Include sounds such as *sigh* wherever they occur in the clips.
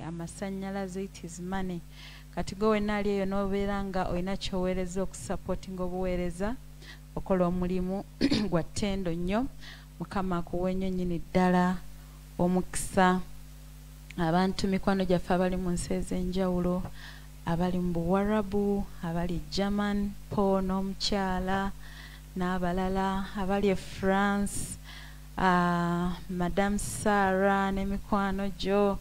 amasanyalaze it is money. Kati gwe wenna ali eyo n'obeera nga olina kyoweereza okusupportinga obuweereza okola omulimu *clears throat* gwa ttendo nnyo. Mukama akuwa ennyo nnyini ddala omukisa abantu mikwano gyaffe abali mu nsi ez'enjawulo abali mu buwarabu abali german paul n'omukyala n'abalala abali e france uh, madam sara n'emikwano gyo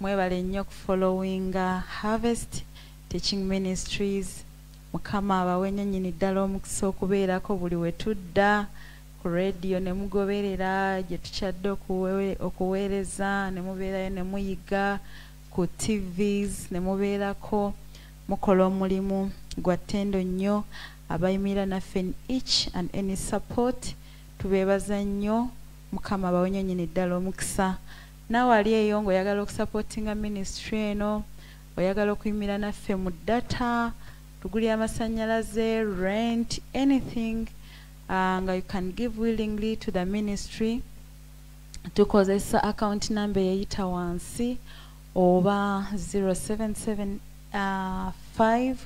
mwebale nnyo okufollowinga harvest teaching ministries. Mukama abawe nnyo nnyini ddala omukisa okubeerako buli we tudda ku rediyo ne mugoberera gye tukyadde okuweereza ne mubeerayo ne muyiga ku tvs ne mubeerako mukola omulimu gwa ttendo nnyo. Abayimirira naffe each and any support tubeebaza nnyo. Mukama abawe nnyo nnyini ddala omukisa naawe ali eyo ng'oyagala okusupportinga ministry eno oyagala okuyimira naffe mu data tugulira amasannyalaze rent anything uh, nga you can give willingly to the ministry. Tukozesa account number eyeyita wansi oba 077 uh, 5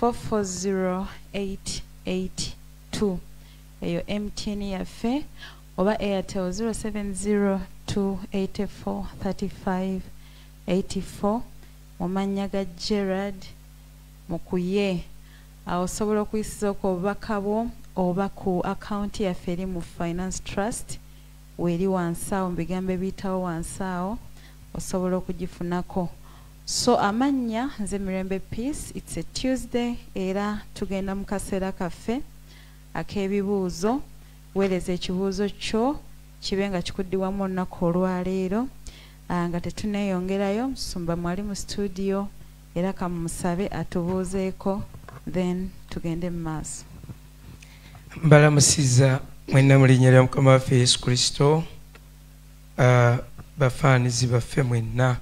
440882 eyo mtn yaffe oba airtel 0702843584 mu mannya ga gerard mukuye awo osobola okuyisizaoko obubaka bwo oba ku akawunti yaffe eri mu finance trust weeri wansi awo mu bigambo ebiyitawo wansi awo osobola okugifunako. So amannya nze mirembe peace its a tuesday era tugenda mu kaseera kaffe ak'ebibuuzo weereza ekibuuzo kyo kibe nga kikuddibwamu olunaku olwaleero nga tetuneeyongerayo musumba mwali mu studio era kamumusabe atubuuzeeko then tugende mu maaso. Mbalamusiza mwenna mu linnya lya mukama waffe yesu kristo bafaanizi baffe mwenna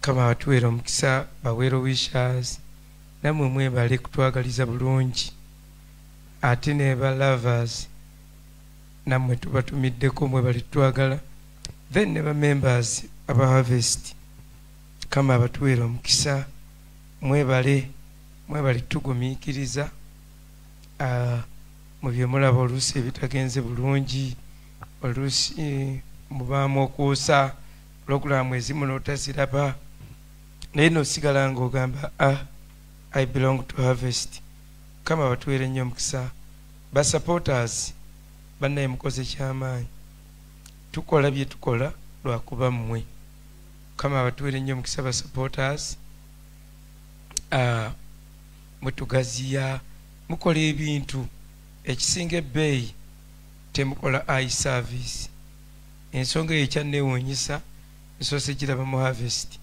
kama batuweera omukisa baweero wishers nammwe mwebale kutwagaliza bulungi. Ate ne ba lovers nammwe tubatumiddeko mwebale tutwagala then ne ba members aba harvest. Kama abatuweera omukisa mwebale mwebale tugumiikiriza mu byemulaba oluusi ebitagenze bulungi oluusi mubaamu okwosa pulogulaamu ezimu n'otaziraba. Naye nosigala ngaogamba ah, i belong to harvest. Kama batuweere nnyo omukisa basupporters bannaye mukoze kyamaanyi tukola bye tukola lwakuba mmwe. Kama batuweere nnyo omukisa basupporters uh, mwetugaziya mukola ebintu. Ekisinga ebbeeyi temukola i service. Ensonga eyo ekyanneewuunyisa nsoose giraba mu harvest.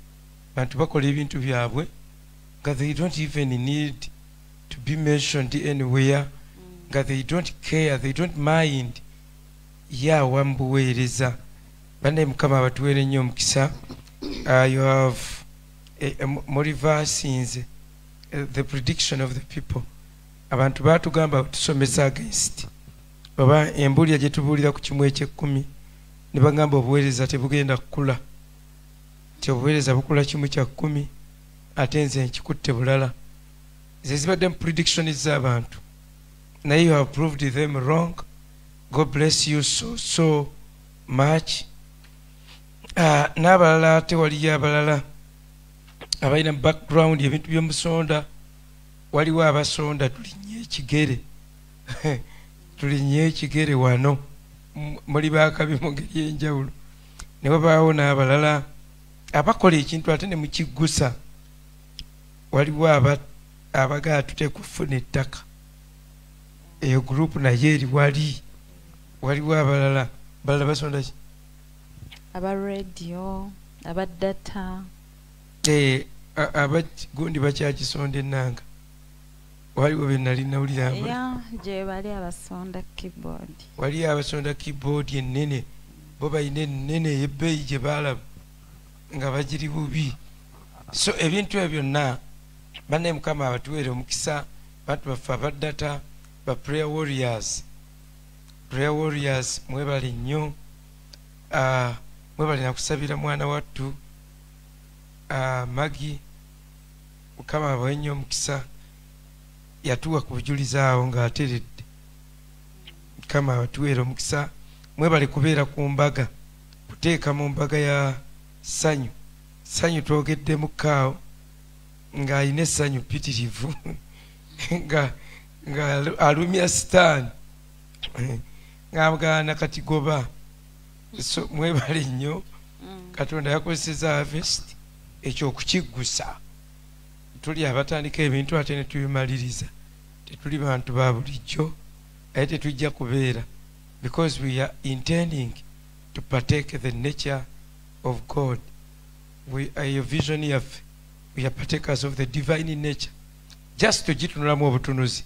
Bantu bakola ebintu byabwe nga they don't even need to be mentioned anywhere nga they don't care they don't mind. Yawa mu buweereza bannaye mukama abatuweere nnyo omukisa. Uh, you have mulivasinze the prediction of the people. Abantu batugamba tusomesa against. Oba embulya gye tubuulira ku kimu ekyekkumi ne bagamba obuweereza tebugenda kukula. Ti obuweereza bukula kimu kya kkumi ate nze nkikutte bulala. Ze zibadde mu prediction z'abantu naye you have proved them wrong. God bless you so so much. Uh, n'abalala ate waliyo abalala abalina mu background ebintu byomusonda waliwo abasonda tulinye ekigere. *laughs* Tulinye ekigere wano. Muli bakabi mu ngeri enjawulo ne wabaawo n'abalala abakola ekintu ate ne mukiggusa waliwo abagaa tutekufuna ettaka eyo gurupu naye eri wali waliwo abalala balala basonda ki? Aba radio aba data. Abagundi bakyakisonda ennanga. Waliwo benali nawulira gye bali abasonda keyboard. Waliyo abasonda keyboard ennene bo balina ennene eyebbeeyi gye baalaba nga bagiri bubi. So ebintu ebyo byonna bannaye mukama abatuweere omukisa bantu baffe abaddata ba prayer warriors prayer warriors mwebale nnyo. Uh, mwebale nakusabira mwana wattu. Ah, magi mukama abawe nnyo omukisa yatuwa ku bujulizi awo ng'ateredde. Mukama abatuweera omukisa. Mwebale kubeera ku mbaga kuteeka mu mbaga ya ssanyu. Ssanyu twogeddemu kaawo ng'alina essanyu ppitirivu *laughs* nga nga alumya sitaani. Ng'agaana kati goba so mwebale nnyo. Katonda yakozeseza harvest ekyokukiggusa tuli abatandika ebintu ate ne tubimaliriza. Tetuli bantu ba bulijjo aye tetujja kubeera. Because we are intending to partake the nature of god. We are vision yaffe we are partakers of the divine nature. Just tugitunulamu obutunuzi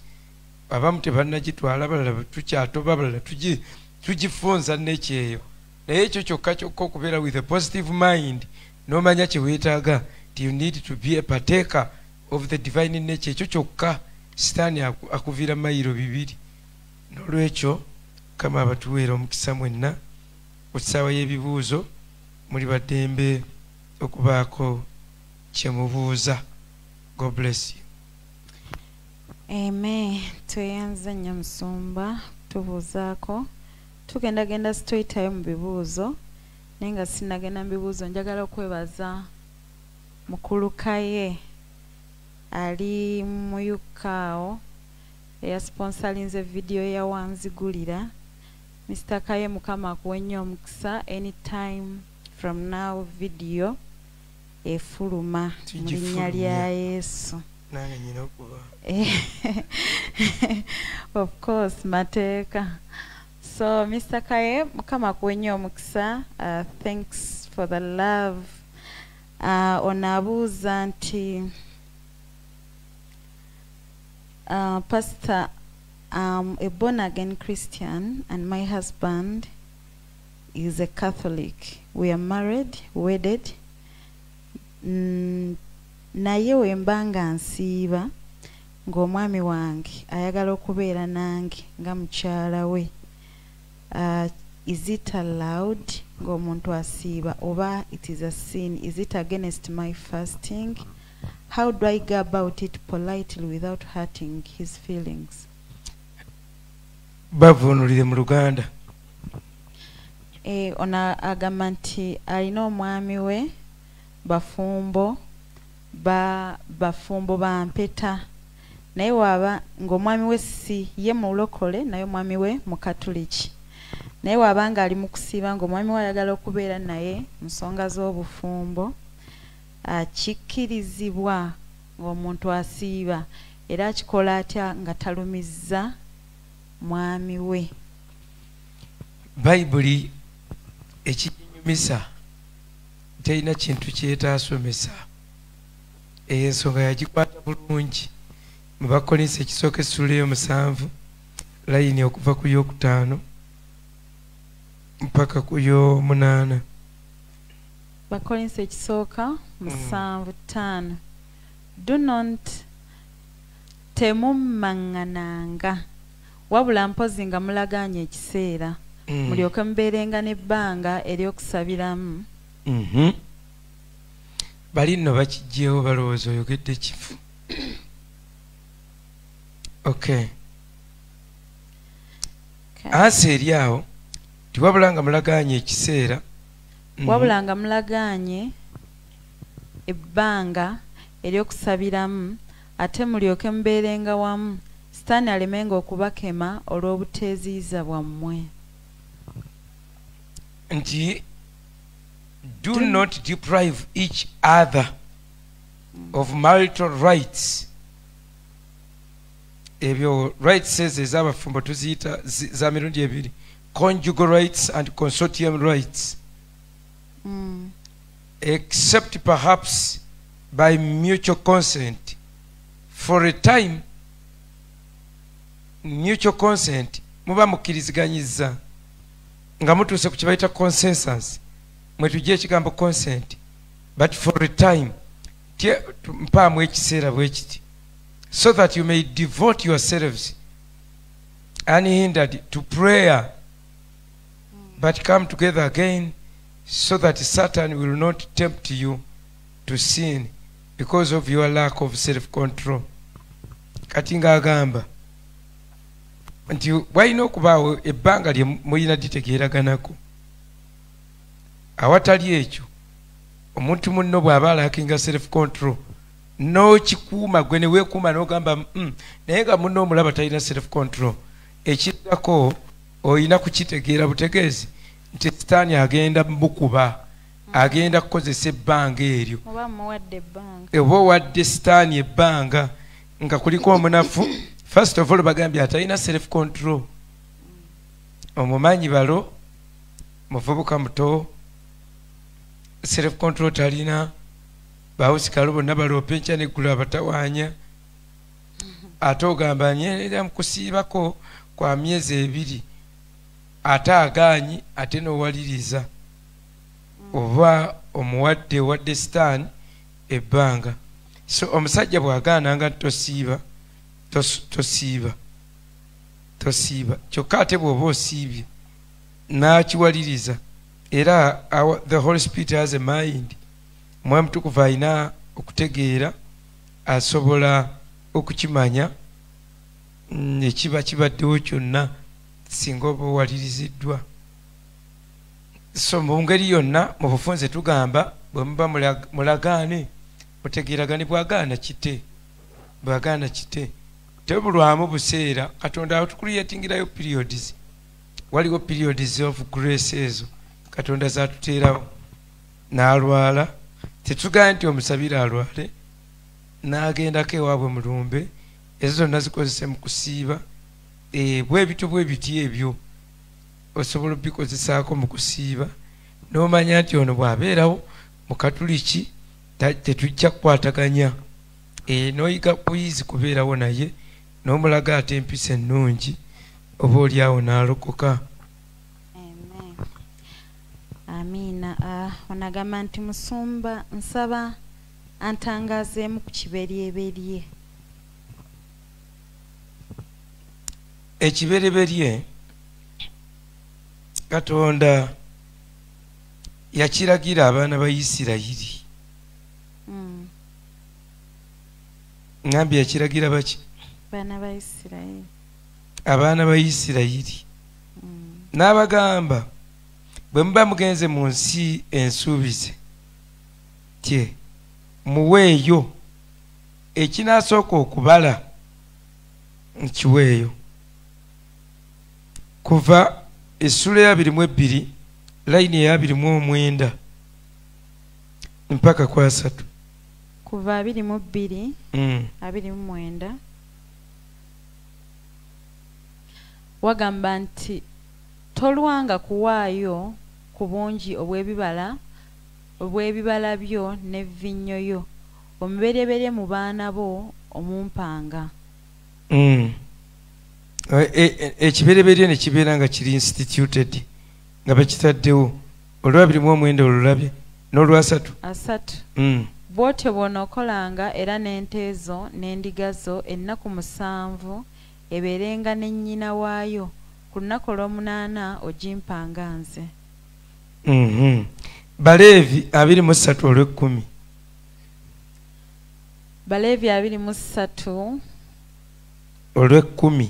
abamu tebannagitwala balala tukyatoba balala tugi- tugifunza nekyeyo. Naye ekyo kyokka kyokka okubeera with a positive mind n'omanya kyeweetaaga ti you need to be a partaker of the divine nature? Ekyo kyokka sitaani aku- akuviira mayiro bibiri. N'olwekyo kama abatuweera omukisa mwenna ku kisaawa y'ebibuuzo muli baddembe okubaako kyemubuuza god bless you Amen. Tweyanza nnyo musumba tubuuzaako tugendagenda situyitayo mu bibuuzo naye nga sinagenda mu bibuuzo njagala okwebaza mukulu kaye ali mu ukaawo eyasponsalinze vidiyo ya wanzigulira. Mr kaye mukama akuwe nnyo omukisa anytime from now vidiyo efuluma mu linnya lya yesu. Nange nyina okuba *laughs* of course mateeka so mr kaye mukama akuwe nnyo omukisa thanks for the love. Uh, ono abuuza nti uh, pastor um, a born again christian and my husband is a catholic. We are married wedded. Mm, naye wemba nga ng'omwami wange ayagala okubeera nange nga mukyala we. Uh, is it allowed ng'omuntu asiiba oba it is a sin? Is it against my fasting? How do i go about it politely without hurting his feelings? Bavuunulire mu luganda. E, ono agamba nti alina omwami we bafumbo ba bafumbo bampeta naye waaba ng'omwami we si ye mulokole naye omwami we mukatuliki naye waaba nga ali mu kusiiba ng'omwami we ayagala okubeera naye nsonga z'obufumbo akikkirizibwa ng'omuntu asiiba. Era akikola atya nga talumizza mwami we? Bayibuli ekinyumisa terina kintu kyetaasomesa. Eyo ensonga yagikwata bulungi mu bakolinsi ekisooka essula ey'omusanvu layini okuva ku yokutaano mpaka ku yomunaana bakolinsi ekisooka musanvu ttaano do not temummaŋŋananga wabula mpozi nga mulagaanye ekiseera Mm. mulyoke mubeerenga n'ebbanga ery'okusabiramu Mhm. bali nno bakijjeewo balowooza oyogedde kifu. Ansi eri awo tiwabula nga mulagaanye ekiseera Mhm. wabula nga mulagaanye ebbanga ery'okusabiramu ate mulyoke mubeerenga wamu. Sitaani alemenga okubakema olw'obuteeziiza bwammwe. Nti do Do- not deprive each other of marital rights ebyo rights ezo ez'abafumbo tuziyita zi- za mirundi ebiri. Conjugal rights and consortium rights. Mm. except perhaps by mutual consent. For a time mutual consent muba mukkiriziganyiza nga mutuuse ku kye bayita consensus. Mwe tujja ekigambo consent. But for a time mpaamu ekiseera bwe kiti so that you may devote yourselves unhindered to prayer. But come together again so that Satan will not tempt you to sin because of your lack of self control kati ng'agamba nti walina okubaawo ebbanga lye mulina litegeeraganako? Awatali ekyo omuntu munno bw'aba alakinga self control n'okikuuma gwe ne weekuuma n'ogamba mm, naye nga munno omulaba talina self control. Ekiddako olina kukitegeera butegeezi nti sitaani agenda mukuba agenda kukozesa ebbanga eryo. Oba owadde sitaani ebbanga nga kuliko omunafu first of all bagambye atalina self control. Omumanyi balo muvubuka muto self control talina bawusikalo bonna baloopa enkya neggulu abatawaanya ate ogamba nyerera mukusiibako kwa myezi ebiri. Ate agaanyi ate n'owaliriza. Oba omuwadde wadde sitaani ebbanga. So omusajja bw'agaananga tosiiba tos- tosiiba tosiiba. Kyokka ate bw'oba osiibye n'akiwaliriza. Era the holy spirit has a mind omwoyo mutukuvu alina okutegeera asobola okukimanya mm, ekiba kibaddewo kyonna singa oba owaliriziddwa. So mu ngeri yonna mu bufunze tugamba bwe muba mulag- mulagaane mutegeeragane bwagaana kite bwagaana kite. Tebulwamu buseera katonda atukuliyatingirayo periods. Waliwo periods of grace ezo katonda zatuteerawo. N'alwala tetugambe nti omusabire alwale n'agendako ewaabwe mulumbe ezo zonna zikozese mu kusiiba Eh, bwe bityo bwe biti ebyo osobola obikozesaako mu kusiiba n'omanya nti ono bw'abeerawo mu katuliki tetujja kukwataganya Eh, n'oyiga buyizi kubeerawo naye n'omulaga ate empisa ennungi oba oli awo n'alokoka Amen. Amiina Ah, ono agamba nti musumba nsaba antangazeemu ku kiberyeberye ekibereberye katonda yakiragira abaana ba isirayiri. Mm, ŋambye yakiragira baki? Baana ba isirayiri. Abaana ba isirayiri. Mm, n'abagamba bwe muba mugenze mu nsi ensuubize tye muweeyo ekinaasooka okubala nkiweeyo kuva essula eyabiri mu ebbiri layini eyabiri mu omwenda mpaka ku asatu kuva abiri mu bbiri Mm. abiri mu mwenda. Wagamba nti tolwanga kuwaayo ku bungi obw'ebibala obw'ebibala byo ne vinnyo yo omubereberye mu baana bo omumpanga Mm. E- e- ekibereberye ne kibeera nga kiri instituted nga bakitaddewo olwabiri mu omwenda olulabye n'olwasatu asatu Mm. bw'otyo bw'onookolanga era n'ente zo n'endiga zo ennaku musanvu ebeerenga ne nnyina waayo ku lunaku olw'omunaana ogimpanga nze. Baleevi abiri mu ssatu olw'ekkumi baleevi abiri mu ssatu olw'ekkumi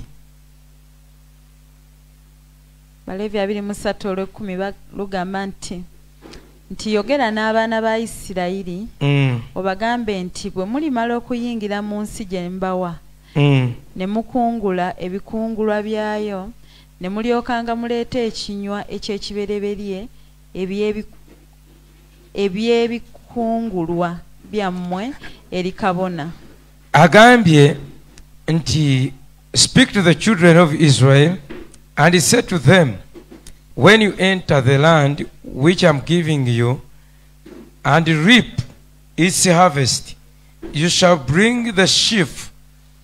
baleevi abiri mu ssatu olw'ekkumi ba- lugamba nti nti yogera n'abaana ba isirayiri Mm. obagambe nti bwe mulimala okuyingira mu nsi gye mbawa Mm. ne mukungula ebikungulwa byayo ne mulyokanga muleeta ekinywa eky'ekibereberye ebyebi- eby'ebikungulwa byammwe eri kabona. Agambye nti speak to the children of israel and he said to them when you enter the land which i'm giving you and reap its harvest you shall bring the sheaf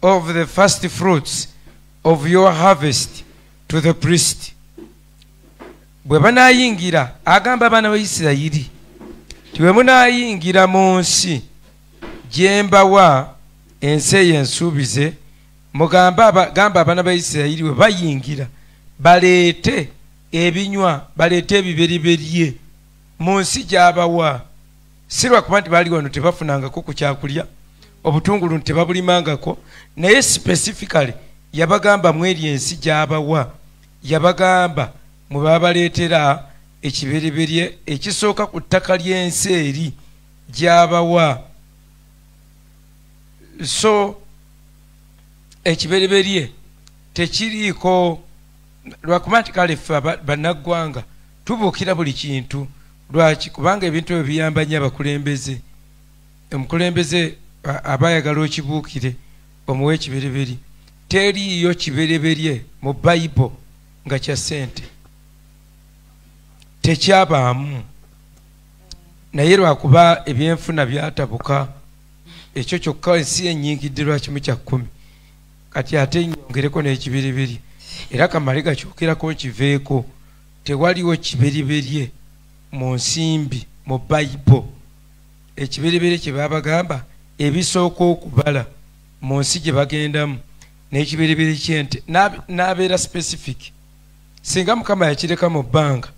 of the first fruits of your harvest to the priest bwe banaayingira agamba abaana ba isirayiri ti bwe munaayingira mu nsi gye mbawa ensi eyo ensuubize mugambe aba- gamba abaana ba isirayiri bwe bayingira baleete ebinywa baleete ebiberyeberye mu nsi gy'abawa. Si lwakuba nti baali wano tebafunangako ku kyakulya obutungulu tebabulimangako naye specifically yabagamba mweri ensi gyabawa yabagamba mwebabaleetera ekibereberye ekisooka ku ttaka ly'ensi eri gyabawa. So ekibereberye tekiriiko lwakuba nti kale ffe bannaggwanga tubuukira buli kintu. Lwaki? Kubanga ebintu ebyo biyamba nnyo abakulembeze. Omukulembeze aba ayagala okibuukire omuwe ekibereberye teriiyo kibereberye mu bayibo nga kya ssente tekyabaamu. Naye lwakuba ebyenfuna byatabuka ekyo kyokka ensi enyingidde lwakimu kya kkumi. Kati ate nyongereko n'ekibereberye era kamale gakyukirako nkiveeko tewaliwo kibereberye mu nsimbi mu bayibo ekibereberye kye babagamba ebisooka okubala mu nsi gye bagendamu. N'ekibereberye kyente n'abe- n'abeera specific. Singa mukama yakireka mu bbanga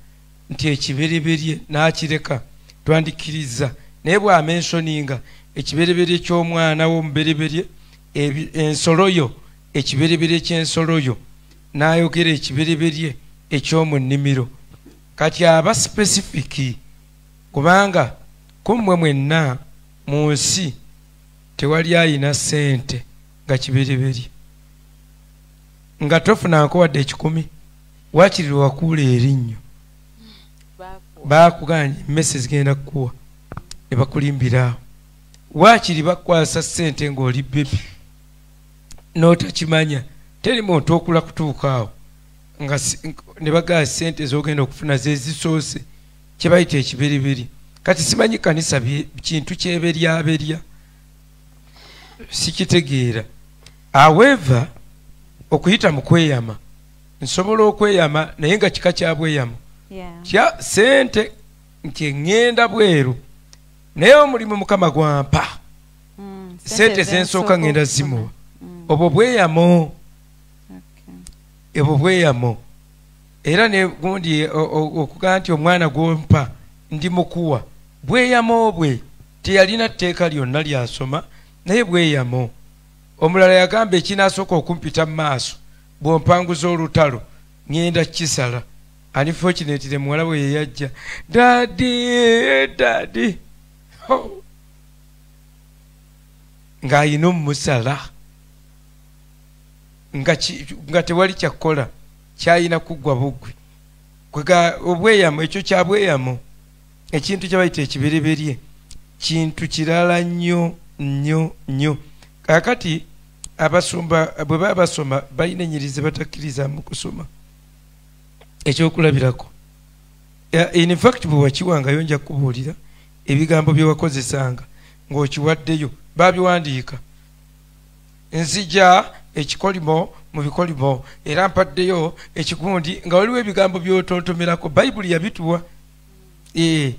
nti ekibereberye n'akireka twandikiriza. Naye bwamensoninga ekibereberye ky'omwana w'omubereberye ensolo yo ekibereberye ky'ensolo yo n'ayogera ekibereberye eky'omu nnimiro kati aba specific kubanga kummwe mwenna mu nsi tewali ayina ssente nga kibereberye nga tofunanko wadde ekikumi wakiri lwakuula erinnyo bakuganye emmese zigenda kukuwa ne bakulimbiraawo waakiri bakwasa ssente ng'oli bebi n'otakimanya teri muntu okula kutuuka awo nga ne bagaa ssente z'ogenda okufuna zezisoose kye bayita ekiberiberi kati simanyi kanisa kintu kyeberyaberya sikitegeera. Aweeva okuyita mu kweyama nsobola okweyama naye nga kika kya bweyama. Kya? Sente. Nti eŋŋenda bweru. Naye omulimu mukama gwampa. Mm, sente zensooka ŋŋenda zimuwa. Mm, obwo bweyamo. Ebwo bweyamo. Era ne gundi okugaa nti omwana gwompa ndi mukuwa. Bweyamo bwe. Teyalina tteeka lyonna lyasoma naye bweyamo. Omulala yagamba ekinaasooka okumpita mu maaso bw'ompanguza olutalo ŋŋenda kukisala anifokinetire muwala bwe yeyajja dadi dadi ng'ayina omumusala nga tewali kyakukola kyayina kuggwa buggwe kwega obweyamo ekyo kya bweyamo ekintu kyabayita ekibereberye kintu kirala nnyo nnyo nnyo. Kaakati abasumba bwe baba basoma balina enyirizi batakkiriza mu kusoma ekyokulabirako. Ya- in fact bwe wakiwangayo nja kubuulira ebigambo bye wakozesanga ng'okiwaddeyo babiwandiika nzija ekikolimo mu bikolimo era mpaddeyo ekigundi nga waliwo ebigambo byotontomerako bayibuli yabituwa. Ee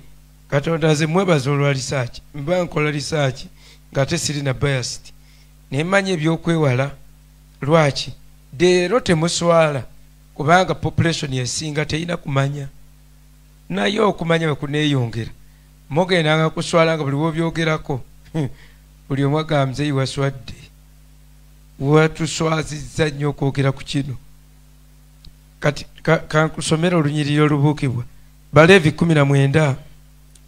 katonda nze mwebaza olwa lisaaki mba nkola lisaaki ng'ate siri na bayasiti naye manya ebyokwewala. Lwaki? Deero temuswala kubanga population esinga teyina kumanya. Naye okumanya bwe kuneeyongera mugendanga kuswala nga buli wobyogerako. *laughs* Buli omu agamba muzeeyi waswadde. Watuswazizza nnyo okwogera ku kino. Kati ka- kankusomera olunyiriri olubuukibwa. Baleevi kumi na mwenda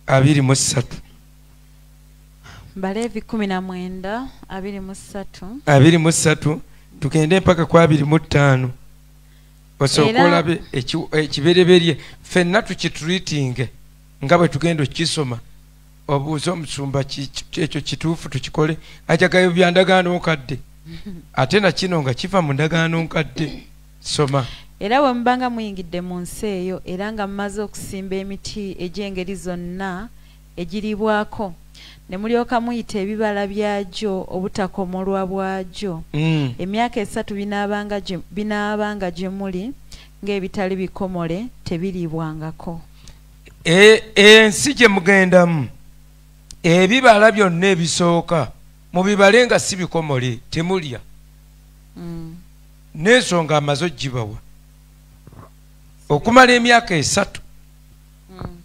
abiri mu ssatu. Baleevi kumi na mwenda abiri mu ssatu. Abiri mu ssatu. Tugende mpaka ku abiri mu ttaano osooka olabe eki- ekibereberye ffenna tukituritinge nga bwe tugenda okukisoma obuuze omusumba ekyo kituufu tukikole ajagayo bya ndagaano nkadde. *laughs* Ate nakino nga kiva mu ndagaano nkadde. Soma. Era bwe mubanga muyingidde mu nsi eyo era nga mumaze okusimba emiti egy'engeri zonna egiribwako ne mulyoka muyita ebibala byagyo obutakomolwa bwagyo Mm. emyaka esatu binaabanga gye- muli ng'ebitali bikomole tebiriibwangako E- ensi gye mugendamu ebibala byonna ebisooka mubibale nga si bikomole temulya Mm. n'ensonga amaze ogibawa okumala emyaka esatu Mm.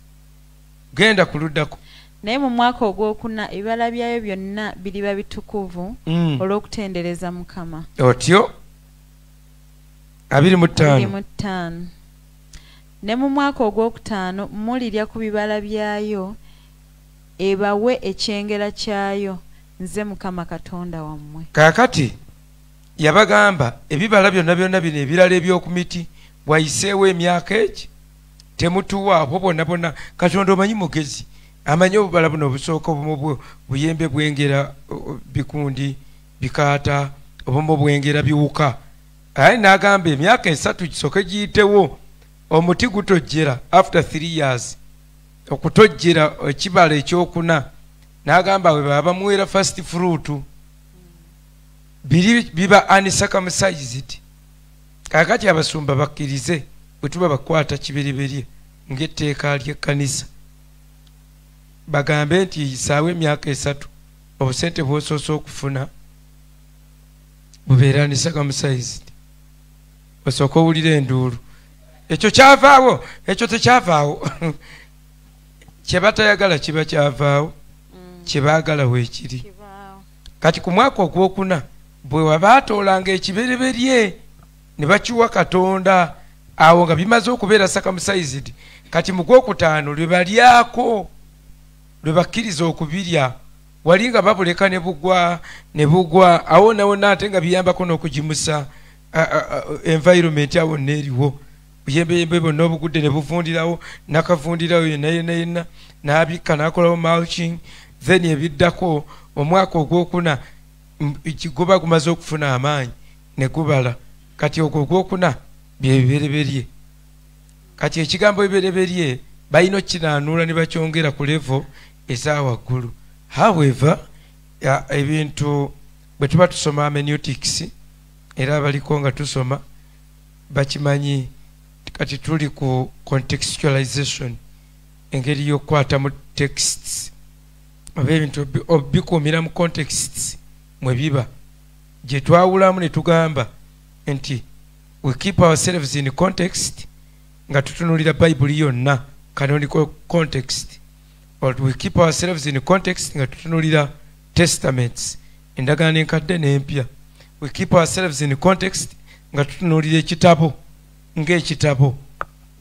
genda ku luddako naye mu mwaka ogwokuna ebibala byayo byonna biriba bitukuvu Mm. olw'okutendereza mukama. Otyo? Abiri mu biri ttaano mu ttaano. Ne mu mwaka ogwokutaano mulirya ku bibala byayo ebawe ekyengera kyayo nze mukama katonda wammwe. Kaakati yabagamba ebibala byonna byonna bino ebirala eby'oku miti bwayiseewo emyaka egi temutuwa abo bonna bonna. Katonda omanyi mugezi amanyi obubala buno obusooka obumu buyembe bwengera bikundi bikaata obumu bwengera biwuka. Aye n'agamba emyaka esatu gisooke giyitewo omuti gutojjera after three years okutojjera ekibala ekyokuna. N'agamba bwe baba bamuweera fast fruit biri biba uncircumcised kaakati abasumba bakkirize bwe tuba bakwata kibereberye ng'etteeka ly'ekkanisa bagambe nti yisaawo emyaka esatu obusente bw'osoose okufuna bubeera uncircumcised osooka owulira enduulu. Ekyo kyavaawo ekyo tekyavaawo. *laughs* Kye batayagala kiba kyavaawo kye baagala weekiri kati ku mwaka ogwokuna bwe wabaatoolanga ekibereberye ne bakiwa katonda awo nga bimaze okubeera circumcised kati mu gwokutaano lwe balyako lwe bakkiriza okubirya wali nga babuleka ne bugwa ne bugwa awo nawona ate nga biyambako n'okugimusa environment awo neeriwo buyembeyembe bwonna obugudde ne buvundirawo nakavundirawo yenna yenna yenna n'abikka n'akolawo mulching then ebiddako omwaka ogwokuna kigoba gumaze okufuna amaanyi ne gubala. Kati ogwo ogwokuna bye bibereberye kati ekigambo bibereberye balina okkinaanuula ne bakyongera ku levo eza waggulu however ebintu bwe tuba tusoma amenutics era abaliko nga tusoma bakimanyi kati tuli ku contextualization engeri y'okukwata texts oba ebintu obikuumira mu contexts mwe biba. Gye twawulamu ne tugamba nti we keep ourselves in context nga tutunulira bayibuli yonna canonical context or we keep ourselves in context nga tutunulira testaments endagaano enkadde n'empya. We keep ourselves in context nga tutunulira ekitabo ng'ekitabo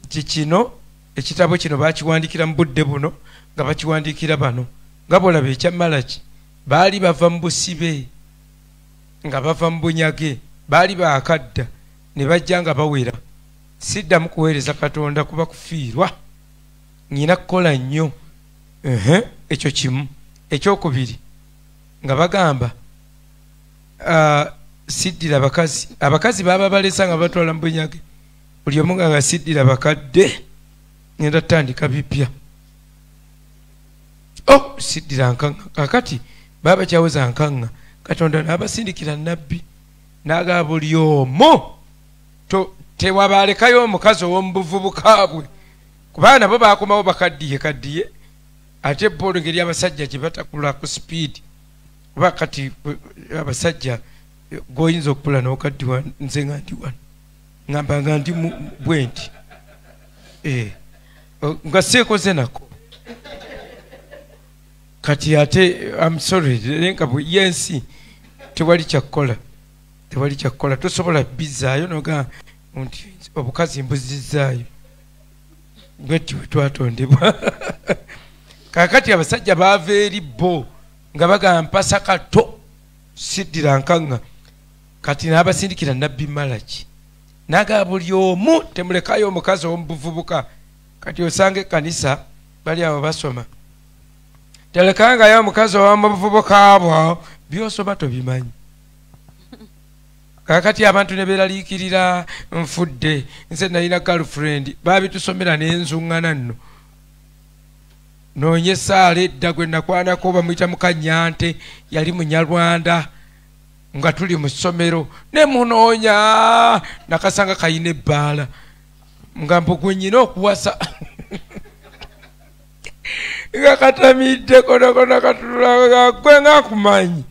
kikino ekitabo kino bakiwandikira mu budde buno nga bakiwandikira bano. Nga bwolaba ekya malaki baali bava mu busibe nga bava mu bunyage baali baakadda ne bajja nga bawera. Siddamu kuweereza katonda kuba kufiirwa. Nyina kukola nnyo ekyo kimu. Ekyokubiri nga bagamba ah, siddira abakazi. Abakazi baba balesa nga batwala mu bunyage buli omu nga ngasiddira bakadde ngenda tutandika bipya. Oh siddira nkaŋŋa. Kakati baba bakyawoza nkaŋŋa. Katonda n'abasindikira nabbi n'agaba buli omu. To- tewabaalekayo omukazi ow'omu buvubuka bwe. Kubanga nabo bakomawo bakaddiye kaddiye ate bo engeri abasajja gye batakula ku sipiidi oba kati eh, abasajja eh, goyinza okukula n'okaddiwa nze nga ndi wano. Ngamba nga ndi bwe nti. Eh, nga seekoze nako. Kati ate am sorry naye nga yensi tewali kyakukola tewali kyakukola tosobola bizaayo noga nti obukazi mbuzizaayo. Bwetyo bwe twatondebwa *laughs* kakati abasajja baava eri bo nga bagamba mpasa kato siddira nkaŋŋa. Kati n'abasindikira nabbi malaki naga buli omu temulekayo omukazi omubuvubuka kati osanga ekkanisa bali abo basoma. Telekangayo omukazi owamubuvubuka bwo byosoma tobimanyi. Kakati abantu ne beeraliikirira nfudde nze nalina girlfriend. Babitusomera n'enzuŋŋana nno noonye esaala edda gwe nakwanako bamuyita mukanyante yali munyarwanda nga tuli mu ssomero ne munoonya nakasanga kayina ebbaala. Nga mbu gwe nyina okuwasa *laughs* nga katamidde konakona katulanga gwe ngaakumanyi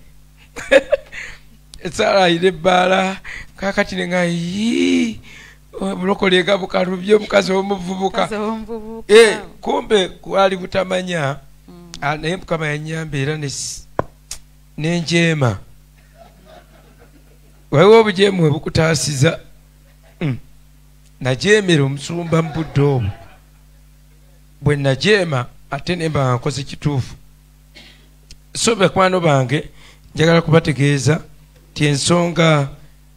*laughs* esaala ayina ebbaala kakati nenga yi bulokole nga bukalubye omukazi omuvubuka Mukazi w'omuvubuka. Eh, kumbe gwali butamanya. Ah, naye mukama yanyamba era nenjeema waliwo obujeemu webukutaasiza Mm. najeemera omusumba mu budde obwo. Bwe najeema ate nemba nga nkoze kituufu. So bakwano bange njagala kubategeeza ti ensonga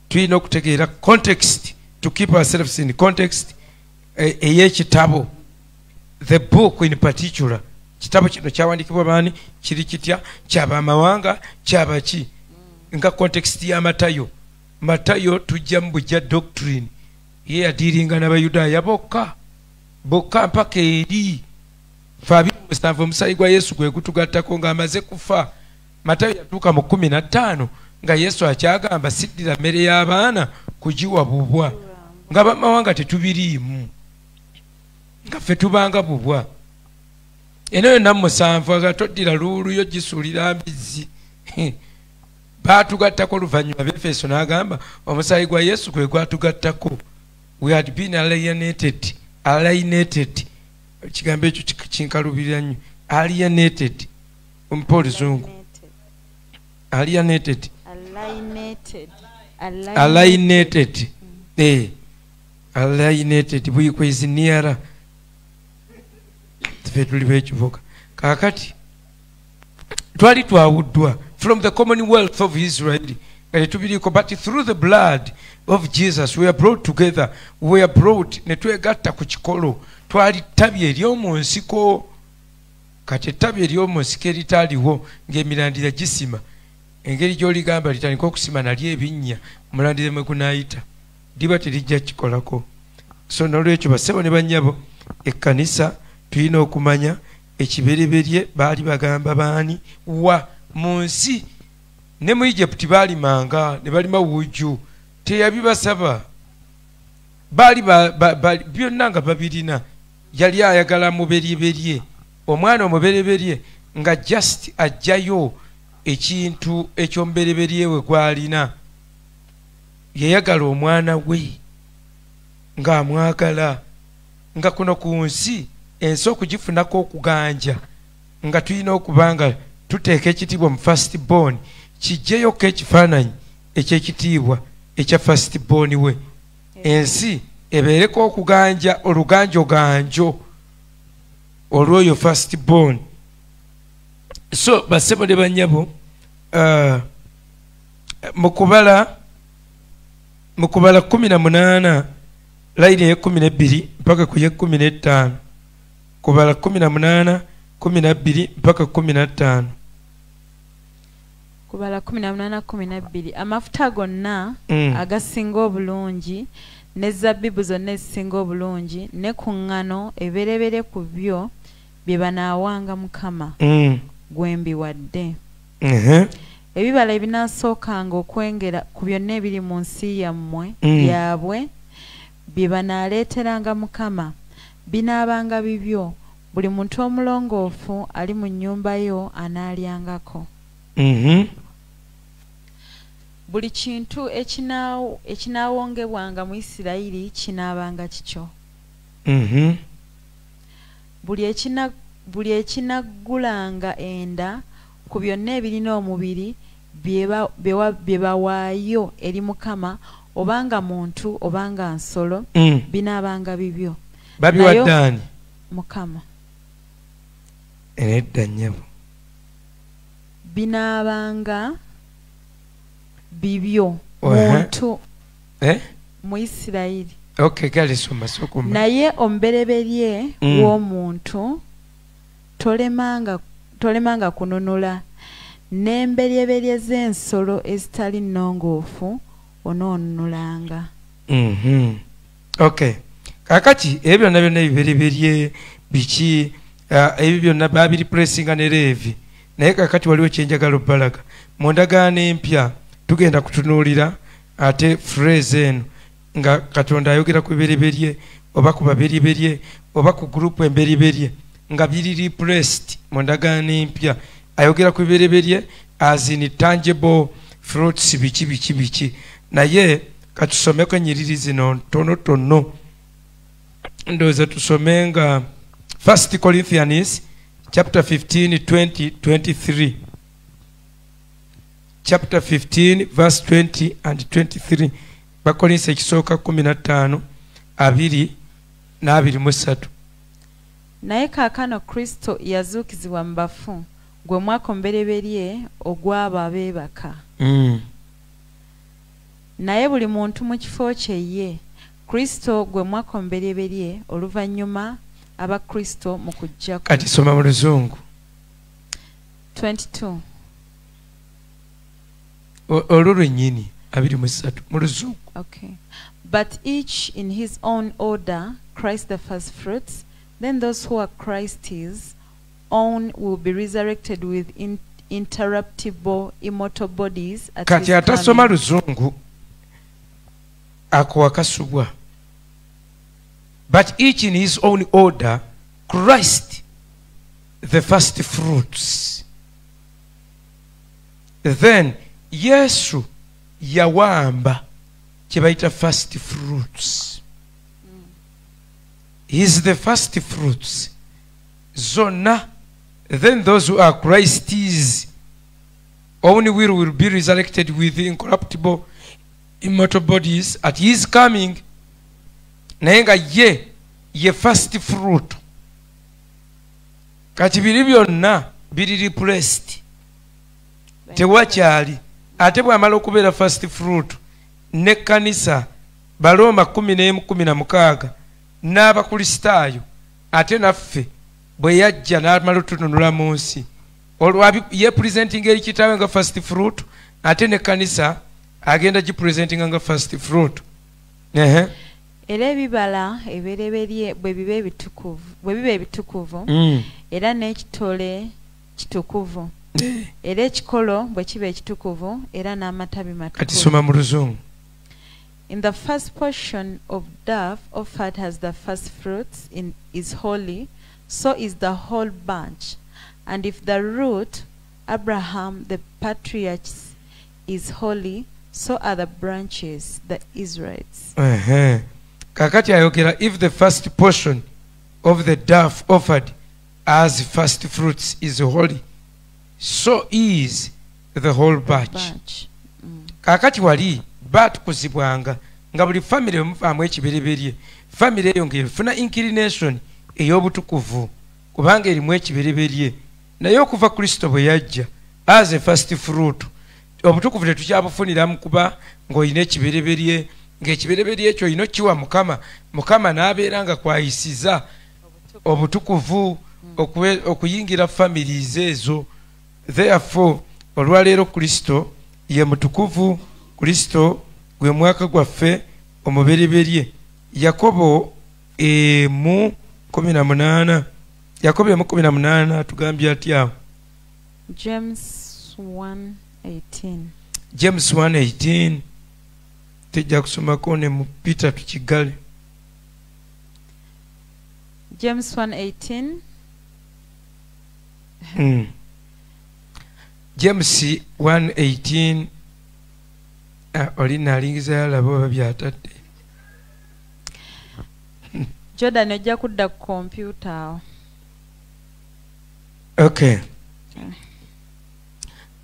tulina okutegeera context to keep ourselves in context eh, ey'ekitabo the book in particular kitabo kino kyawandikibwa baani? Kiri kitya? Kyabamawanga kyabaki nga context ya matayo. Matayo tujja mu bujja doctrine. Ye yadiiringa n'abayudaaya bokka. Bokka mpaka eri. Fe abiri musanvu omusayi gwa yesu gwe gutugattako ng'amaze kufa. Matayo yatuuka mu kumi na ttaano nga yesu akyagamba siddira mmere y'abaana kugiwa bubwa nga bamawanga tetubiriimu nga ffe tubanga bubwa. Eno yonna musanvu aga toddira luuluyo gisuulira mbizzi *laughs* baatugattako oluvannyuma befeso n'agamba omusaayi gwa yesu gwe gwatugattako. We had been alienated alienated. Ekigambo ekyo ki- kinkalubirira nnyo. Alienated. Mpa oluzungu alienated. Alienated. Eh alienated bwikwezi nearer ffe tuli bekivuga kaakati twali twawuddwa from the commonwealth of israel. Nga tetubiriiko but through the blood of jesus we are brought together. We are brought ne twegatta ku kikolo twali ttabi ery'omu nsiko. Kati ettabi ery'omu nsiko eritaaliwo ng'emirandira gisima engeri gy'oligamba litandika okusima nalyo ebinnya. Omulandire mwe gunaayita liba terijja kikolako. So nolwekyo bassebo ne bannyabo ekkanisa tulina okumanya ekibereberye baali bagamba baani wa mu nsi. Ne mu egypti baalimanga ne balima wuuju teyabibasaba. Baali ba- ba- ba- byonna nga babirina yali ayagala muberyeberye omwana omubereberye nga just ajjayo ekintu ekyomubereberye we gwalina yayagala omwana we ng'amwagala nga kuno ku nsi ensi okugifunako okuganja nga tulina okuba nga tuteeka ekitiibwa mu fast born kijjeyoko ekifaananyi ekyekitiibwa ekya fast born we. Ensi ebeereko okuganja oluganjoganjo olw'oyo fast born. So bassebo ne bannyabo uh, mu kubala mu kubala kumi na munaana layini ey'ekkumi n'ebbiri mpaka ku y'ekkumi n'ettaano kubala kumi na munaana kumi na bbiri mpaka kumi na ttaano kubala 1812 amafuta gonna Mm. agasinga obulungi ne zabbibu zonna ezisinga obulungi ne ku ŋŋano eberebere ku byo bye banaawanga mukama Mm. gwembiwadde Ehe. Ebibala ebinaasookanga okwengera ku byonna ebiri mu nsi yammwe Mm. byabwe bye banaaleeteranga mukama binaabanga bibyo buli muntu omulongoofu ali mu nnyumba yo anaalyangako Mhm. buli kintu ekinaawo- ekinaawongebwanga mu isirayiri kinaabanga kikyo Mhm. buli ekinaggulanga enda ku byonna ebirina omubiri bye ba- bye wa- bye bawaayo eri mukama obanga muntu obanga nsolo Mm. binaabanga bibyo. Babiwadde Nayo- ani? Mukama. Nedda nnyabo. Binaabanga bibyo muntu Eh? mu isirayiri. Okay naye omubereberye Mm. w'omuntu tolemanga tolemanga kununula n'emberyeberye z'ensolo ezitali nnongoofu onoonunulanga. Mhm. okay kakati ebyo byonna byonna ebibereberye biki? Ah, ebyo byonna babiripuresinga ne leevi naye kakati waliwo kyenjagala obbalaga. Mu ndagaano empya tugenda kutunuulira ate phrase eno nga katonda ayogera ku bibereberye oba ku babereberye oba ku gurupu embereberye nga biri replaced mu ndagaano empya ayogera ku bibereberye as in tangible fruits biki biki biki. Naye katusomeko enyiriri zino ntonotono ndowooza tusome nga first corinthians chapter 15 20 23 chapter 15 verse 20 and 23 bakolinsa ekisooka 15 abiri n'abiri mu ssatu. Naye kaakano kristo yazuukizibwa mu bafu gwe mwaka omubereberye ogw'abo abeebaka. Mm. naye buli muntu mu kifo kye ye kristo gwe mwaka omubereberye oluvannyuma abakristo mu kujja kwe kati soma mu luzungu. 22 O- olwo lwennyini abiri mu ssatu mu luzungu. Okay. But each in his own order christ the first fruits then those who are christ's own will be resurrected with in, interruptible immortal bodies at kati atasoma luzungu ako but each in his own order christ the first fruits. Then yesu yawamba kye bayita first fruits. He is the first fruits. Zonna then those who are christ's own will will be resurrected with incorruptible immortal bodies. At his coming naye nga ye ye first fruit. Kati biri byonna biri replaced. Tewakyali ate bw'amala okubeera first fruit n'ekkanisa balooma kumi n'emu kumi na mukaaga n'abakristaayo ate naffe bwe yajja n'amala otutunula mu nsi. Yepresentinga eri kitaawe nga first fruit ate n'ekkanisa agenda gipresentinga nga first fruit. Era ebibala ebibereberye bwe biba ebitukuvu bwe biba ebitukuvu Mm. era n'ekitole kitukuvu. Era ekikolo bwe kiba ekitukuvu era n'amatabi matukuvu. Soma mu luzungu. In the first portion of dove offered as the first fruits in, is holy so is the whole bunch. And if the root abraham the patriarchs is holy so are the branches the israelites. Ehe. kakati ayogera if the first portion of the dove offered as first fruits is holy so is the whole batch bunch. mm. kakati wali batukuzibwanga nga buli famire muvaamu ekibereberye famire eyo ngaefuna inclination ey'obutukuvu kubanga erimu ekibereberye. Naye okuva kristo bwe yajja as a first fruit obutukuvu tetukyabufuniramu kuba ng'olina ekibereberye ng'ekibereberye ekyo olina okiwa mukama mukama n'abeera nga kwayisiza obutukuvu okube- okuyingira families ezo. Therefore olwaleero kristo ye mutukuvu kristo gwe mwaka gwaffe omubereberye. Yakobo emu kumi na munaana yakobo emu kumi na munaana tugambye atyawo james 1:18 james 118 tejja kusomako ne mu peter tukigale james 1:18 Mm. james 118 ah, oli naalingiza yalaba oba byatadde jordan ojja kudda ku kompyuta awo. Okay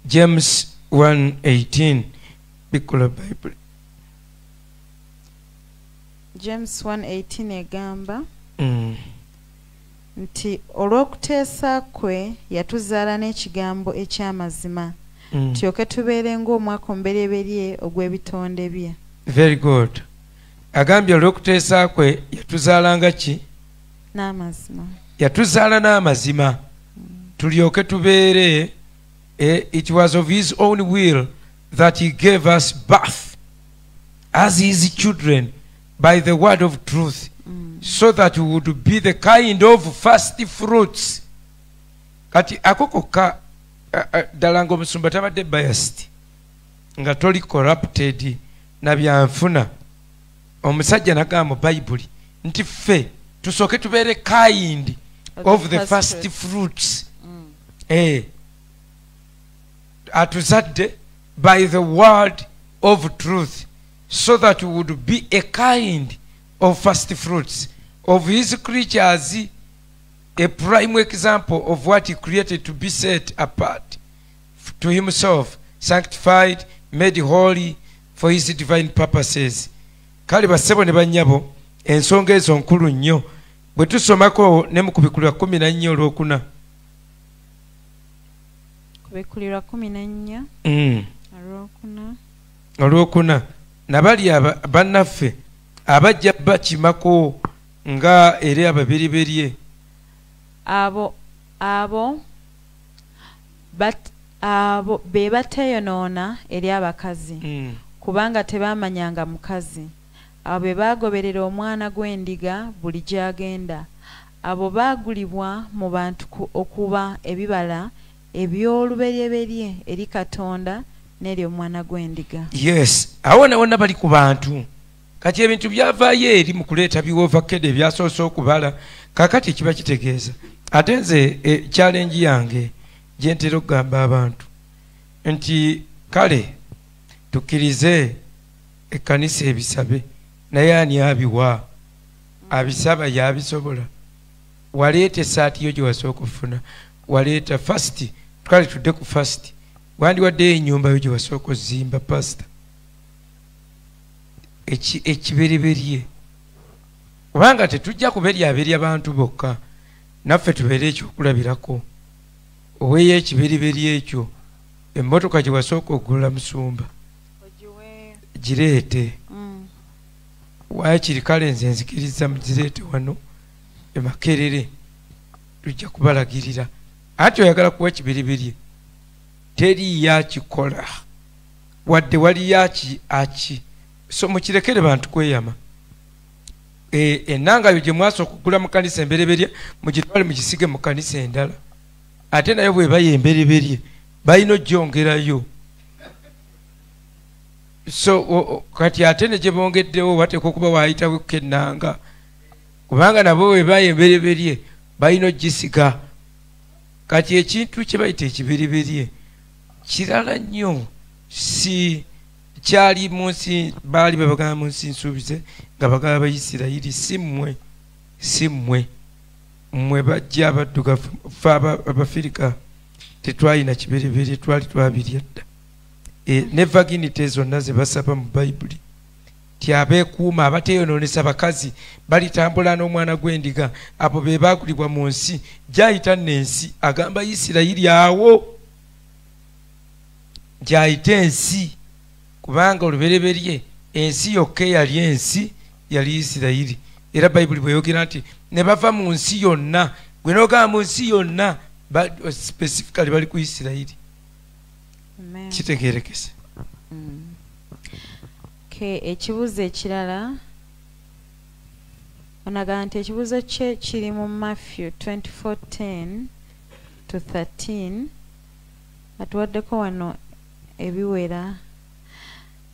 james 118 bikola bible. James 1:18 egamba mm. nti olw'okuteesa kwe yatuzaala n'ekigambo eky'amazima. Mm. tulyoke tubeere ng'omwaka omubereberye ogw'ebitonde bye. Very good agambye olw'okuteesa kwe yatuzaalanga ki? N'amazima. Yatuzaala n'amazima. Tulyoke tubeere eh, it was of his own will that he gave us birth as his children by the word of truth Mm. so that we would be the kind of first fruits. Kati ako kokka ddala ngaomusumba tabadde biased nga toli corrupted na byanfuna omusajja nagamba mu bayibuli nti ffe tusooke tubeere kind of the first fruits. e eh, atuzadde by the word of truth so that we would be a kind of first fruits. Of his creatures a prime example of what he created to be set apart. To himself sanctified made holy for his divine purposes kale bassebo ne bannyabo ensonga ezo nkulu nnyo. Bwe tusomako ne mu kubikulirwa kumi na nnya olwokuna. Kubikulirwa kumi nennya Mm. olwokuna. Olwokuna. Nabali aba- bannaffe abajja bakimako nga eri ababiriberye abo abo abo be bateeyonoona eri abakazi. Mm. kubanga tebaamanyanga mukazi abo be baagoberera omwana gw'endiga buli gy'agenda. Abo baagulibwa mu bantu ku- okuba ebibala eby'olubereberye eri katonda n'eri omwana gw'endiga. Yes awo nawona bali ku bantu. Kati ebintu byavaayo eri mu kuleeta biwovakede ebyasoose okubala kakati kiba kitegeeza. Ate nze e, kyalengi yange gyentera okugamba abantu nti kale tukkirize ekkanisa ebisabe naye ani abiwa? Abisaba yabisobola. Waleeta esaati yo gye wasooka okufuna. Waleeta fasiti twali tudde ku fasiti wandiwaddeyo ennyumba yo gye wasooka ozimba pasita Eki- ekibereberye kubanga tetujja kuberyaberya bantu bokka. Naffe tubeere ekyokulabirako. Oweeyo ekibereberye ekyo emmotoka gye wasooka okugula musumba gireete. Waakiri kale nze nzikiriza muzireete wano emakerere tujja kubalagirira. Anti oyagala kuwa ekiberibirye teriyo akikola wadde waliyo aki aki so mukirekere bantu kweyama. Enangayo gye mwasooka okugula mu kanisa embereberye mugitwale mugisige mu kanisa endala. Ate naye bweba yembereberye balina ogyongerayo so kati ate ne gye bongeddewo bateeka okuba waayitawo kennanga. Kubanga nabo bwe bayembereberye balina ogisiga kati ekintu kye bayita ekibereberye kirala nnyo. Si kyali mu nsi baali babagamba mu nsi nsuubize nga bagamba abayisirayiri si mmwe si mmwe. Mmwe bajja abaddugavu fe aba- abafirika tetwalina kibereberye twali twabirya dda ne vaginite zonna ze basaba mu bayibuli ti abeekuuma abateeyonoonesa bakazi balitambula n'omwana gw'endiga. Abo be baagulibwa mu nsi gyayita n'ensi. Agamba isirayiri awo gyayita ensi. Kubanga olubereberye ensi yokka eyali ensi yali isirayiri. Era bayibuli bweyogera nti ne bava mu nsi yonna. Gwe noogamba mu nsi yonna specifically bali ku isirayiri Kitegerekese Mm. ke ekibuzo ekirala onagaa nti ekibuzo kye kiri mu matthew 2410 to 13 atuwaddeko wano ebiwera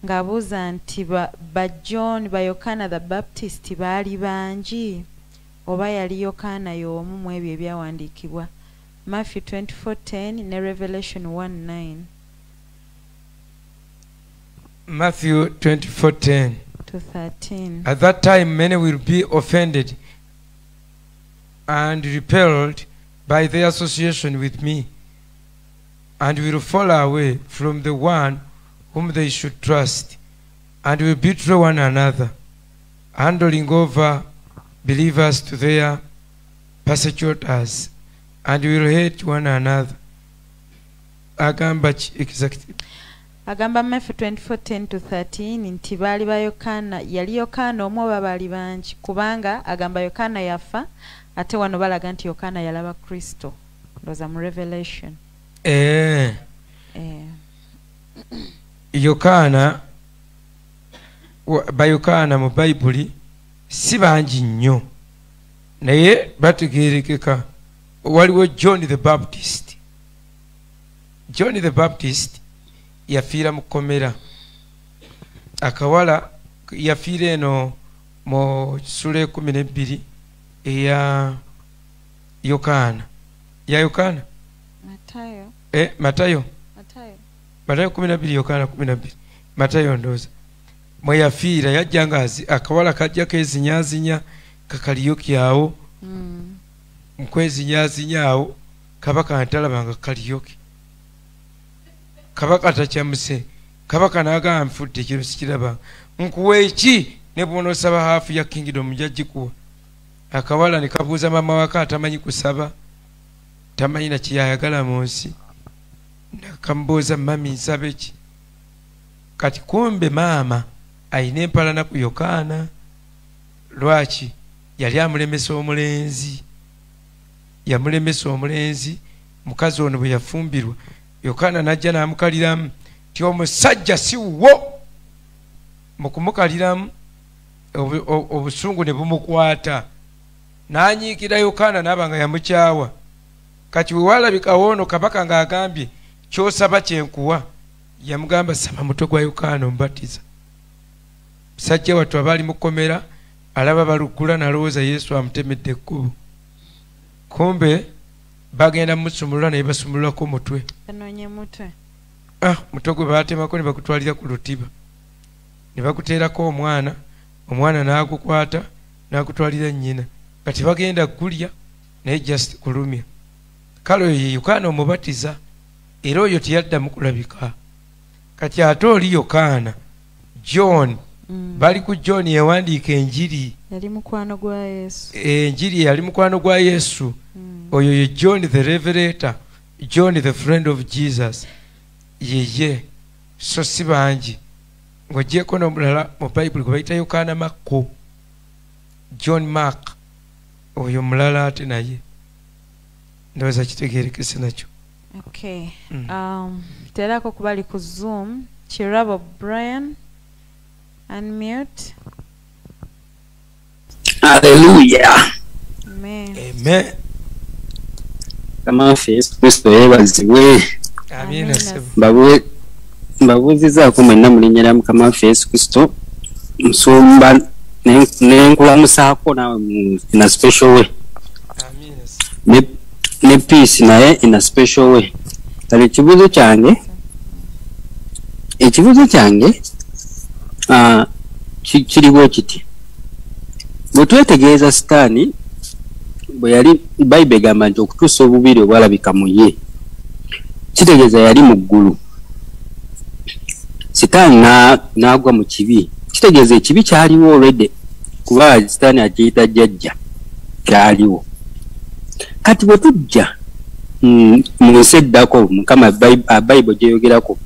ng'abuuza nti ba, ba john ba yokaana the baptist baali bangi? Oba yali yokaana y'omu mu ebyo ebyawandiikibwa? Matthew 2410 ne revelation 19 matthew 24:10 to 13 At that time, many will be offended and repelled by their association with me, and will fall away from the one whom they should trust, and will betray one another, handing over believers to their persecutors, and will hate one another. agamba exactly agamba matthew 24:10 to 13 nti baali ba yokaana yali yokaana omu oba baali bangi kubanga agamba yokaana yafa ate wano balaga nti yokaana yalaba kristo. Ndooza mu revelation. Eh. eh, yokaana bayokaana mu bayibuli si bangi nnyo. Naye bategerekeka waliwo john the baptist. John the baptist yafiira mu kkomera. Akawala yafiira eno mu kisula ekumi nebbiri eya yokaana. Ya yokaana? Matayo. Eh, matayo? Kumi nabiri yokaana kumi nabiri matayo ndooza mwe yafiira yajja nga akawala kajja kezinyazinya kakaliyo kyawo mm. nkwezinyazinyaawo kabaka ntalabanga kaliyoke kabaka takyamuse. Kabaka nagamba nfudde kino sikiraba. Nkuwa eki ne bwonosaba haafu ya kingdom jagikuwa akawala ne kabuuza mama waka atamanyi kusaba? Tamanyi nakiyayagala mu nsi? Nakamubuuza mami nsabe ki? Kati kumbe maama ayina empalana ku yokaana. Lwaki? Yali amulemesa omulenzi. Yamulemesa omulenzi? Mukazi ono bwe yafumbirwa yokaana najja n'amukaliramu ti omusajja si wo mu kumukaliramu obusungu ne bumukwata. N'anyiikira yokaana n'aba nga yamukyawa. Kati we walabikawo ono kabaka ng'agambye kyosaba kyenkuwa yamugamba saba mutwe gwa yokaana omubatiza. Musajja wattu aba ali mukomera alaba balugula nalowooza yesu amutemedde ekkubo. Kumbe bagenda mumusumulula naye basumululako mutwe. Ah mutwe gwe baatemako ne bagutwalira ku lutiba. Ne baguteerako omwana omwana n'agukwata n'agutwalira nnyina. Nga tebagenda gulya naye just kulumya. Kale oyo ye yokaana omubatiza era oyo teyaddamu kulabika. Kati ate oli yokaana john. Bali ku john yawandiika enjiri. Enjiri yali mukwano gwa yesu. Mm. oyo ye john the revelator john the friend of jesus. Yeye so si bangi. Ng'ogyeko n'omulala mu bayibuli gwe bayita yokaana makko. John mark oyo mulala ate naye. Ndowooza kitegeerekese nakyo. Okay. Mm. um, terako kuba ali ku zoom. Kirabo brian unmute. Haleluya. amen. Amen. Kama Yesu Kristo yeebazibwe amina mbabuwe mbabuuzizaako mwenna mu linnya lya Mukama waffe Yesu Kristo. Nsumba nenkulamusaako nawe naawe mu- special way. Ne, ne peace naye ina a special way. Kale ekibuuzo kyange ekibuuzo kyange ah, ki- kiri bwe kiti. Bwe twetegereza sitaani bwe yali bayibuli egamba nti okutuusa obubiri obwalabika mu ye kitegeeza yali mu ggulu. Sitaani na- n'agwa mu kibi. Kitegeeza ekibi kyaliwo olwedde kuba sitaani akiyita jjajja kyaliwo. Kati bwe tujja mm, mu nsi eddako mukama Bayi- bayibuli gyeyogerako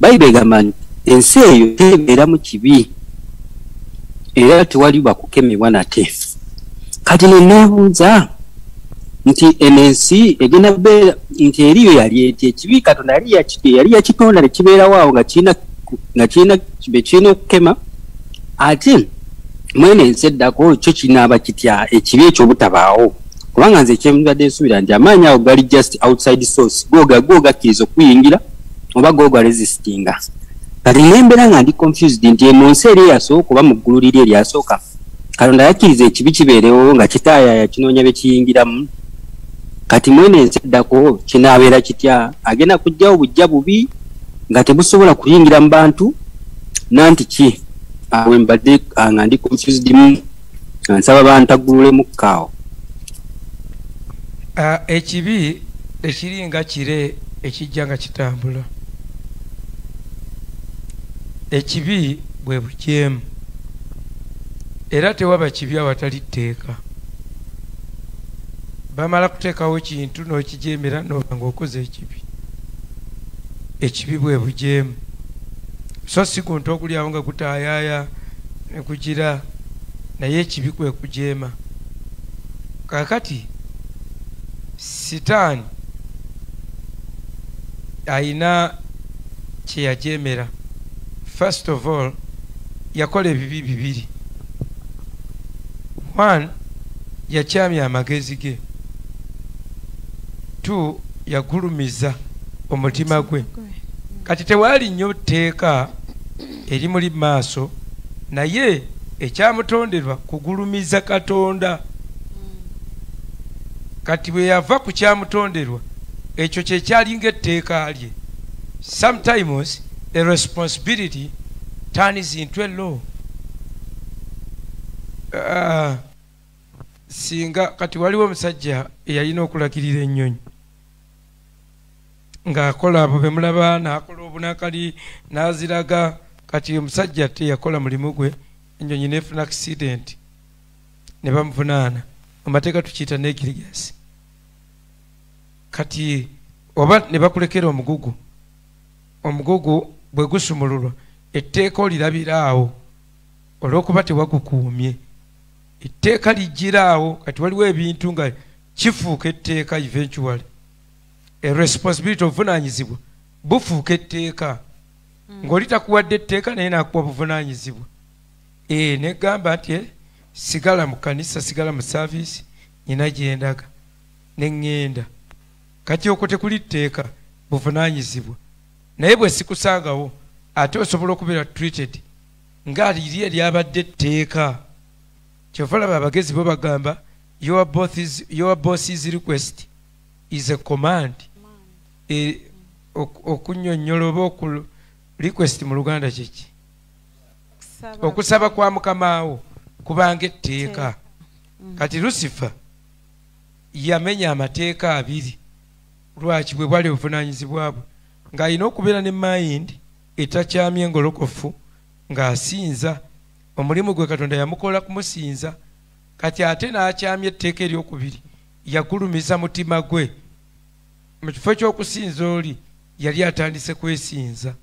bayibuli egamba nti ensi eyo tebeera kibi. Era tewali bakukemebwa nate. Kati neneebuuza nti eno ensi egenda kubeera nti eriyo yali eti? Ekibi katonda yali yaki- yali yakitonda nekibeerawo awo nga kirina okukema? Ate mwene ensi eddako kyo kinaaba kitya? Ekibi ekyo obutabaawo kubanga nze kyembadde nsuubira nti amaanyi ago gali just outside source. Googa googakkiriza okuyingira oba googa resistinga kati nembeera nga ndi confused nti eno nsi eri eyasooka oba mu ggulu liri eryasooka? Katonda yakkiriza ekibi kibeerewo nga kitaaya kinoonya bye kiyingiramu. Kati mwene ensi eddako kinaabeera kitya? Agenda kujjawo bujja bubi nga tebusobola kuyingira mu bantu? Nanti ki? Awe mbadde ah, nga ndi confused mu nga nsaba bantaggululemu-kkaawo Ah, ekibi ekiri nga kire ekijja nga kitambula ekibi bwe bujeemu. Era tewaba kibi awatali tteeka. Bamala kuteekawo kintu n'okijeemera n'oba ng'okoze ekibi. Ekibi bwe bujeemu. So si guntu oguli awo nga gutaayaaya ne kugira naye ekibi kwe kujeema. Kaakati sitaani ayina kye yajeemera first of all yakola ebibi bibiri. One yakyamya amagezi ge. Two yagulumiza omutima gwe. Kati tewaali nnyo tteeka erimuli mu maaso naye ekyamutonderwa kugulumiza katonda. Kati bwe yava ku kyamutonderwa ekyo kyekyalinga etteeka lye. Sometimes a responsibility turns into a law. Uh, singa kati waliwo omusajja eyalina okulagirira ennyonyi ng'akola abo bemulaba n'akola obunakali n'aziraga kati omusajja teyakola mulimu gwe ennyonyi nefuna accident ne bamuvunaana. Mu mateeka tukiyita negirigasi kati oba ne bakulekera omugugu omugugu bwe gusumululwa etteeka olirabira awo olw'okuba tewagukuumye. Etteeka lijjira awo kati waliwo ebintu nga kifuuka etteeka eventually. Eresponsibility obuvunanyizibwa bufuuka etteeka. Ng'oli takuwadde etteeka naye nakuwa buvunanyizibwa ee negamba nti eh, sigala mu kanisa sigala mu saaviisi nyina gyendaga neŋŋenda kati okwo tekuli tteeka buvunanyizibwa naye bwe sikusangawo ate osobola okubeera treated nga liri eryabadde etteeka. Kyova laba abagezi bo bagamba your boss is- your boss's request is a command. E, ok- okunnyonnyola oba oku request mu luganda kiki Kusaba- okusaba kwa mukamaawo kubanga etteeka. Mm. kati lusifa yamenya amateeka abiri. Lwaki bwe bwali obuvunanyizibwa bwe ng'alina okubeera ne mayindi etakyamya engolokofu ng'asinza. Omulimu gwe katonda yamukola kumusinza kati ate n'akyamya etteeka eryokubiri yagulumiza mutima gwe. Mu kifo ky'okusinza oli yali atandise kwesinza.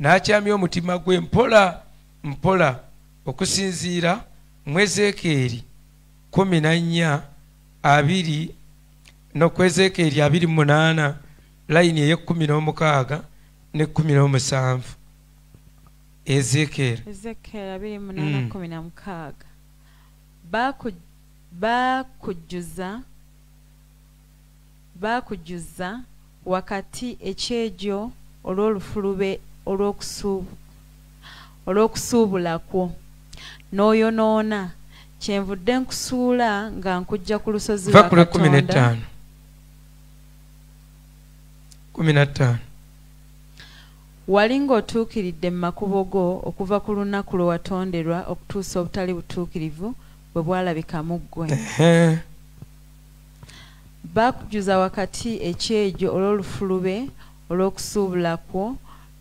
N'akyamya omutima gwe mpola mpola okusinziira mu ezeekeeri kumi na nnya abiri n'okwezeekeeri abiri mu munaana layini ey'ekkumi n'omukaaga n'ekkumi n'omusanvu. Baaku- baakujjuza baakujjuza wakati ekyegyo olw'olufulube olw'okusuubu olw'okusuubula kwo. N'oyonoona kyenvudde nkusuula nga nkujja ku lusozi lwa katonda kumi na ttaano wali ng'otuukiridde mu makubo go okuva ku lunaku lwe watonderwa okutuusa obutali butuukirivu bwe bwalabikamu ggwe Ehe. baakujuza wakati ekyegyo olw'olufulube olw'okusuubula kwo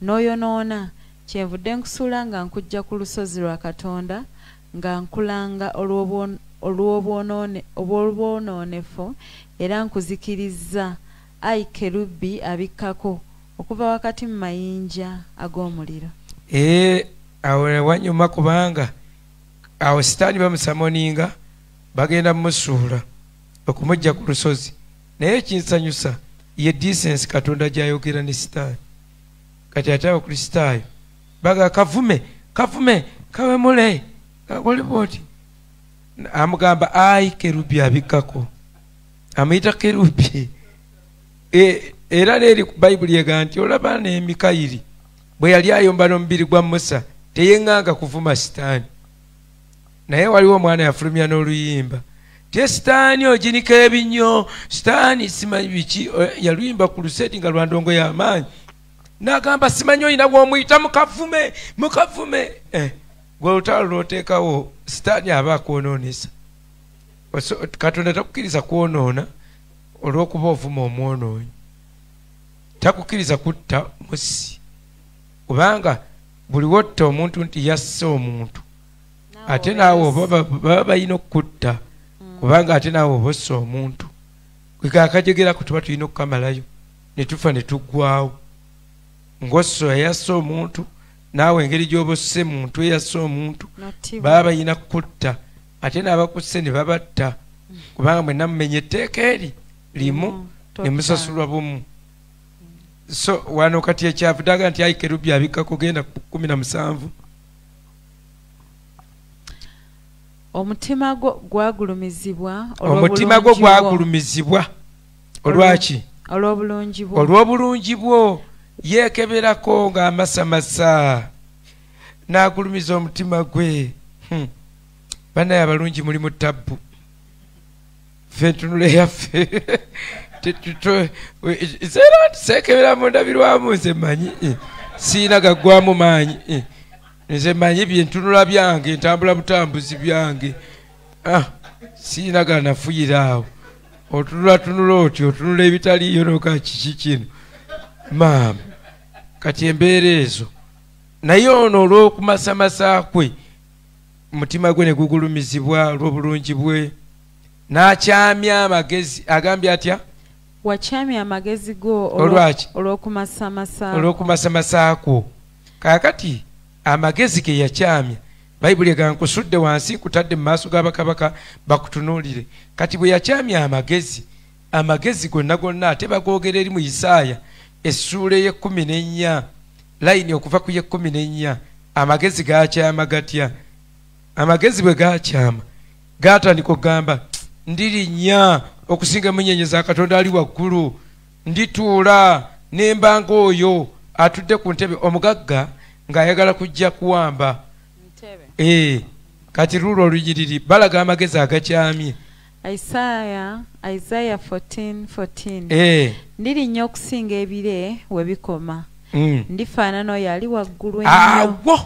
n'oyonoona kyenvudde nkusuula nga nkujja ku lusozi lwa katonda nga nkulanga olw'obwon- olw'obwonoone- olw'obwonoonefu era nkuzikiriza ayi kerubi abikkako okuva wakati mu mayinja ag'omuliro. Ee awo wanyuma kubanga awo sitaani bamusamoninga bagenda mumusuula okumujja ku lusozi. Naye ekinsanyusa ye disensi katonda gyayogera ne sitaani. Kati ate abakristaayo baga kavume kavume kawemule kakolibooti amugamba ayi kerubi abikkako. Amuyita kerubi era neeri ku bayibuli ega nti olaba n'emikayiri bwe yali ayomba n'omubiri gwa musa teyeŋŋanga kuvuma sitaani. Naye waliwo omwana yafulumya n'oluyimba te sitaani oginika ebinnyo sitaani simanyi biki? Yaluyimba ku luseti nga lwandongo y'amaanyi n'agamba simanyi oyina bw'omuyita mukavume mukavume. Eh, gwe olutalo lw'oteekawo sitaani aba akwonoonesa katonda takukkiriza kwonoona olw'okuba ovuma omwonoonyi takukkiriza kutta musi kubanga buli wotta omuntu nti yasse omuntu ate naawe baba balina okukutta kubanga ate naawe oba ossa omuntu kwega akajegeraku tuba tulina okukamalayo ne tufa ne tuggwawo ng'osso eyasse omuntu naawe engeri gy'oba osse muntu eyasse omuntu baba balina kutta ate n'abakusse ne babatta. Kubanga mwenna mumenya etteeka eri limu? Mm, ne totta. musasulwa bumu. So wano kati ekyavudaga nti ayi kerubi abikka kugenda ku kumi na musanvu. Omutima gwo gwagulumizibwa omutima gwo gwagulumizibwa. Olwaki olw'obulungi bwo? Olw'obulungi bwo. Yeekeberako ng'amasamasa. N'agulumiza omutima gwe. Hmm. bannaye abalungi mulimu tabbu ffe ntunula eyaffe seera *laughs* nti seekebera mu ndabirwamu nze manyi eh, siina gaggwamu maanyi eh. nze manyi byentunula byange ntambula butambuzi byange. Ah, siina ganafuyira awo. Otunulatunula oti otunula ebitaliyo noka kiki kino? Maama kati embeera ezo naye ono olw'okumasamasa kwe omutima gwe ne gugulumizibwa olw'obulungi bwe n'akyamya amagezi agambye atya? Wakyamya amagezi go Olwaki? olw'okumasamasa kwo kaakati amagezi ge yakyamya bayibuli egamba nkusudde wansi nkutadde mu maaso g'abakabaka bakutunuulire. Kati bwe yakyamya amagezi amagezi gonna gonna ate bagoogera eri mu isaaya essuula ey'ekkumi n'ennya layini okuva ku y'ekkumi n'ennya amagezi gaakyama gatya? Amagezi bwe gaakyama gaatandika okugamba ndirinnya okusinga emunyenye za katonda ali waggulu. Ndituula nemba ng'oyo atudde ku ntebe. Omugagga ng'ayagala kujja kuwamba. Ee kati luulo olunyiriri balaga amagezi agakyamye. Isaya isaya 14:14 ee ndirinnya okusinga ebire we bikoma. Mm. ndifaanana oyo ali waggulu awo!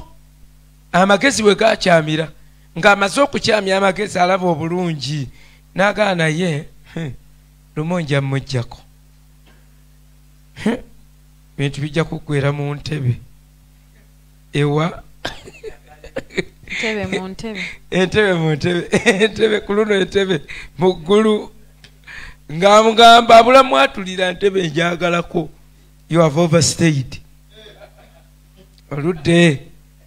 Amagezi we gakyamira ng'amaze okukyamya amagezi alaba obulungi n'agaa naye "Heh, lumu nja mmugjako Heh, bintu bijja kuggwera mu ntebe. Ewa. Ntebe mu ntebe. Entebe mu ntebe. Entebe ku luno entebe mu ggulu. Ng'amugamba abulamu atulira ntebe njagalako you have overstayed. Oludde.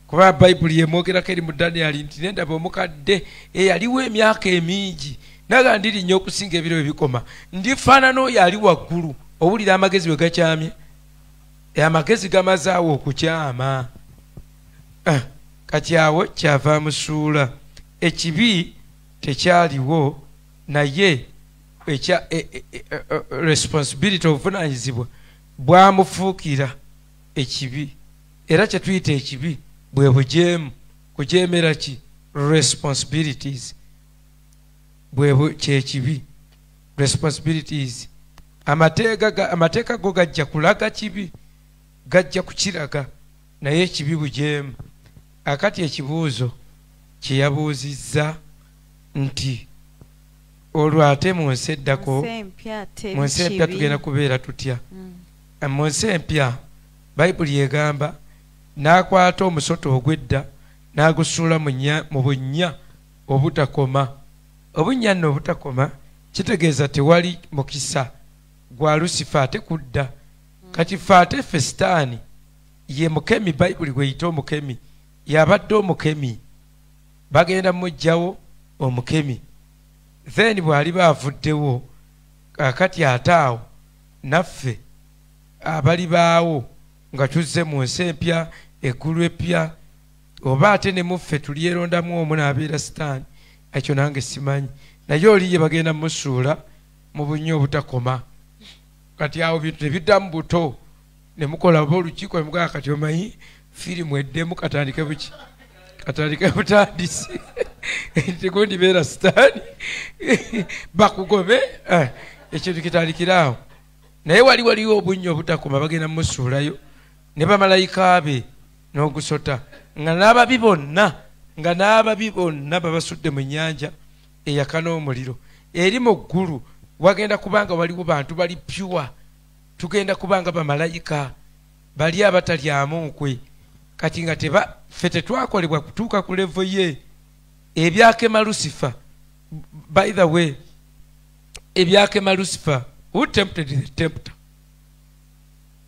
Kuba bayibuli yemwogerako eri mu daniyali nti nendaba omukadde eyaliwo emyaka emingi naga ndirinnyo okusinga ebiro ebikoma ndifaanana oyo ali waggulu owulira amagezi we gakyamye. Amagezi gamazaawo okukyama. Ah, kati awo kyava musuula ekibi tekyaliwo naye ekya e- e- e- e- responsibility obuvunanyizibwa bwamufuukira ekibi. Era kyetuyita ekibi bwe bujeemu. Kujeemera ki? Responsibilities. bwe kyekibi responsibilities amateeka go gajja kulaga kibi gajja kukiraga naye ekibi bujeemu. Akati ekibuuzo kye yabuuzizza nti olwo ate mu nsi eddako Mu nsi empya tugenda kubeera tutya? Mm. mu nsi empya bayibuli egamba n'akwata omusota ogw'edda n'agusuula mu bunnya obutakoma obunnya nno obutakoma kitegeeza tewali mukisa gwa lusifa ate kudda. Kati fe ate ffe sitaani ye mukemi bayibuli gweyita omukemi yabadde omukemi. Bagenda mmuggyawo omukemi. Then bw'aliba avuddewo kakati ate awo naffe abali baawo nga tuzze mu nsi empya eggulu epya oba ate ne muffe tulyerondamu omu n'abeera sitaani ekyo nange simanyi. Naye oli ye bagenda musuula mu bunnya obutakoma. Kati awo bintu nebiddamu buto ne mukola oba olukiiko ne mugaa kati omanyi firimu eddemu katandike buki katandike butandisi. *laughs* Tikundibeera sitaani. *laughs* Bakugome eh, ekintu kitandikiraawo naye wali waliwo obunnya obutakoma bagenda musuulayo ne bamalayika be n'ogusota nga n'ababi bonna nga n'ababi bonna babasudde mu nnyanja eyaka n'omuliro. Eri mu ggulu wagenda kubanga waliwo bantu bali pyuwa tugenda kubanga bamalayika bali abatalyamu nkwe kati nga teba ffe tetwakolebwa kutuuka ku levo ye. Ebyakema lusifa by the way ebyakema lusifa who tempted the tempter?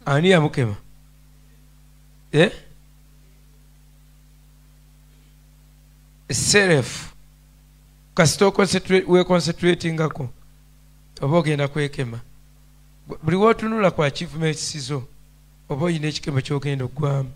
Ani yamukema eh? Self kasita weconcentratingako oba ogenda kwekema. Bu- buli wotunula ku achievements zo oba oyina ekikemo kyogenda oggwamu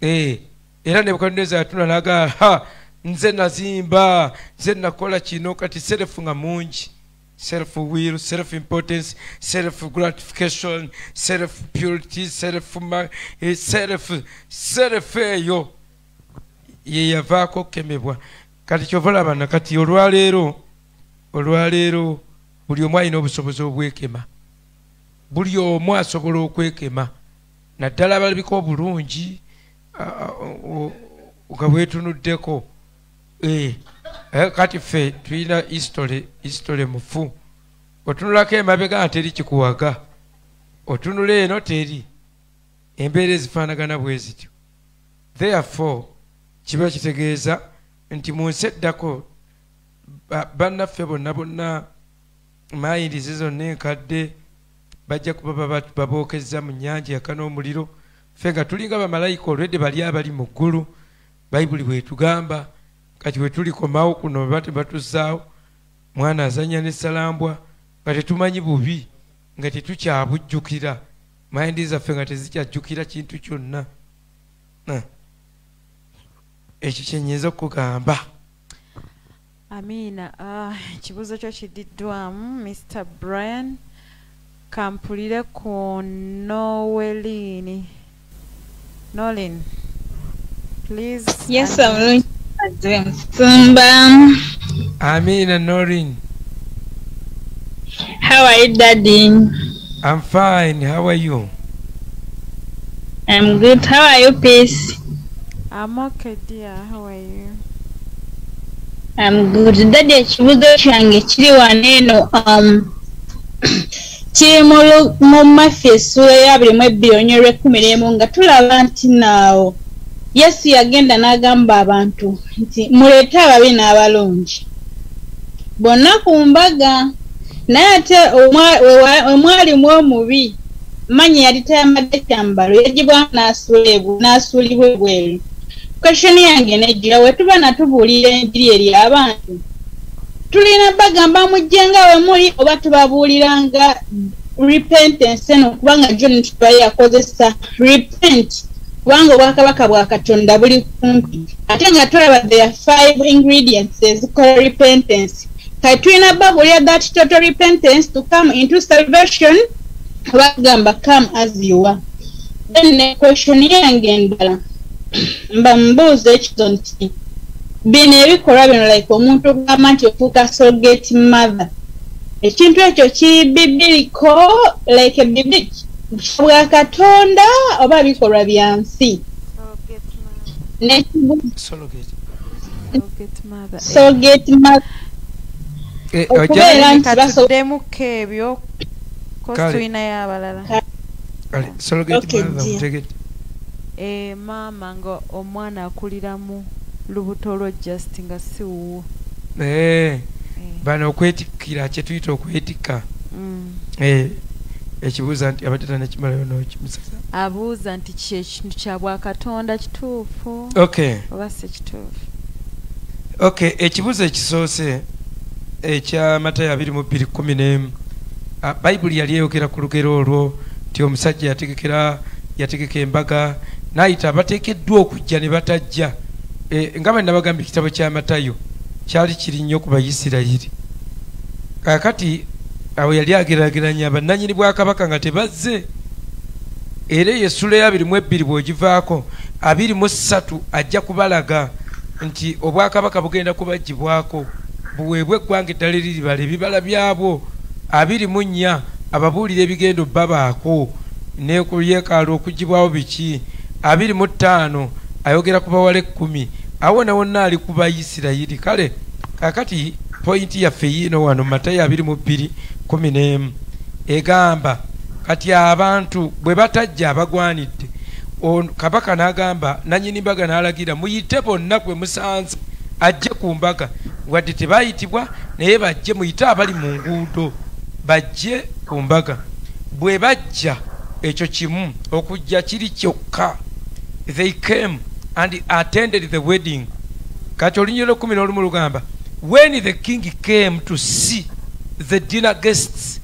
Eh, era nebukadneza yatuna naga ha nze nazimba nze nakola kino kati self nga mungi. Self will self importance self gratification self purity self self self eyo yeyavaako okukemebwa. Kati kyova olaba nakati olwaleero olwaleero buli omu alina obusobozi obwekema. Buli omu asobola okwekema. Naddala abalabika obulungi nga bwetunuddeko. Eh, eh, kati ffe tulina history mufu. Otunulako emabega nga teri kikuwaga. Otunula eno teri. Embeera ezifaanagana bwe zityo. Therefore kiba kitegeeza nti mu nsi eddako ba- bannaffe bonna bonna mayindizi zonna enkadde bajja kuba babookezza mu nnyanja yaka n'omuliro. Ffe nga tulinga bamalayika olwedde bali abali mu ggulu bayibuli bwetugamba kati bwe tulikomawo kuno beba tebatuzzaawo mwana azanya n'essalambwa nga tetumanyi bubi nga tetukyabujjukira. Mayindi zaffe nga tezikyajjukira kintu kyonna. Ah. Ekyo kyenyinza okugamba amiina ah, ekibuuzo kyo kiddiddwamu mr brian kampulire ku nowelini nolin please Yes, looking Nsumba. amiina norin How are you, Daddy? i'm fine how are you I'm good. How are you, Peace? I'm okay dear. How are you? I'm good. Daddy, ekibuuzo kyange kiri wano eno um, kiri mu Matthew essuula ya abiri mu ebbiri onywe lw'ekkumi n'emu nga tulaba nti naawo. Yesu yagenda n'agamba abantu nti muleete ababi n'abalungi. Bonna ku mbaga naye ate omwalimu omubi manyi yali tayamadde kyambalo ebu- n'asuulibwa ebweru kweshoni yange nejjira we tuba natubuulira enjiri eri abantu. Tulina bagamba mujje nga we muli oba tubabuuliranga repentance eno kubanga john tuba yakozesa repent kubanga obwakabaka bwa katonda buli kumpi. Ate nga tulaba there five ingredients ezikola repentance. Kati tulina babuulira that total repentance to come into salvation bagamba come as you are. Then ne question yange endala mba mubuuza ekizo nti bino ebikolwa bino like omuntu ogamba nti ofuuka solgate mother ekintu ekyo kiri bibiriko like bibiri bwa katonda oba bikolwa bya nsi? Solgate mother. Eh, Okubeera ojja- nti baso- katuddemuko ebyo kosi Kale. tulinayo abalala maama nga omwana akulira mu lubuto lwo just nga si wuwo. Eh, Eh, bano okwetikkira kyetuyita okwetikka mm. Eh, ekibuuza nti abadde tanakimalayo nokimusaza abuuza nti ki ekintu kya bwakatonda kituufu? Okay oba si kituufu? Okay ekibuuzo ekisoose ekya matayo abiri mu bbiri kumi n'emu bayibuli yali eyogera ku lugero olwo nti omusajja yategekera yategeka embaga n'ayita abateekeddwa okujja ne batajja. Eh, nga bwe nabagamba ekitabo kya matayo kyali kiri nnyo ku bayisirayiri. Kaakati awo yali ageraageranya bannanyini bwakabaka nga tebazze. Era eyo essula eyabiri mu ebbiri bw'ogivaako abiri mu ssatu ajja kubalaga nti obwakabaka bugenda kubagibwako buweebwe eggwanga eddala eriribala ebibala byabwo. Abiri mu nnya ababuulira ebigendo babaako. Ne ku yeekaalu okugibwawo biki abiri mu ttaano ayogera ku bawala ekkumi. Awo wonna wonna ali ku bayisirayiri. Kale kaakati pointi yaffe yiino wano matayo abiri mu bbiri kumi n'emu egamba kati abantu bwe batajja abagwanidde kabaka n'agamba nanyini mbaga n'alagira muyite bonna gwe musanze ajje ku mbaga. Wadde tebayitibwa naye bajje muyite abali mu nguudo bajje ku mbaga. Bwe bajja ekyo kimu okujja kiri kyokka they came and attended the wedding. Kati olunyiro lwekumi n'olumu lugamba when the king came to see the dinner guests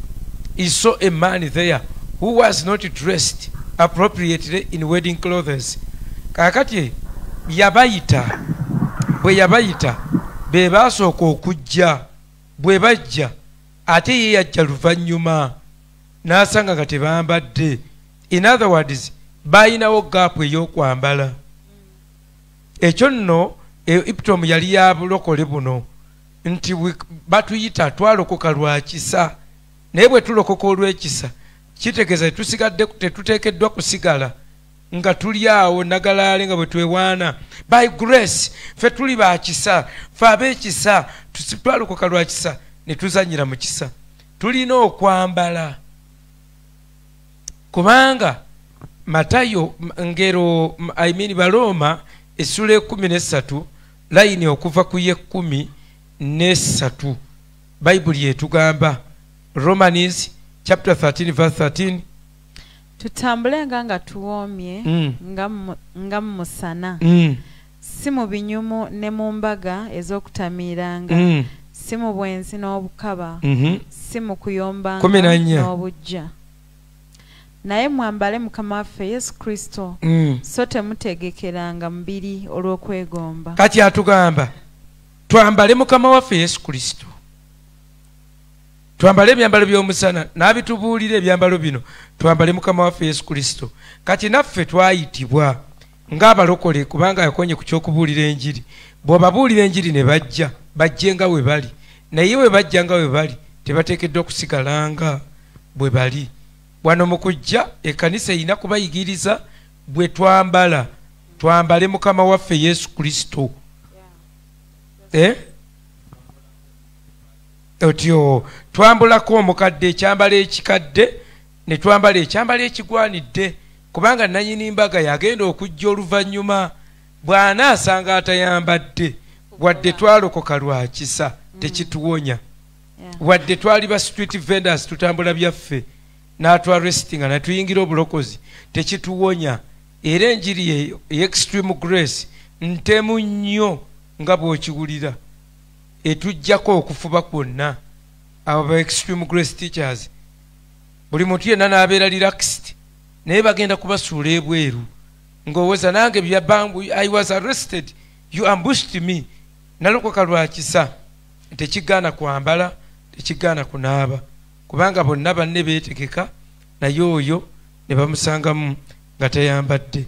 he saw a man there who was not dressed appropriately in wedding clothes. Kaakati yabayita bwe yabayita be baasooka okujja bwe bajja ate ye yajja luvannyuma. N'asanga nga tebambadde in other words baayinawo gaapu ey'okwambala. Ekyo nno e- iptom yali ya bulokole buno. Nti batuyita twalokoka lwa kisa. Naye bwe tulokoka olw'ekisa kitegeeza tetusigadde tetuteekeddwa kusigala nga tuli awo nagalaale nga bwe twewaana. By grace ffe tuli bakisa ffe ab'ekisa twalokoka lwa kisa ne tuzanyira mu kisa. Tulina okwambala. Kubanga matayo ngero I mean balooma essula ekumi nesatu layini okuva ku yekkumi nesatu bayibuli etugamba romanis chapter 13 verse 13 tutambulenga nga tuwoomye Mm. nga mu- nga mu musana mm, si mu binyumu ne mu mbaga ez'okutamiiranga. Mm, si mu bwenzi n'obukaba. Mhm. si mu kuyombanga n'obujja naye mwambale mukama waffe yesu kristo. Mm. so temutegekeranga mubiri olw'okwegomba. Kati atugamba twambale mukama waffe yesu kristo. Twambale ebyambalo by'omusana n'abitubuulira ebyambalo bino twambale mukama waffe yesu kristo. Kati naffe twayitibwa ng'abalokole kubanga yakonye ku ky'okubuulira enjiri. Bw'obabuulira enjiri ne bajja bajje nga we bali. Naye we bajja nga we bali tebateekeddwa kusigalanga bwe bali wano mu kujja ekkanisa erina kubayigiriza bwe twambala. Twambale mukama waffe yesu kristo. Eh? otyo twambulako omukadde ekyambalo ekikadde ne twambala ekyambalo ekigwanidde kubanga nanyini mbaga yagenda okujja oluvannyuma. Bw'anaasanga atayambadde wadde twalokoka lwa kisa tekituwonya. Yeah. wadde twali ba street vendors tutambula byaffe n'atwarestinga netuyingira obulokozi tekituwonya. Era enjiri ye extreme grace ntemu nnyo nga bw'okiwulira. Etujjako okufuba kwonna. Abo ba extreme grace teachers buli muntu yenna n'abeera relaxed naye bagenda kubasuula ebweru. Ng'oweza nange byabambu i was arrested you ambushed me. Nalokoka lwa kisa tekigaana kwambala tekigaana kunaaba kubanga bonna banne beetegeka naye oyo ne bamusangamu nga tayambadde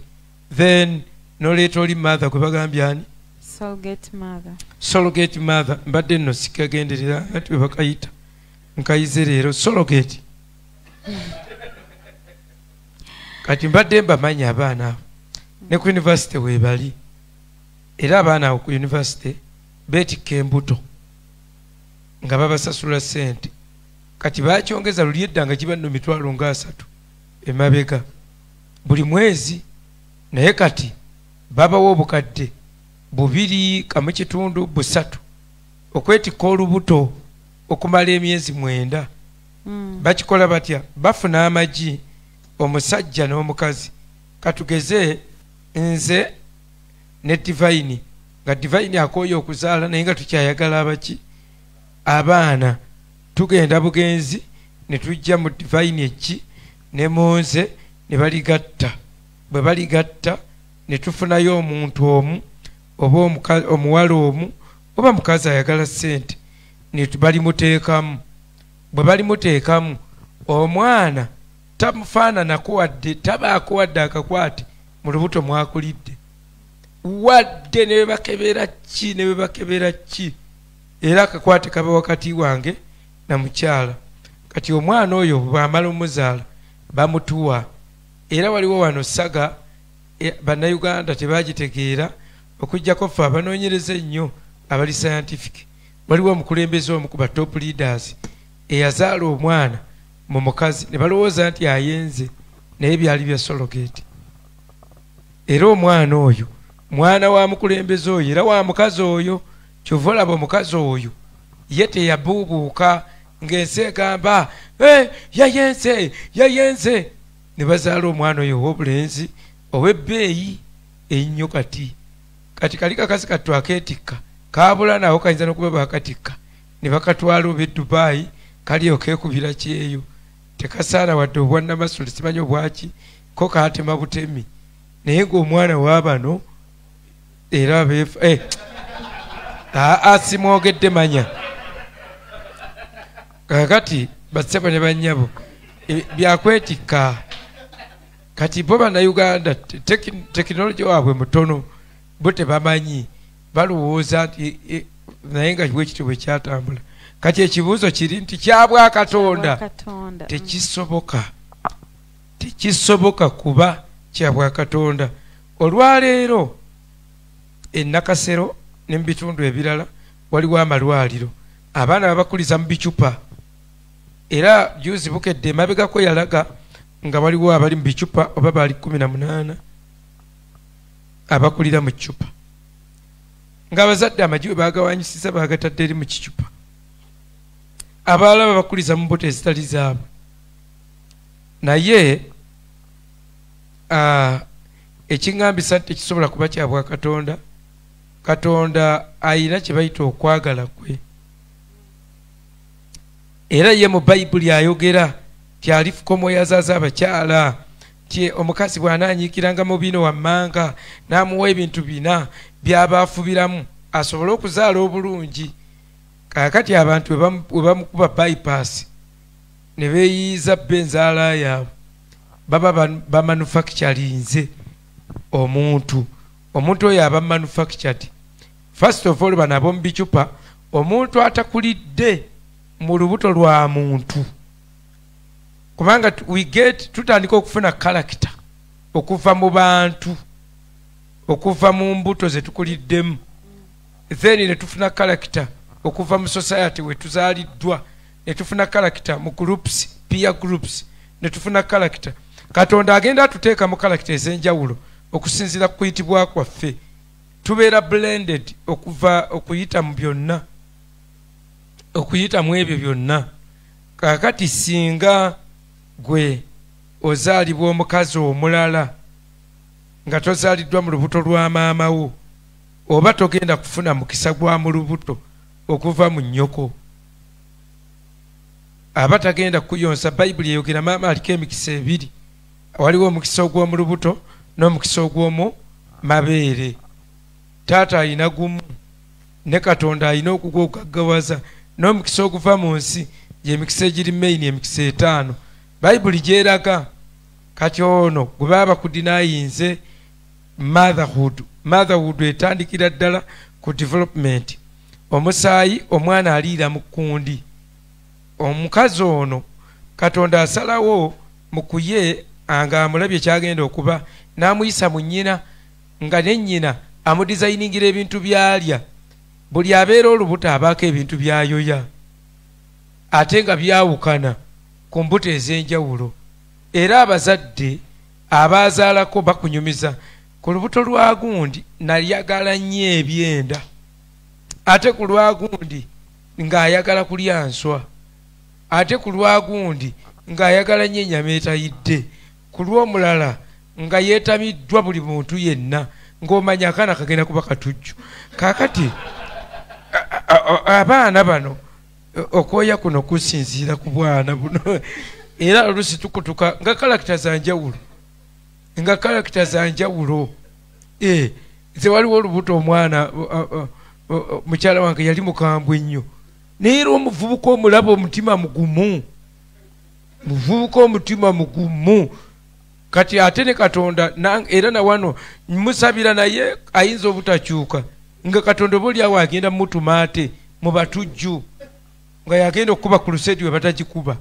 then noleeta oli mother gwe bagambye ani? Sologate mother. Mbadde nno sikagenderera ati we bakayita. Nkayize leero sologate *laughs* kati mbadde mbamanya abaana abo. Ne ku univesity weebali era abaana abo ku univesity beetikka embuto nga babasasula sente kati bakyongeza luli edda nga kiba nno mitwalo nga asatu. Emabega. Buli mwezi naye kati babawa obukadde. Bubiri kamu kitundu busatu. Okwetikka olubuto okumala emyezi mwenda. Mm. bakikola batya? Bafuna amagi omusajja n'omukazi. Katugeze nze ne divayini. Nga divayini akooye okuzaala naye nga tukyayagala abaki abaana tugenda bugenzi ne tujja mu divayini eki ne munze ne baligatta. Bwe baligatta ne tufunayo omuntu omu oba omuwala omu oba mukazi ayagala ssente balimuteekamu. Bwe balimuteekamu omwana tamufaananako wadde tabaako wadde akakwate mu lubuto mwakulidde. Wadde ne bebakebera ki ne bebakebera ki? Era akakwate kaba wakati wange na mukyala. Kati omwana oyo bwamala omuzaala bamutuwa. Era waliwo wano saga e, bannayuganda tebagitegeera okugjako ffe abanoonyereza ennyo abali scientific. Waliwo omukulembeze omu ku ba top leaders eyazaala omwana mu mukazi ne balowooza nti ayenze naye byali bya sologeti era omwana oyo mwana wa mukulembeze oyo era wa mukazi oyo kyova olaba omukazi oyo ye teyabuubuuka ng'ensi egamba "Eh, yayenze yayenze ne bazaala omwana oyo ow'obulenzi ow'ebbeeyi ennyo kati. Kati kali kakasi kati twakeetikka kaabula nawo kayinza n'okuba baakatikka. Ne bakatwala oba edubaayi kali okeekubira kyeyo. Tekasaana wadde obwannamasole simanyi obwaki ko kaatema butemi. Naye ng'omwana waabano era beefa eh, aa simwogedde manya kakati bassebo ne bannyabo e, byakwetikka kati bo bannayuganda teki- tekinologi waabwe mutono bo tebamanyi. Balowooza nti e, naye nga bwekityo bwe kyatambula. Kati ekibuuzo kiri nti kyabwakatonda Katonda. tekisoboka. Tekisoboka kuba kyabwakatonda olwaleero enakasero ne mu bitundu ebirala waliwo amalwaliro. Abaana babakuliza mu bicupa era juzi bukedde emabegako yalaga nga waliwo abali mu bicupa oba bali kumi na munaana abakulira mu cupa ng'abazadde amagi we bagawanyisiza bagatadde eri mu kicupa. Abalala babakuliza mu mbuto ezitali zaabwe. Naye ekiŋambisa nti tekisobola kuba kyabwa katonda katonda ayina kye bayita okwagala kwe era ye mu bayibuli ayogera ti alifukomo yazaaza abakyala. Ti omukazi bw'anaanyiikiranga mu bino wammanga n'amuwa ebintu bina byaba afubiramu asobole okuzaala obulungi. Kaakati abantu we bamukuba bypass ne beeyiiza bba enzaala yaabwe. Baba bamanufacturinze omuntu. Omuntu oyo aba manufactured. First of all bano ab'omu bicupa omuntu atakulidde mu lubuto lwa muntu. Kubanga weget tutandika okufuna kalakita okuva mu bantu okuva mu mbuto zetukuliddemu then netufuna kalakita okuva mu society wetuzaaliddwa netufuna kalakita mu groups peer groups netufuna kalakita katonda agenda atuteeka mu kalakita ez'enjawulo okusinziira ku kuyitibwa kwaffe. Tubeera blended okuva okuyita mu byonna okuyita mu ebyo byonna. Kaakati singa gwe ozaalibwa omukazi omulala nga tozaaliddwa mu lubuto lwa maama wo oba togenda kufuna mukisa gwa mu lubuto okuva mu nnyoko aba tagenda kuyonsa bayibuli eyogera maama aliko emikisa ebiri waliwo omukisa ogw'omu lubuto n'omukisa ogw'omu mabeere. Taata ayina gumu ne katonda ayina okugwa okugaggawaza n'omukisa oguva mu nsi gyemikisa egiri maini emikisa etaano. Bayibuli gyeraga kati ono gwe baba bakudinayinze motherhood motherhood etandikira ddala ku development. Omusaayi omwana aliira mu kundi omukazi ono katonda asalawo mu kuye nga amulabye kyagenda okuba n'amuyisa mu nnyina nga ne nnyina amudizayiningira ebintu byalya buli abeera olubuto abaako ebintu byayoya ate nga byawukana ku mbuto ez'enjawulo. Era abazadde abazaalako bakunyumiza ku lubuto lwa gundi nalyagala nnyo ebyenda. Ate ku lwa gundi ng'ayagala kulya nswa. Ate ku lwa gundi ng'ayagala nnyo ennyama etayidde. Ku lw'omulala nga yeetamiddwa buli muntu yenna ng'omanya akaana kagenda kuba katujju. Kaakati abaana bano okwoya kuno kusinziira ku bwana buno. *laughs* Era olusi tukutuka nga kalakita zanjawulo nga kalakita zanjawulo ze waliwo olubuto omwana mukyala wange yali mukambwe nnyo naye era omuvubuka omulaba omutima mugumu muvubuka omutima mugumu. Kati ate ne katonda era nawano musabira naye ayinza obutakyuka nga katonda oba oliawo agenda mutuma ate mu batujju nga yagenda okukuba ku lusedi we batagikuba.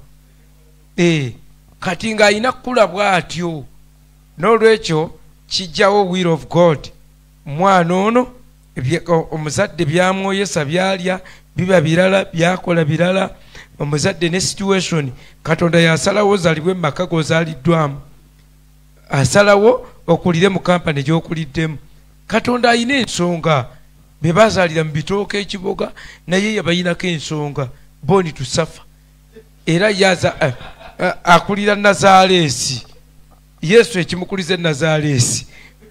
E, kati ng'ayina kukula bw'atyo. N'olwekyo kijjawo will of god. Mwana ono omuzadde byamwoyesa byalya biba birala byakola birala. Omuzadde ne situation katonda yasalawo ozalibwe mumaka gozaaliddwamu asalawo okulire mu kampani gyokuliddemu. Katonda ayina ensonga be bazaalira mu bitooka ekiboga naye yabayinako ensonga boni tusafa. Era yaza uh, uh, akulira nazaaleesi yesu ekimukuliza enazaaleesi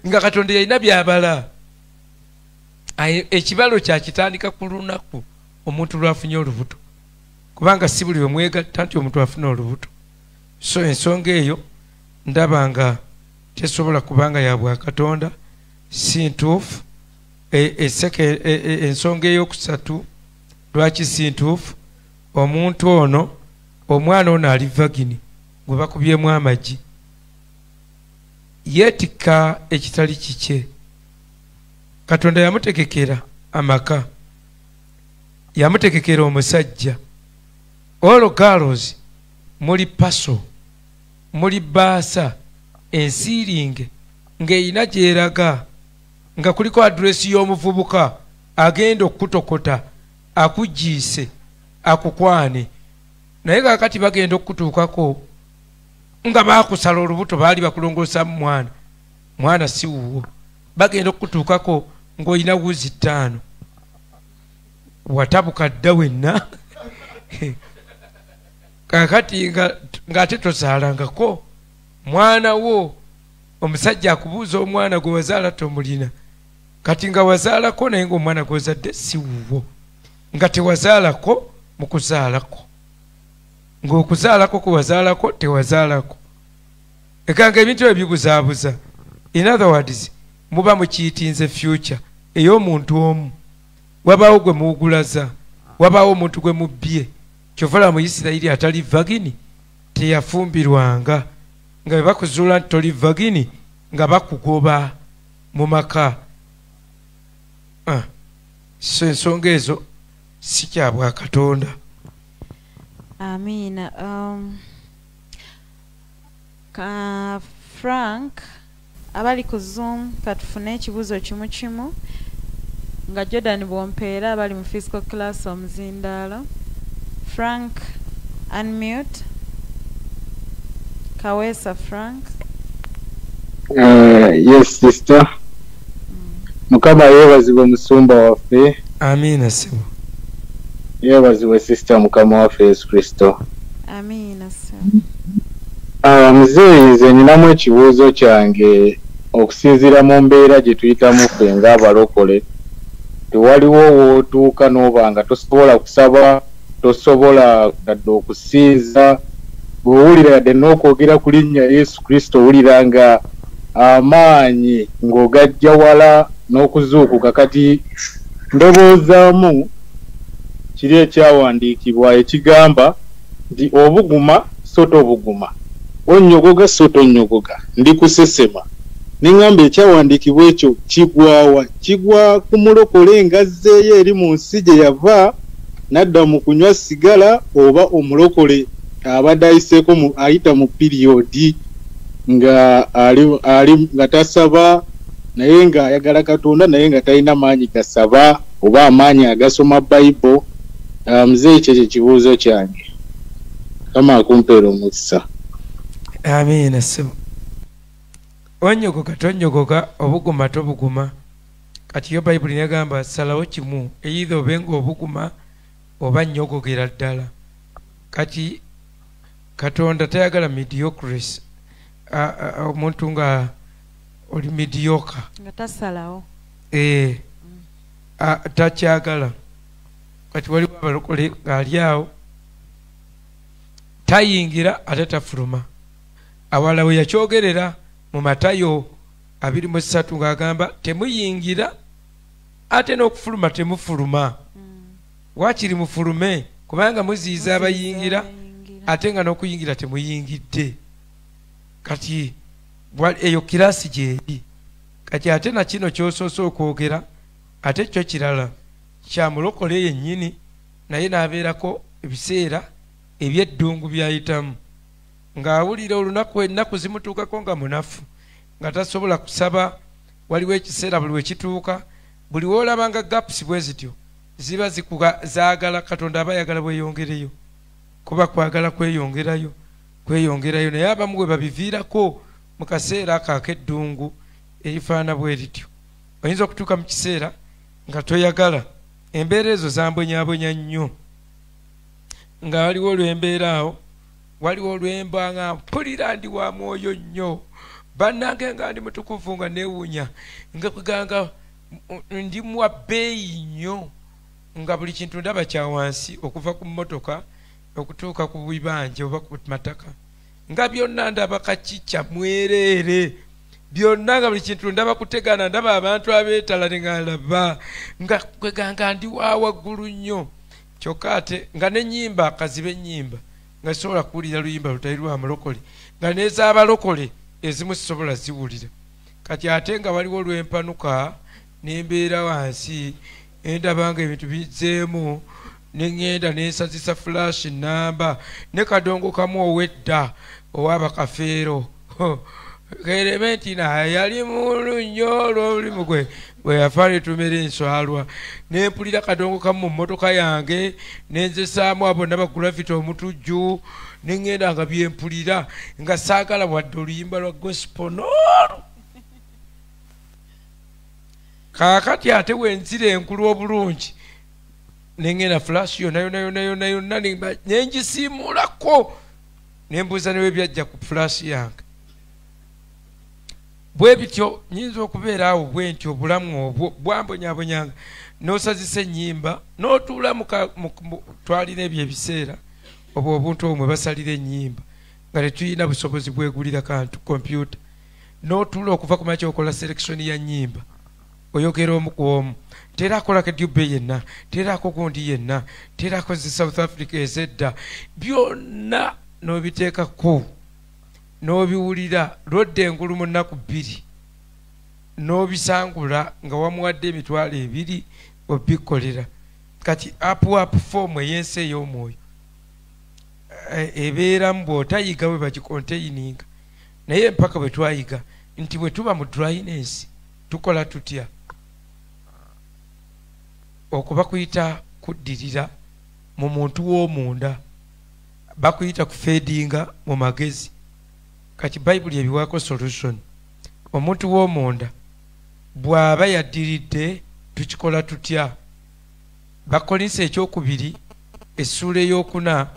nga katonda yalina byabala. Ekibalo kyakitandika ku lunaku omuntu lwafunye olubuto. Kubanga si buli wemwegatta nti omuntu afuna olubuto. So ensonga eyo ndaba nga tesobola kubanga ya bwakatonda si ntuufu ensonga eyokusatu lwaki si ntuufu? Omuntu ono omwana ono ali vagini gwe bakubyemu amagi yeetikka ekitali kikye. Katonda yamutegekera amaka. Yamutegekera omusajja. Olo galos muli paso muli baasa ensiiringe ng'erina gyeraga nga kuliko aduresi y'omuvubuka agenda okutokota akujiise akukwane. Naye kakati bagenda okutuukako nga bakusala olubuto baali bakulongoosa mu mwana. Mwana si wuwo. Bagenda okutuukako ng'olina wuzi ttaano. Watabuka dda wenna. *laughs* Kakati ng'ate tozaalangako mwana wo omusajja akubuuza omwana gwe wazaala tomulina kati nga wazaalako naye ngaomwana gwozadde si wuwo nga tewazaalako mu kuzaalako ng'okuzaalako kwe wazaalako tewazaalako. Ekanga ebintu ebyo bibuzaabuza in other words muba mukiyitinze future ey'omuntu omu. Wabaawo gwe muwugulaza wabaawo omuntu gwe mubbye. Kyovala mu isirayiri atali vagini teyafumbirwanga. Nga bwe bakuzuula nti toli vagini nga bakugoba mu maka so ensonga ezo si kya bwakatonda amiina um, ka frank abali ku zoom katufune ekibuuzo kimu kimu nga jordan bwompeera abali mu physical class omuzindaalo frank unmute. Kaweesa frank. Uh, yes sister mukama yeebazibwe musumba waffe. Amiina sebo yeebazibwe sister mukama waffe yesu kristo. Amiina se uh, muzeeyi nze ninamu ekibuuzo kyange okusinziira mu mbeera gye tuyitamu ffe ng'abalokole. Tewaliwo wootuuka n'oba nga tosobola kusaba tosobola dadde okusinza bw'owulira yadde n'okwogera ku linnya yesu kristo owulira nga amaanyi ng'ogajja wala n'okuzuukuka kati ndoboozaamu kiri ekyawandiikibwa ekigamba nti obuguma so tobuguma onnyogoga so tonnyogoga ndi kusesema neŋŋamba ekyawandiikibwa ekyo kigwawa kigwa ku mulokole ngazzeeyo eri mu nsi gye yava nadda mu kunywa sigala oba omulokole abadde ayiseeko ayita mu piriyodi nga ali nga tasaba naye ng'ayagala katonda naye nga talina maanyi gasaba oba amaanyi agasoma bayibo Ah, muzeeyi kyo kye kibuuzo kyange. Kama akumpeera omukisa. Amiina sebo onyogoga tonyogoga obuguma tobuguma. Kati yo bayibuli negamba salawo kimu eyitha obenga obuguma oba nyogogera ddala. Kati katonda tayagala a- omuntu nga oli medioka nga tasalawo. Ee a- takyagala. Kati waliwo abalokole ng'ali awo. Tayingira ate tafuluma. Awala we yakyogerera mu matayo abiri mu ssatu ng'agamba temuyingira ate n'okufuluma temufuluma. Waakiri mufulume? Kubanga muziyiza abayingira. ate nga n'okuyingira temuyingidde. Kati eyo kiraasi gyeri kati ate na kino kyosoose okwogera ate kyo kirala. Kyamulokole yennyini naye n'abeerako ebiseera ebyeddungu byayitamu. Ng'awulira olunaku ennaku zimutuukako nga munafu nga tasobola kusaba waliwo ekiseera buli wekituuka buli woolaba nga gapusi bwe zityo ziba zikuga zaagala katonda aba ayagala bweyongereyo. Kuba kwagala kweyongerayo kweyongerayo naye abamu bwe babiviirako mu kaseera ako ak'eddungu erifaana bwe rityo oyinza okutuuka mu kiseera nga toyagala. Embeera ezo zambonyabonya nnyo. Nga waliwo olwembeera awo waliwo olwemba nga mpulira ndi wa mwoyo nnyo. Bannange nga ndi mutukuvu nga neewuunya nga kweganga ndi mwa bbeeyi nnyo nga buli kintu ndaba kya wansi okuva ku mmotoka okutuuka ku bibanja oba ku mataka nga byonna ndaba kakikya mwereere. Byonna nga buli kintu ndaba kutegana ndaba abantu abeetala ne nga laba nga kweganga ndi wa waggulu nnyo. Kyokka ate nga n'ennyimba akaziba ennyimba nga sisobola kuwulira luyimba lutali lwa mulokole nga n'ez'abalokole ezimu sisobola ziwulira. Kati ate nga waliwo olwempanuka nembeera wansi endaba nga ebintu bizzeemu neŋŋenda nensazisa fulash namba ne kadongo kamu ow'edda ow'abakafeero kerementi naye yali mulu nnyo olw'omulimu gwe bwe yafa netumera enswalwa. Nempulira kadongo kamu mu mmotoka yange nenzesaamu abo nabagulafiti omutujju neŋŋenda nga byempulira nga saagala wadde oluyimba lwa gospo noolu kaakati ate wenzira enkulu obulungi neŋŋenda fulash yonna yonna yonna yonna yonna nengisimulako nembuuza newe byajja ku fulash yange. Bwe bityo nyinza okubeera awo bwe nti obulamu obwo bwambonyabonyanga. N'osazisa ennyimba n'otuula twalina ebyo ebiseera obwo obuntu obwo mwe basalira ennyimba. Nga tetulina busobozi bwegulira kantu kompyuta n'otuula okuva ku makya okola selekisoni ya nnyimba oyogera omu ku omu tera akolako edube yenna terako gundi yenna terako zi south africa ezedda. Byonna n'obiteekako n'obiwulira lwodda engulu mu nnaku bbiri n'obisangula nga wamuwadde emitwalo ebiri obikolera kati apuapu foomu ey'ensi ey'omwoyo. E, ebeeramu bw'otayiga bwe bagikonteininga naye empaka bwe twayiga nti bwe tuba mu drynensi tukola tutya okuba kuyita kuddirira mu muntu w'omunda bakuyita kufeedinga mu magezi. Kati bayibuli ebiwaako solution. Omuntu w'omunda bw'aba yaddiridde tukikola tutya? Bakolinsa ekyokubiri essuula ey'okuna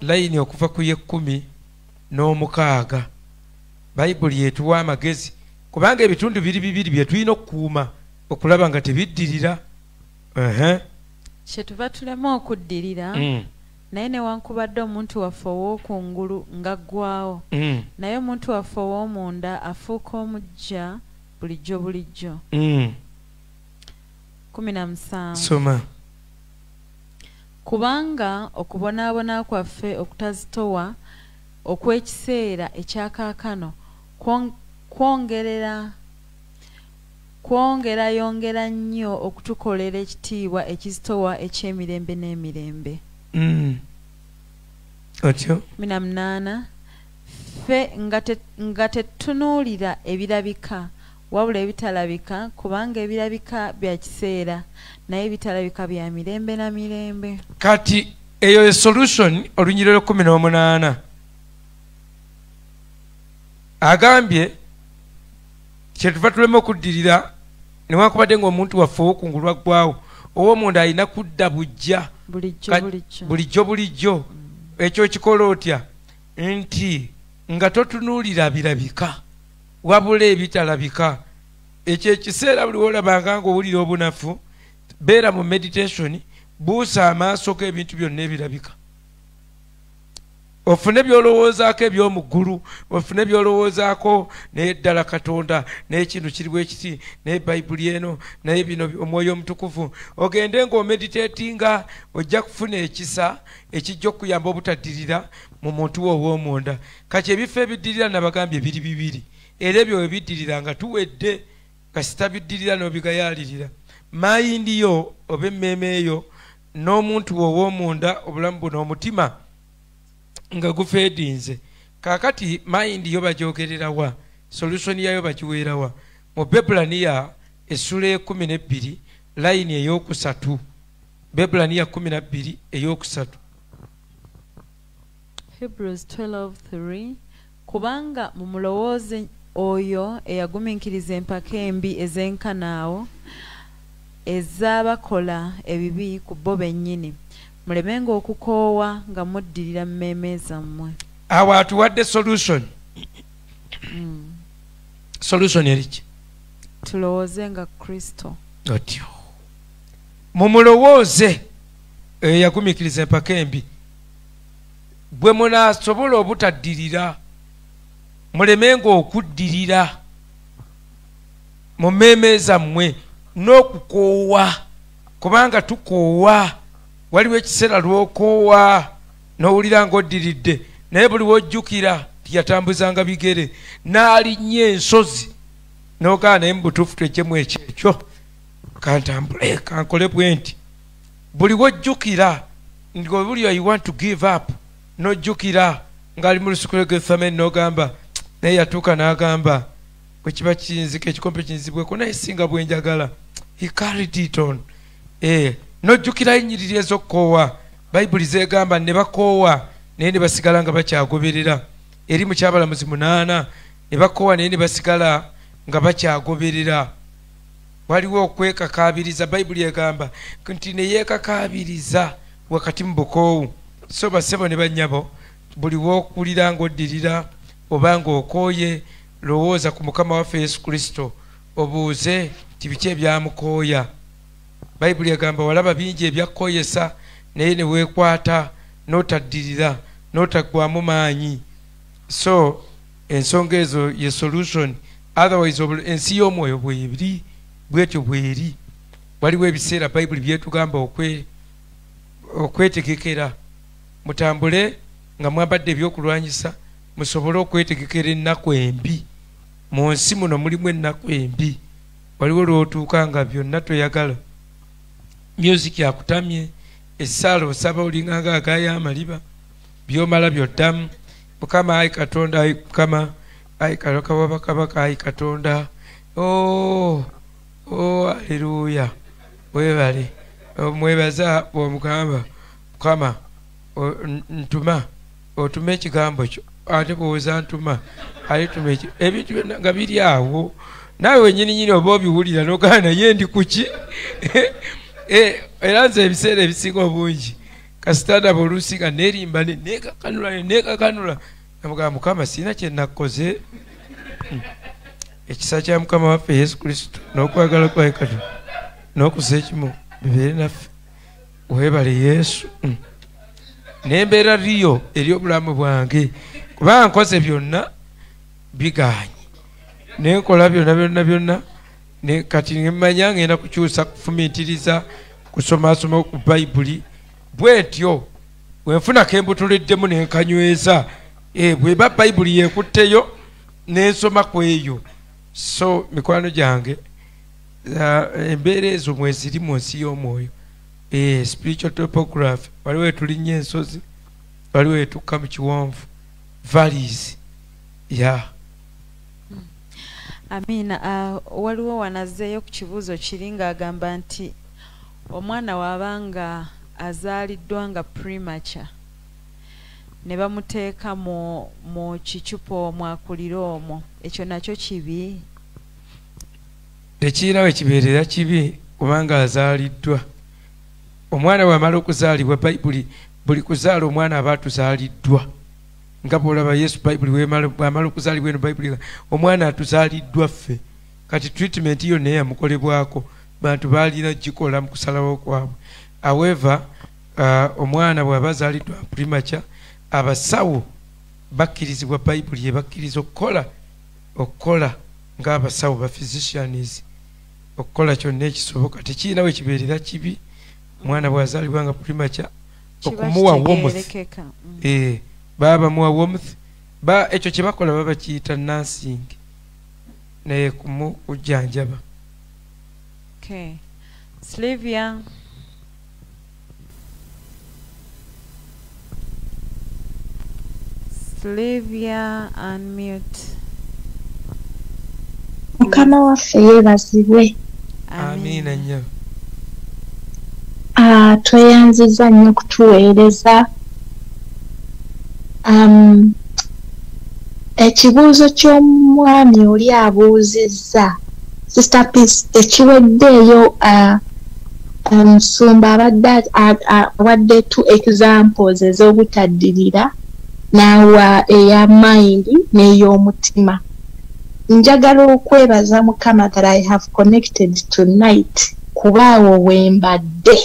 layini okuva ku yekkumi n'omukaaga. Bayibuli etuwa amagezi kubanga ebitundu biri bibiri bye tulina okukuuma okulaba nga tebiddirira kyetuva tulema okuddirira mm. naye newankubadde omuntu waffe ow'okungulu ng'aggwawo mm. naye omuntu waffe ow'omunda afuuka omujja bulijjo bulijjo mm. kumi na musanvu soma kubanga okubonaabona kwaffe okutazitowa okw'ekiseera ekyakaakano kwongerera kwongerayongera nnyo okutukolera ekitiibwa ekizitowa eky'emirembe n'emirembe. Mm. otyo? Mina munaana ffe nga tetunuulira ebirabika wabula ebitalabika kubanga ebirabika bya kiseera naye ebitalabika bya mirembe na mirembe. Kati eyo esolution olunyiriro kumi n'omunaana. Agambye kyetuva tulema okuddirira newankubadde ngaomuntu waffe owokungulwa ggwawo ow'omunda alina kudda bujja bulijjo bulijjo. ekyo kikola otya? Nti nga totunuulira birabika wabula ebitalabika. Ekyo ekiseera buli wolabanga ngaowulira obunafu beera mu meditation buusa amaaso ko ebintu byonna ebirabika ofune byolowoozaako ebyomu ggulu ofune byolowoozaako naye ddala katonda naye kintu kiriwo ekiti naye bayibuli eno naye bino omwoyo omutukuvu. Ogende ngaomeditatinga ojja kufuna ekisa ekijja okuyamba obutaddirira mu muntu wo ow'omunda. Kati ebifo ebiddirira nabagambye biri bibiri. Era ebyo webiddirira nga tuwedde kasita biddirira n'obigayaalirira. Mayindi yo oba emmeeme eyo n'omuntu wo ow'omunda obulamu buno omutima nga gufeedinze kaakati mayindi yo bagyogererawa solusoni yayo bagiweerawa mu bebulaniya essula ekumi nebbiri layini eyokusatu. Bebulaniya kumi nabbiri eyokusatu. Hebrews 12:3 kubanga mumulowooze oyo eyagumiikiriza empaka embi ez'enkanaawo ez'abakola ebibi ku bo bennyini mulemenga okukoowa nga muddirira mmeeme zammwe. Awo atuwadde solution? Mm. solution eriki tulowooze nga kristo. Otyo. Mumulowooze eyo yagumikiriza empaka embi. Bwe munasobola obutaddirira mulemenga okuddirira mu mmeeme zammwe n'okukoowa kubanga tukoowa waliwo ekiseera lwokoowa n'owulira ng'oddiridde naye buli wojjukira tiyatambuzanga bigere n'alinnya ensozi n'ogaa naye mu butuufu twejjemu ekyekyo kantambule kankole bwe nti buli wojjukira ngobuli you want to give up n'ojjukira ng'ali mu lusuku lwe gethamani n'ogamba naye yatuuka n'agamba bwe kiba kinzika ekikompe kinzibweko naye singa bwenjagala he carried it on. Eh, nojjukirayo ennyiriri ez'okukoowa bayibuli zegamba ne bakoowa naye ne basigala nga bakyagoberera. Eri mu kyabalamuzi munaana ne bakoowa naye ne basigala nga bakyagoberera. Waliwo okwekakaabiriza bayibuli egamba nti neyeekakaabiriza wakati mu bukoowu. So basebo ne bannyabo buli wokulira ngaoddirira oba ngaokooye lowooza ku mukama waffe yesu kristo obuuze ti biki ebyamukooya bayibuli egamba walaba bingi ebyakkoyesa naye ne weekwata n'otaddirira n'otaggwamu maanyi. So ensonga ezo ye solution. Otherwise ensi y'omwoyo bweri bwetyo bweri waliwo ebiseera bayibuli byetugamba okwetegekera. Mutambule nga mwambadde ebyokulwanyisa musobole okwetegekera ennaku embi. Mu nsi muno mulimu ennaku embi. Waliwo lwotuuka nga byonna toyagala music akutamye essaala osaba olinganga agaya amaliba byomala byoddamu. Mukama ayi katonda ayi mukama ayi kawabakabaka ayi katonda. O oh, oh, aleluya webale mwebaza bwomugamba mukama ntuma otuma ekigambo kyo. Ate bwoza ntuma alituma ebintu byonna nga biri awo. Naawe wenyini nyini oba obiwulira nogaa naye ndi kuki *laughs* era nze ebiseera ebisinga obungi. Kasitanda boluusi nga nerimba nekakanula nekakanula. Namugamba mukama siina kyenakoze hmm. ekisa kya mukama waffe yesu kristo n'okwagala kwaye kati n'okusa ekimu bibeere naffe. Webale yesu. Hmm. nembeera riyo eri obulamu bwange. Kubanga nkoze byonna biganye. Nenkola byonna byonna byonna kati nemanya ngenda kukyusa kufumintiriza kusomasoma ku bayibuli bwetyo wenfunako embutuliddemu nenkanyweza e, bweba bayibuli yekutteyo nensoma ku eyo so mikwano gyange embeera ezo mweziri mu nsi y'omwoyo e, spiritual topography waliwo etulinnya ensozi waliwo etukka mu kiwonvu valis ya. yeah. Amiina uh, waliwo wanazeeyo ku kibuuzo kiri ng'agamba nti omwana waabanga azaaliddwa nga premature. Ne bamuteeka mu mu kicupa omwakulira omwo. Ekyo nakyo kibi. Tekiina we kibeerera kibi kubanga azaaliddwa. Omwana bwamala okuzaalibwa bayibuli buli kuzaala omwana aba atuzaaliddwa nga bwolaba yesu bayibuli bwamala okuzaalibwa eno bayibuli omwana atuzaaliddwa ffe. Kati treatment yo naye yamukolebwako. Bantu balina gikola mu kusalawo kwabwe. However uh, omwana bw'aba azaaliddwa primature abasawo bakkirizibwa bayibuli yebakkiriza okukola okukola ng'abasawo ba physicians. Okukola kyonna ekisoboka tekiina we kibeerera kibi. Omwana bw'azaalibwa nga primature okumuwa womuth mm. eh, baba muwa womuth ba ekyo kye bakola baba kiyita nansing naye kumukujjanjaba okay. Sylvia. Sylvia unmute. mukama waffe yeebazibwe amiina nnyo Ah, tweyanziza nnyo kutuweereza ekibuuzo ky'omwami oli abuuzizza sister peace ekiweddeeyo uh, omusumba um, abadde awadde two examples ez'obutaddirira n'awa eya mayindi n'ey'omutima. Njagala okwebaza mukama that i have connected tonight kubaawo wembadde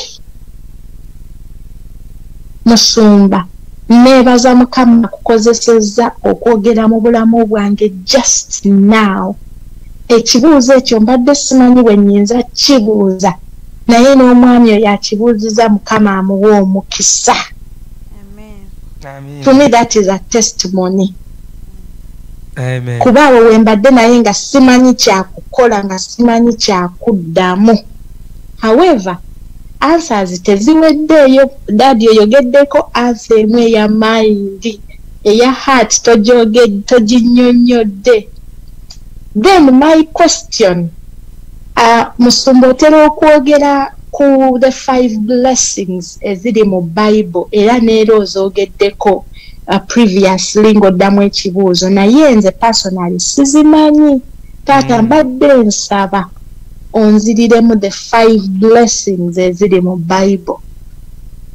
musumba neebaza mukama akukozesezza okwogera mu bulamu bwange just now. Ekibuuzo ekyo mbadde simanyi bwe nnyinza kibuuza. Naye n'omwami oyo akibuuziza mukama amuwa omukisa. To me that is a testimony. Kubaawo wembadde naye nga simanyi kyakukola nga simanyi kyakuddamu however answers teziweddeeyo. Daadi oyogeddeko ansa emu eya mayindi eya heart toginyonyodde then my question uh, musumba otera okwogera ku the five blessings eziri mu bible era neera ozoogeddeko uh, previously ng'oddamu ekibuuzo. Naye nze personally sizimanyi. Taata Mm. mbadde nsaba onziriremu the five blessings eziri mu bible.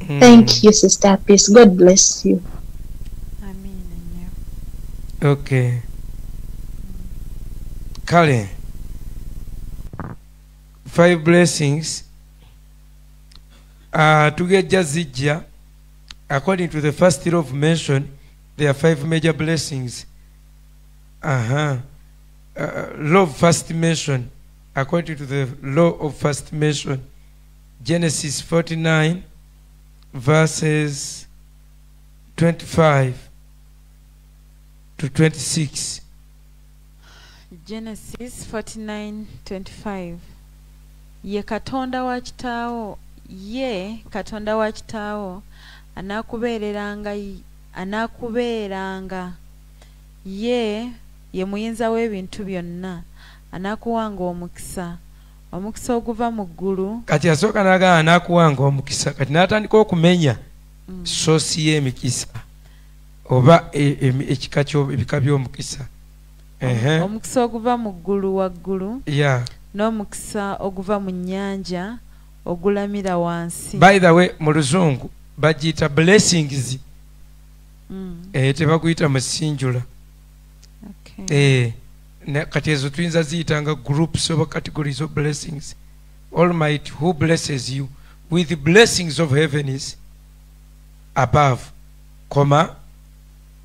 Mm. thank you sister peace. God bless you. Okay. Kale. Five blessings. Uh, tugejja zijja according to the first law of mention there are five major blessings. Uh-huh. uh, love first mention according to the law of first mention genesis 49 verses 25 to 26 genesis 49:25 ye katonda wa kitaawo ye katonda wa kitaawo anaakubeereranga anaakubeeranga ye ye muyinza w'ebintu byonna anaakuwanga omukisa omukisa oguva mu ggulu. Kati asooka n'agamba n'akuwanga omukisa kati n'atandika okumenya mm, soosi y'emikisa oba e- ekika ebika by'omukisa. Omukisa oguva mu ggulu waggulu. Ya. N'omukisa oguva mu nnyanja ogulamira wansi. By the way mu luzungu bagiyita blessings. Mm, eh, tebaguyita musinjula okay. Kati ezo tuyinza ziyitanga groups oba categories of blessings. Almighty who blesses you with the blessings of heavens above comma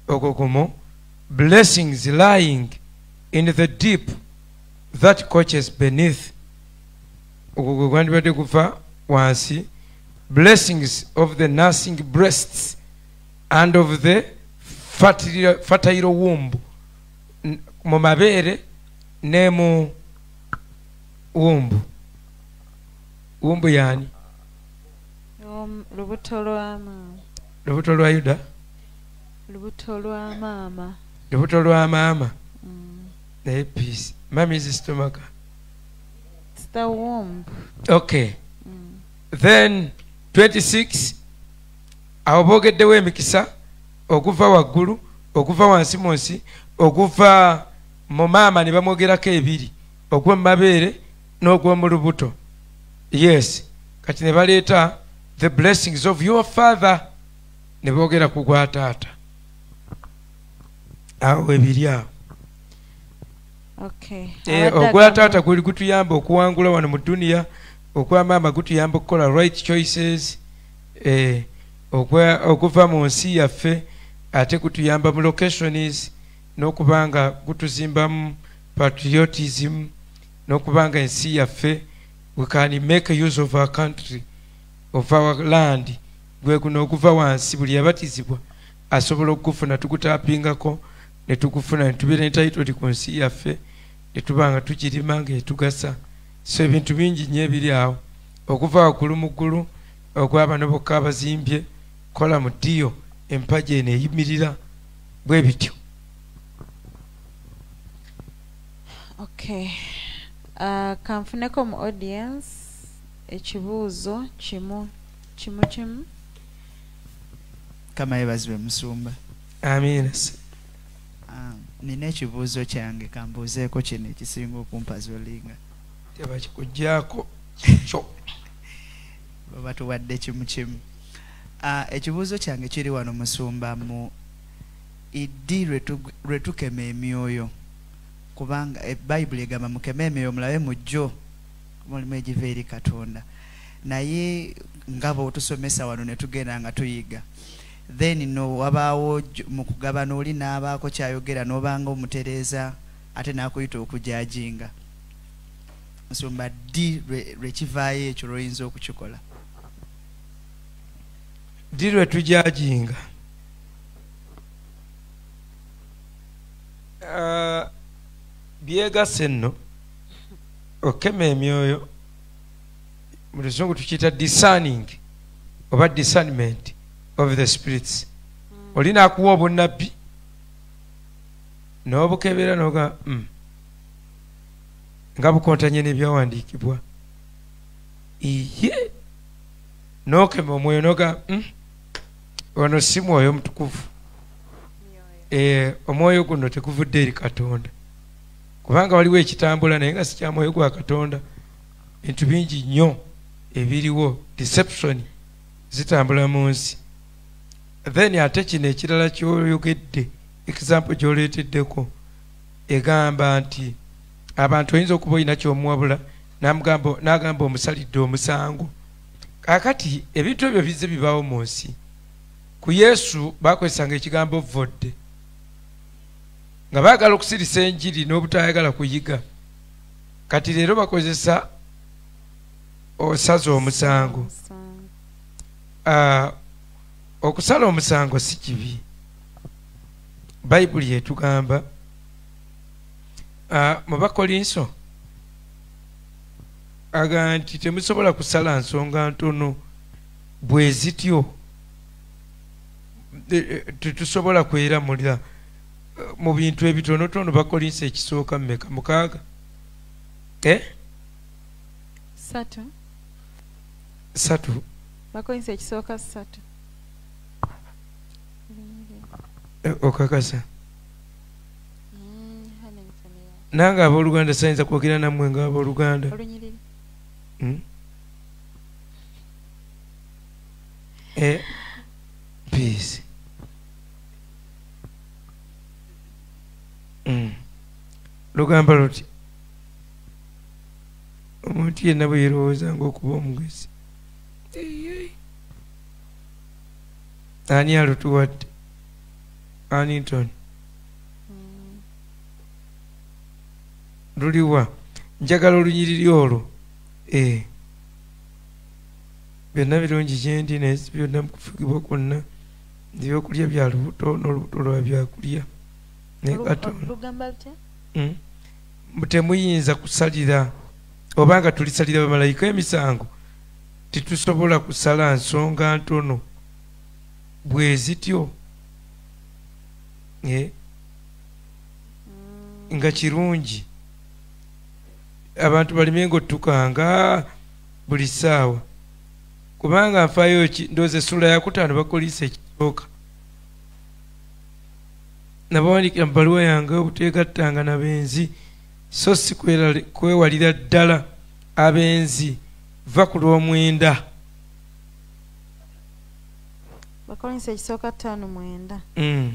ogogomo blessings lying in the deep that coaches beneath. Oko gwe gwandibadde kuva wansi. Blessings of the nursing breasts and of the fertile fertile womb mu mabeere ne mu wumbu. Wumbu yaani? Lubuto lwa maama. Lubuto lwa yuda? Lubuto lwa maama. Lubuto lwa maama? Mm, naye peace. Mamizi stomaka okay. Mm, then 26 awo boogeddewo emikisa okuva waggulu okuva wansi mu nsi okuva mu maama ne bamwogerako ebiri ogw'omumabeere n'ogw'omu lubuto. Yes kati ne baleeta the blessings of your father ne boogera ku gwa taata. Awo ebiri awo. Okay Eh, ogwa taata guli gutuyamba okuwangula wano mu duniya ogwa maama gutuyamba okukola right choices eh, okuva mu nsi yaffe ate gutuyamba mu locations n'okuba nga gutuzimbamu patriotism n'okuba nga ensi yaffe we can make use of our country of our land. Gwe guno oguva wansi buli yabatizibwa asobola okugufuna tugutapingako ne tugufuna ne tubeera entitled ku nsi yaffe ne tuba nga tugirima ng'etugasa so ebintu bingi nnyo ebiri awo. Okuva waggulu mu ggulu ogwabano bokka abazimbye kola mu ddiyo empagi eno eyimirira bwe bityo okay uh, kanfuneko mu audience ekibuuzo kimu kimu kimu kama yebazibwe musumba amiina Ah, nina ekibuuzo kyange kambuuzeeko kino ekisinga okumpaza olinga tebakikugjaako kyo *laughs* baba tuwadde kimu kimu Ah, ekibuuzo kyange kiri wano musumba mu iddi lwe tukema emyoyo kubanga ebayibuli egamba mukeme emyoyo mulabe mujjo mulimu egiva eri katonda. Naye nga bwetusomesa wano ne tugenda nga tuyiga then no wabaawo mu kugabana oli n'abaako kyayogera n'obanga omutereeza ate n'akuyita okujajinga nsumba ddi lwe- lwekivaayo ekyo lwoyinza okukikola? Ddi lwe tujajinga Byegase nno okema emyoyo. Mu luzungu tukiyita discerning oba discernment of the spirits. Oli naakuwa obunnabbi n'obukebera noga mm. nga bukontanye n'ebyawandiikibwa. Iye nokema omwoyo noga ono si mwoyo mutukuvu. E, omwoyo guno teguvudde eri katonda kubanga waliwo ekitambula naye nga si kya mwoyo gwa katonda bintu bingi nnyo ebiriwo deception zitambula mu nsi. Then ate kino ekirala kyoyogedde example gyoleeteddeko egamba nti abantu oyinza okuba olina kyomuwabula n'agamba omusalidde omusango. Kakati ebintu ebyo bize bibaawo mu nsi. Ku yesu bakozesanga ekigambo vodde nga baagala okusirisa enjiri n'obutayagala kuyiga. Kati leero bakozesa osaza omusango. Uh, okusala omusango si kibi. Bayibuli yetugamba uh, mu bakolinso aga nti temusobola kusala nsonga ntono bwe zityo tetusobola kweramulira mu bintu ebitonotono bakolinsa ekisooka mumeka mukaaga. Eh? satu. Satu. Bakolinsa ekisooka satu. Okakasa. Nange abooluganda sayinza kwogera nammwe nga abooluganda Hmm? Eh, peace. Lugamba luti omuntu yenna bwe yerowoozanga okuba omugezi ani alutuwadde? Anington luliwa njagala olunyiriri olwo. Byonna birungi gyendi naye si byonna mukufugibwa kwonna. Ebyokulya bya lubuto n'olubuto lwa byakulya temuyinza kusalira obanga tulisalira bamalayika emisango titusobola kusala nsonga ntono. Bwe zityo Eh, nga kirungi. Abantu balimenga otukanga buli ssaawa kubanga nfaayo ki ndowooza essula yakutaano bakoliisa ekisooka nabawandikira mu baluwa yange obuteegattanga nabenzi so si kwewalira ddala abenzi va ku lw'omwenda. Bakolinsa ekisooka ttaano mwenda. Mm,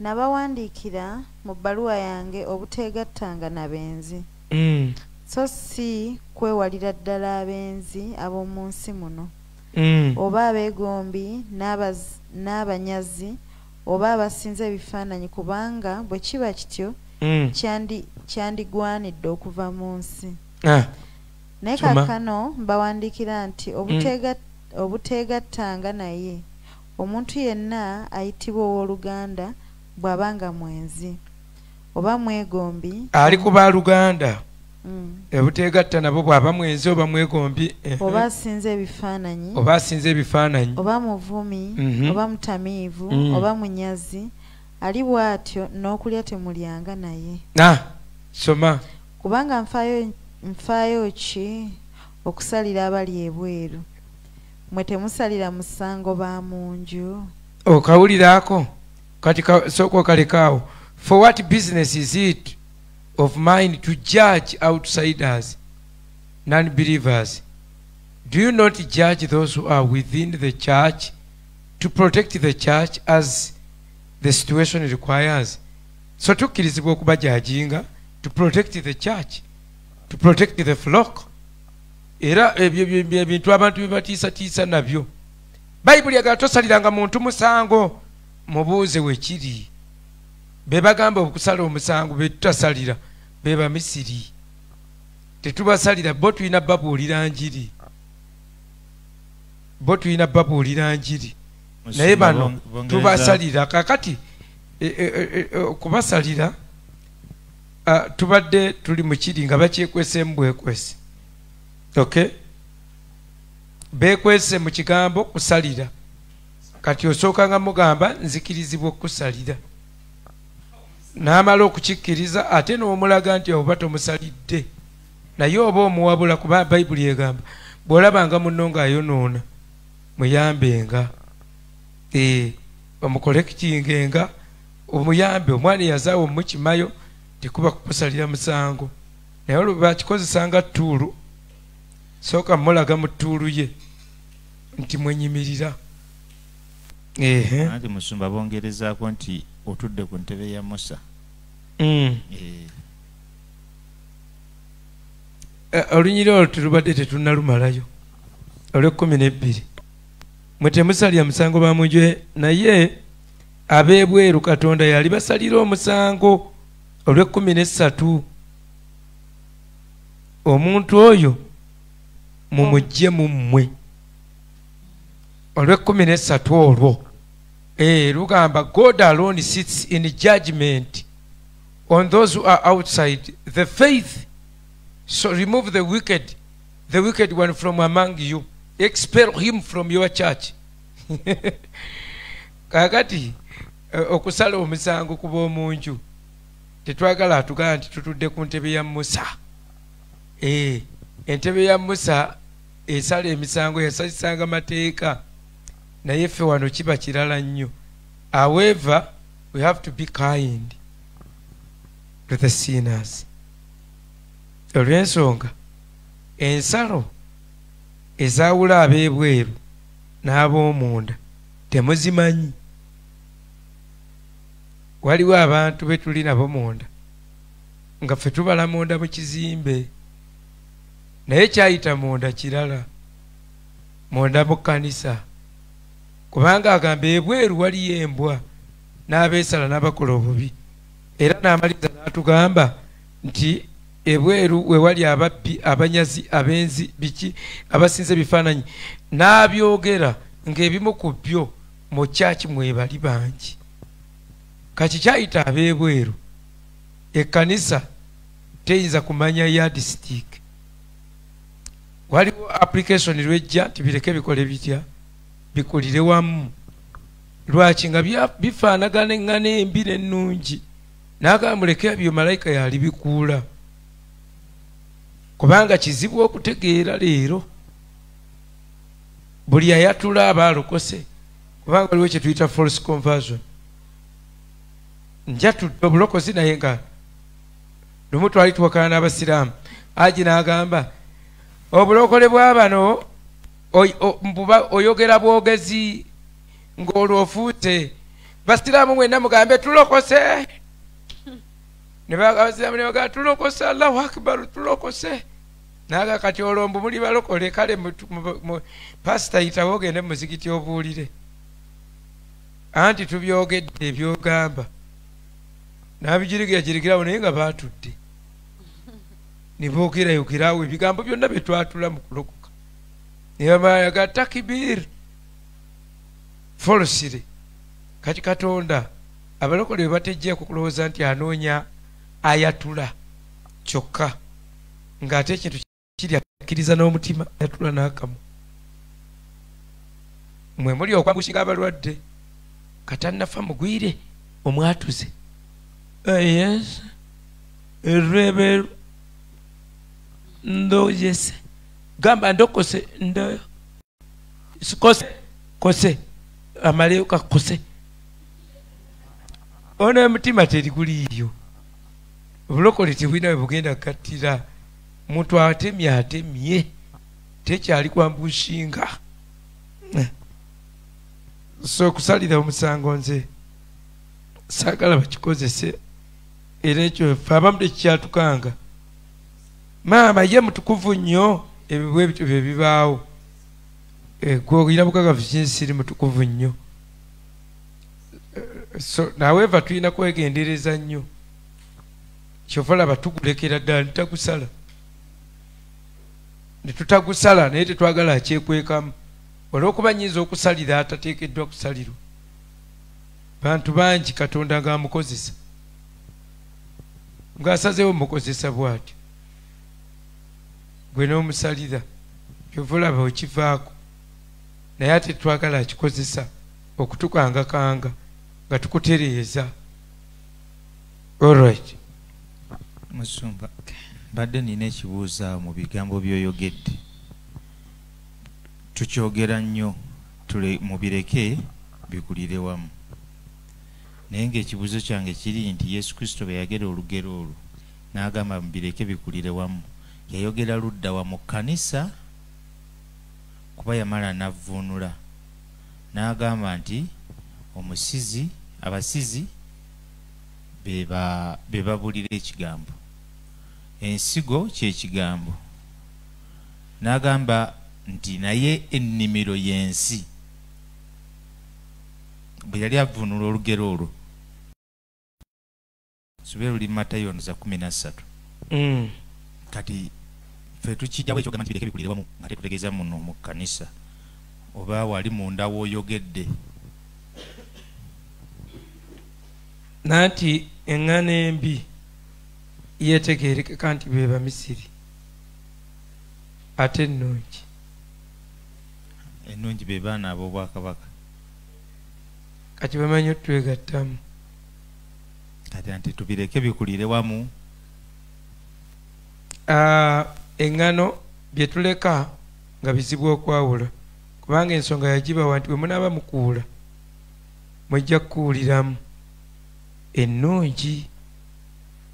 nabawandiikira mu bbaluwa yange obuteegattanga nabenzi mm, so si kwewalira ddala abenzi ab'omu nsi muno. Mm, oba abeegombi n'abanyazi oba abasinza ebifaananyi kubanga bwe kiba kityo mm. kyandi- kyandigwanidde okuva mu nsi Ah, naye kaakano mbawandiikira nti obuteega- obuteegattanga naye omuntu yenna ayitibwa owooluganda bw'abanga mwenzi oba mwegombi ali ku baaluganda Mm. Obuteegatta nabo bw'aba mwenzi oba mwegombi ehe. oba asinza ebifaananyi. Oba asinza ebifaananyi. Oba muvumi Mhm. oba mutamiivu Mm. oba munyazi ali bw'atyo n'okulya temulyanga naye. Soma. Kubanga nfaayo nfaayo ki okusalira abali ebweru? Mwe temusalira musango ba mu nju okawuliraako kati ka- sooka okalekaawo for what business is it of mine to judge outsiders non-believers. Do you not judge those who are within the church to protect the church as the situation requires? So tukkirizibwa okubajajinga to protect the church to protect the flock. Era ebintu abantu bye bintu abantu bebatiisatiisa nabyo. Bayibuli agala tosaliranga muntu musango mubuuze wekiri be bagamba okusala omusango be tutasalira be bamisiri. Tetubasalira bo tulina babuulira njiri bo tulina babuulira njiri naye bano tubasalira. Kakati e- e- e- okubasalira tubadde tuli mu kiri nga bakyekweseemu bwekwese. Okay bekwese mu kigambo kusalira. Kati osooka nga mugamba nzikirizibwa okusalira n'amala okukikkiriza ate n'omulaga nti oba tomusalidde naye oba omuwabula kuba bayibuli egamba bw'olabanga munno ng'ayonoona muyambenga omukolekitingenga omuyambe omwana eyazaawo mukimayo tekuba kukusalira musango. Naye olwo bakikozesanga ttuulu sooka mulaga mu ttuulu ye nti mwenyimirira anti musumba bongerezaako nti otudde ku ntebe ya musa. eh, olunyiri olwo telubadde tetunalumalayo olwekumi nebbiri. Mwe temusalya musango bamunju naye ab'ebweru katonda yali basalira omusango olwekumi nesatu omuntu oyo mumugye mu mmwe olwekumi nesatu olwo. Eh, lugamba god alone sits in judgment on those who are outside the faith so remove the wicked. The wicked one from among you expel him from your church. *laughs* Kakati eh, okusala omusango kuba omunju tetwagala atugala nti tutudde ku ntebe ya musa. Eh, entebe ya musa esala emisango yasalisanga mateeka naye ffe wano kiba kirala nnyo. However we have to be kind to the sinners olw'ensonga ensalo ezaawula ab'ebweru n'ab'omunda temuzimanyi. Waliwo abantu be tuli nabo munda nga ffe tubala munda mu kizimbe. Naye kyayita munda kirala munda mu kkanisa. Kubanga agamba ebweru waliyo embwa n'abeesala n'abakola obubi era n'amaliza n'atugamba nti ebweru we wali ababbi abanyazi abenzi biki abasinza ebifaananyi n'abyogera ng'ebimu ku byo mu kyaki mwebali bangi. Kaki kyayita ab'ebweru ekkanisa teyinza kumanya yadistik waliwo application lwejja nti bireke bikole bitya? Bikulire wamu. Lwaki nga bifaanagana eŋŋana embi n'ennungi naagamba muleke byo malayika yali bikuula. Kubanga kizibu okutegeera leero. Buli ayatula aba alokose. Kubanga waliwo kyetuyita false conversion. Njatudde obulokozi naye nga lumu twali tuwakana n'abasiraamu. Aji n'agamba obulokole bwabano mbuba oyogera bwogezi ng'olwo ofuute. Basiraamu mwenna mugambe tulokose nebasiraamu nebagaa tulokose allahu akbaru tulokose. Naga kati olwo mbu muli balokole kale pasita yitawo ogende mumuzigiti obuulire. Anti tubyogedde ebyogamba. Nabijirigirajirigirawo naye nga batudde. Nibogerayogerawo ebigambo byonna byetwatula mu kulokoka. Nibamayaga takibir folosire. Kati katonda abalokole bebatejjeeko kulowooza nti anoonya ayatula kyokka ng'ate ekintu kiri akkiriza n'omutima ayatula n'akamu. Mwe muli okwambushinga abalwadde katannafa mugwire omwatuze. Eh, yes. Erweberu ndoyese gamba ndokose ndo sikose kose amaleyo kakose ono emutima teriguliiyo obulokole tebulina bwe bugenda kukattira muntu atemye atemye tekyali kwambushinga so okusalira omusango nze saagala bakikozese. Era ekyo fe abamu tekikyatukanga maama ye mutukuvu nnyo ebibwe bityo bye bibaawo. Eh, gwe oyina bukagavu kinsiri mutukuvu nnyo. Eh, so naweeva tulina kwegendereza nnyo kyova laba tugulekera ddala nitagusala netutagusala naye tetwagala akyekwekamu olwokuba nyinza okusalira atateekeddwa kusalirwa bantu bangi katonda ngaamukozesa ngaasazeewo mukozesa bw'atyo. Gwe n'omusalira kyovulaba okivaako. Naye ate twagala akikozesa okutukangakanga nga tukutereeza. Allright musumba. Mbadde nina ekibuuzo awo mu bigambo byoyogedde. Tukyogera nnyo mubireke bikulire wamu. Naye ng'ekibuuzo kyange kiri nti yesu kristo bwe yagera olugero olwo n'agamba mubireke bikulire wamu. Yayogera ludda wa mu kkanisa kuba yamala navvuunula. N'agamba nti omusizi abasizi be ba- be babulira ekigambo ensigo kyekigambo. N'agamba nti naye ennimiro y'ensi bwe yali avvuunula olugero olwo. Sube luli matayo za kumi na ssatu. Mm. kati fe tukijjawo ekyogamba nti bireke bikulire wamu nga tetutegeeza muno mu kkanisa. Oba wali munda w'oyogedde. Nanti eŋŋano embi yetegerekeka nti be bamisiri. Ate ennungi. Ennungi be baana ab'obwakabaka. Kati bamanyi otwegattamu kati nti tubireke bikulire wamu. Eŋŋano bye tuleka nga bizibu okwawula kubanga ensonga yagibawa nti bwe munaaba mukuula mwejja kukuwuliramu. Ennungi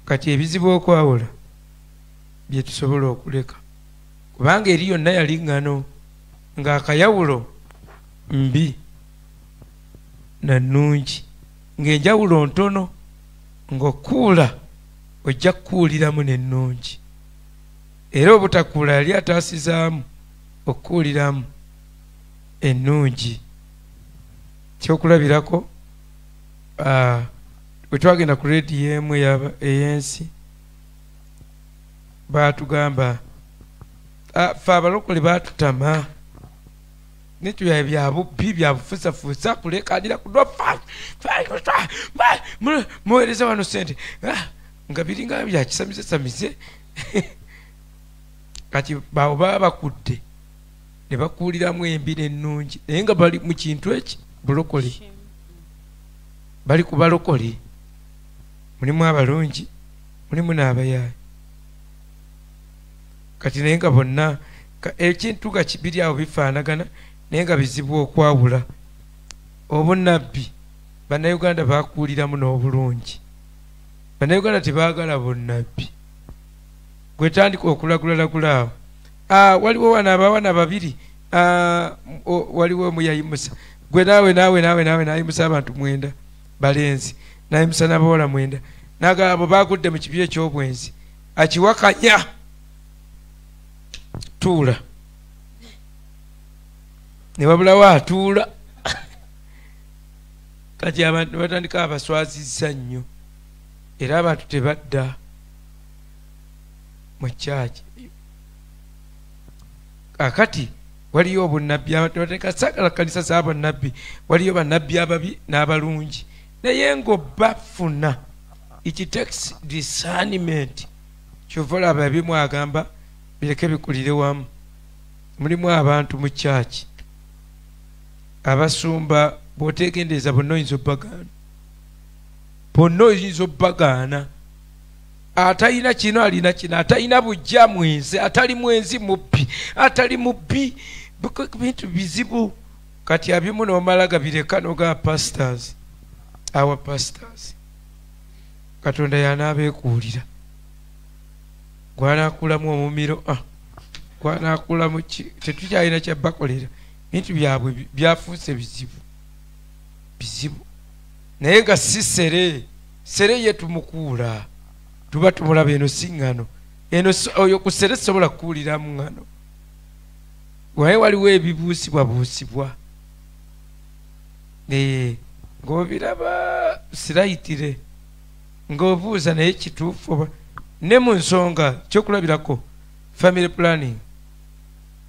kati ebizibu okwawula bye tusobola okuleka. Kubanga eri yonna yali ŋŋano ng'akayawulo mbi na nnungi ng'enjawulo ntono ng'okuula ojja kukuwuliramu n'ennungi era obutakuula yali ataasizaamu okuwuliramu ennungi. Kyokulabirako ah, bwe twagenda ku rediyo emu ey'ensi baatugamba fe abalokole baatutama nitu bya byabubbi byabufusafusa kulekadira kudo muweereza wano sente nga biringa byakisamisesamise *laughs* kati bawo baba bakudde ne bakuuliramu embi n'ennungi naye nga bali mu kintu eki? Bulokole bali ku balokole mulimu abalungi mulimu n'abayaayi kati naye nga bonna ekintu nga ki- biri awo bifaanagana naye nga bizibu okwawula. Obunnabbi bannayuganda bakuuliramu n'obulungi. Bannayuganda tebaagala bunnabbi. Gwetandika okulagulalagula awo. Ah, waliwo wano abawana babiri. Ah, waliwo omu yayimusa gwe naawe naawe naawe naawe nayimusa abantu mwenda. Balenzi nayimusa n'abawala mwenda. Nagala abo bagudde mu kibi ekyobwenzi akiwakanya. Tuula. Ne wabulawo atuula kati abantu ne batandika abaswazizza nnyo. Era abantu tebadda mu kyaki kakati waliyo obunnabbi abantu bateka sagala kanisa za bannabbi. Waliyo bannabbi ababi n'abalungi naye ng'obafuna it takes discernment kyova olaba ebimu agamba bireke bikulire wamu. Mulimu abantu mu kyaki abasumba bw'otegendeeza bonna oyinza obbagaana bonna oyinza obbagaana atalina kino alina kino atalina bujja mwenzi atali mwenzi mubbi atali mubbi bintu bizibu. Kati abimu nomala gabireka nogaa pastors our pastors. Katonda yanaabeekuulira. Gwanakulamu omumiro ah, gwanakulamu ki? Tetukyalina kyabbakolera bintu byabwe byafuuse bizibu. Bizibu. Naye nga si sere. Sere ye tumukuula. Tuba tumulaba eno si ŋŋano eno oyo ku sere sobola kukuuliramu ŋŋano waye waliwo ebibuusibwabuusibwa. Eh, ng'obiraba sirayitire. Ng'obuuza naye kituufu oba? Ne mu nsonga kyokulabirako family planning.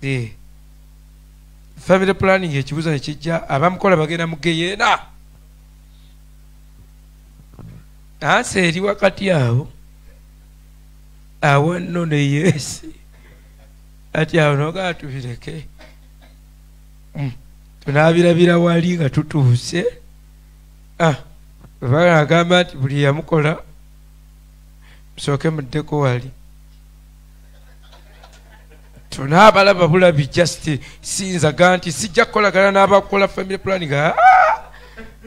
Eh, family planning ekibuuzo ne kijja abamukola bagenda mugeyeena ansi eri wakati awo awo nno ne yeesi ati awo nogaa tubireke Mm, tunaabirabira wali nga tutuuse Ah, bwe bagamba nti buli yamukola musooke muddeko wali. Tunaabalaba bulabi just sinzaga nti sijja kukolagana n'abakola family planning. Ah!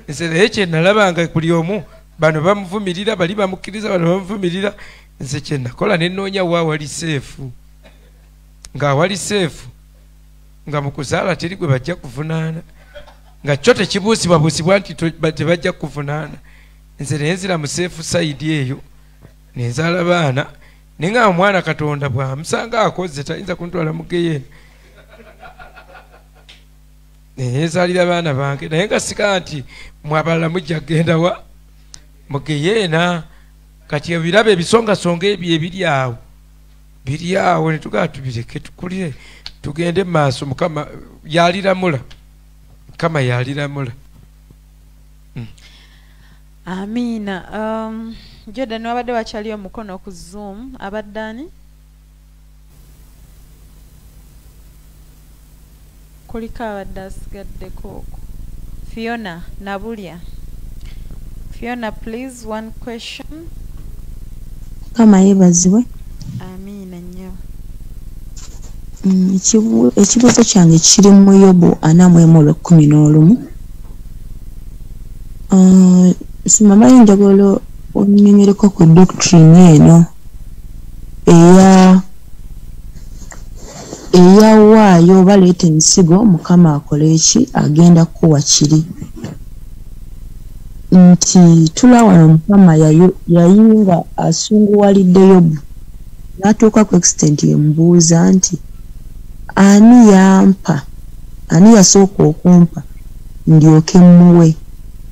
nze naye kyenalabanga buli omu bano bamuvumirira bali bamukkiriza bano bamuvumirira. Nze kyenakola nenoonya wa wali seefu. Ng'awali seefu nga mukuzaala teri gwe bajja kuvunaana nga kyo tekibuusibwabuusibwa nti tebajja kuvunaana. Nze naye nzira mu seefu sayidi eyo nenzaala baana. Naye nga omwana katonda bwamusanga akoze tayinza kuntwala mugeyeena neyezaalira baana bange naye nga sika nti mwabalala mujja kgenda wa? Mugeyeena kati ebirabo ebisongasonga ebyo ebiri awo. Biri awo netugaa tubireke tukulire tugende mu maaso mukama yaliramula mukama yaliramula amiina um, jordan wabadde wakyali omukono ku zoom. Abadde ani kuliko abadde asigaddeko okwo fiona nabulya fiona please one question. Mukama yeebazibwe amiina nnyo ekibuuzo kyange kiri mu yobu ana mu emu olwekumi n'olumu. Ah, simamanyi njagala onyonyereko ku doctrine eno eya eyawaayo oba leeta ensigo mukama akole eki agenda kuwa kiri. Nti tula wano mukama yayinga asunguwalidde yobu. N'atuuka ku extent yemubuuza nti ani yampa? Ani yasooka okumpa? Ndyoke mmuwe.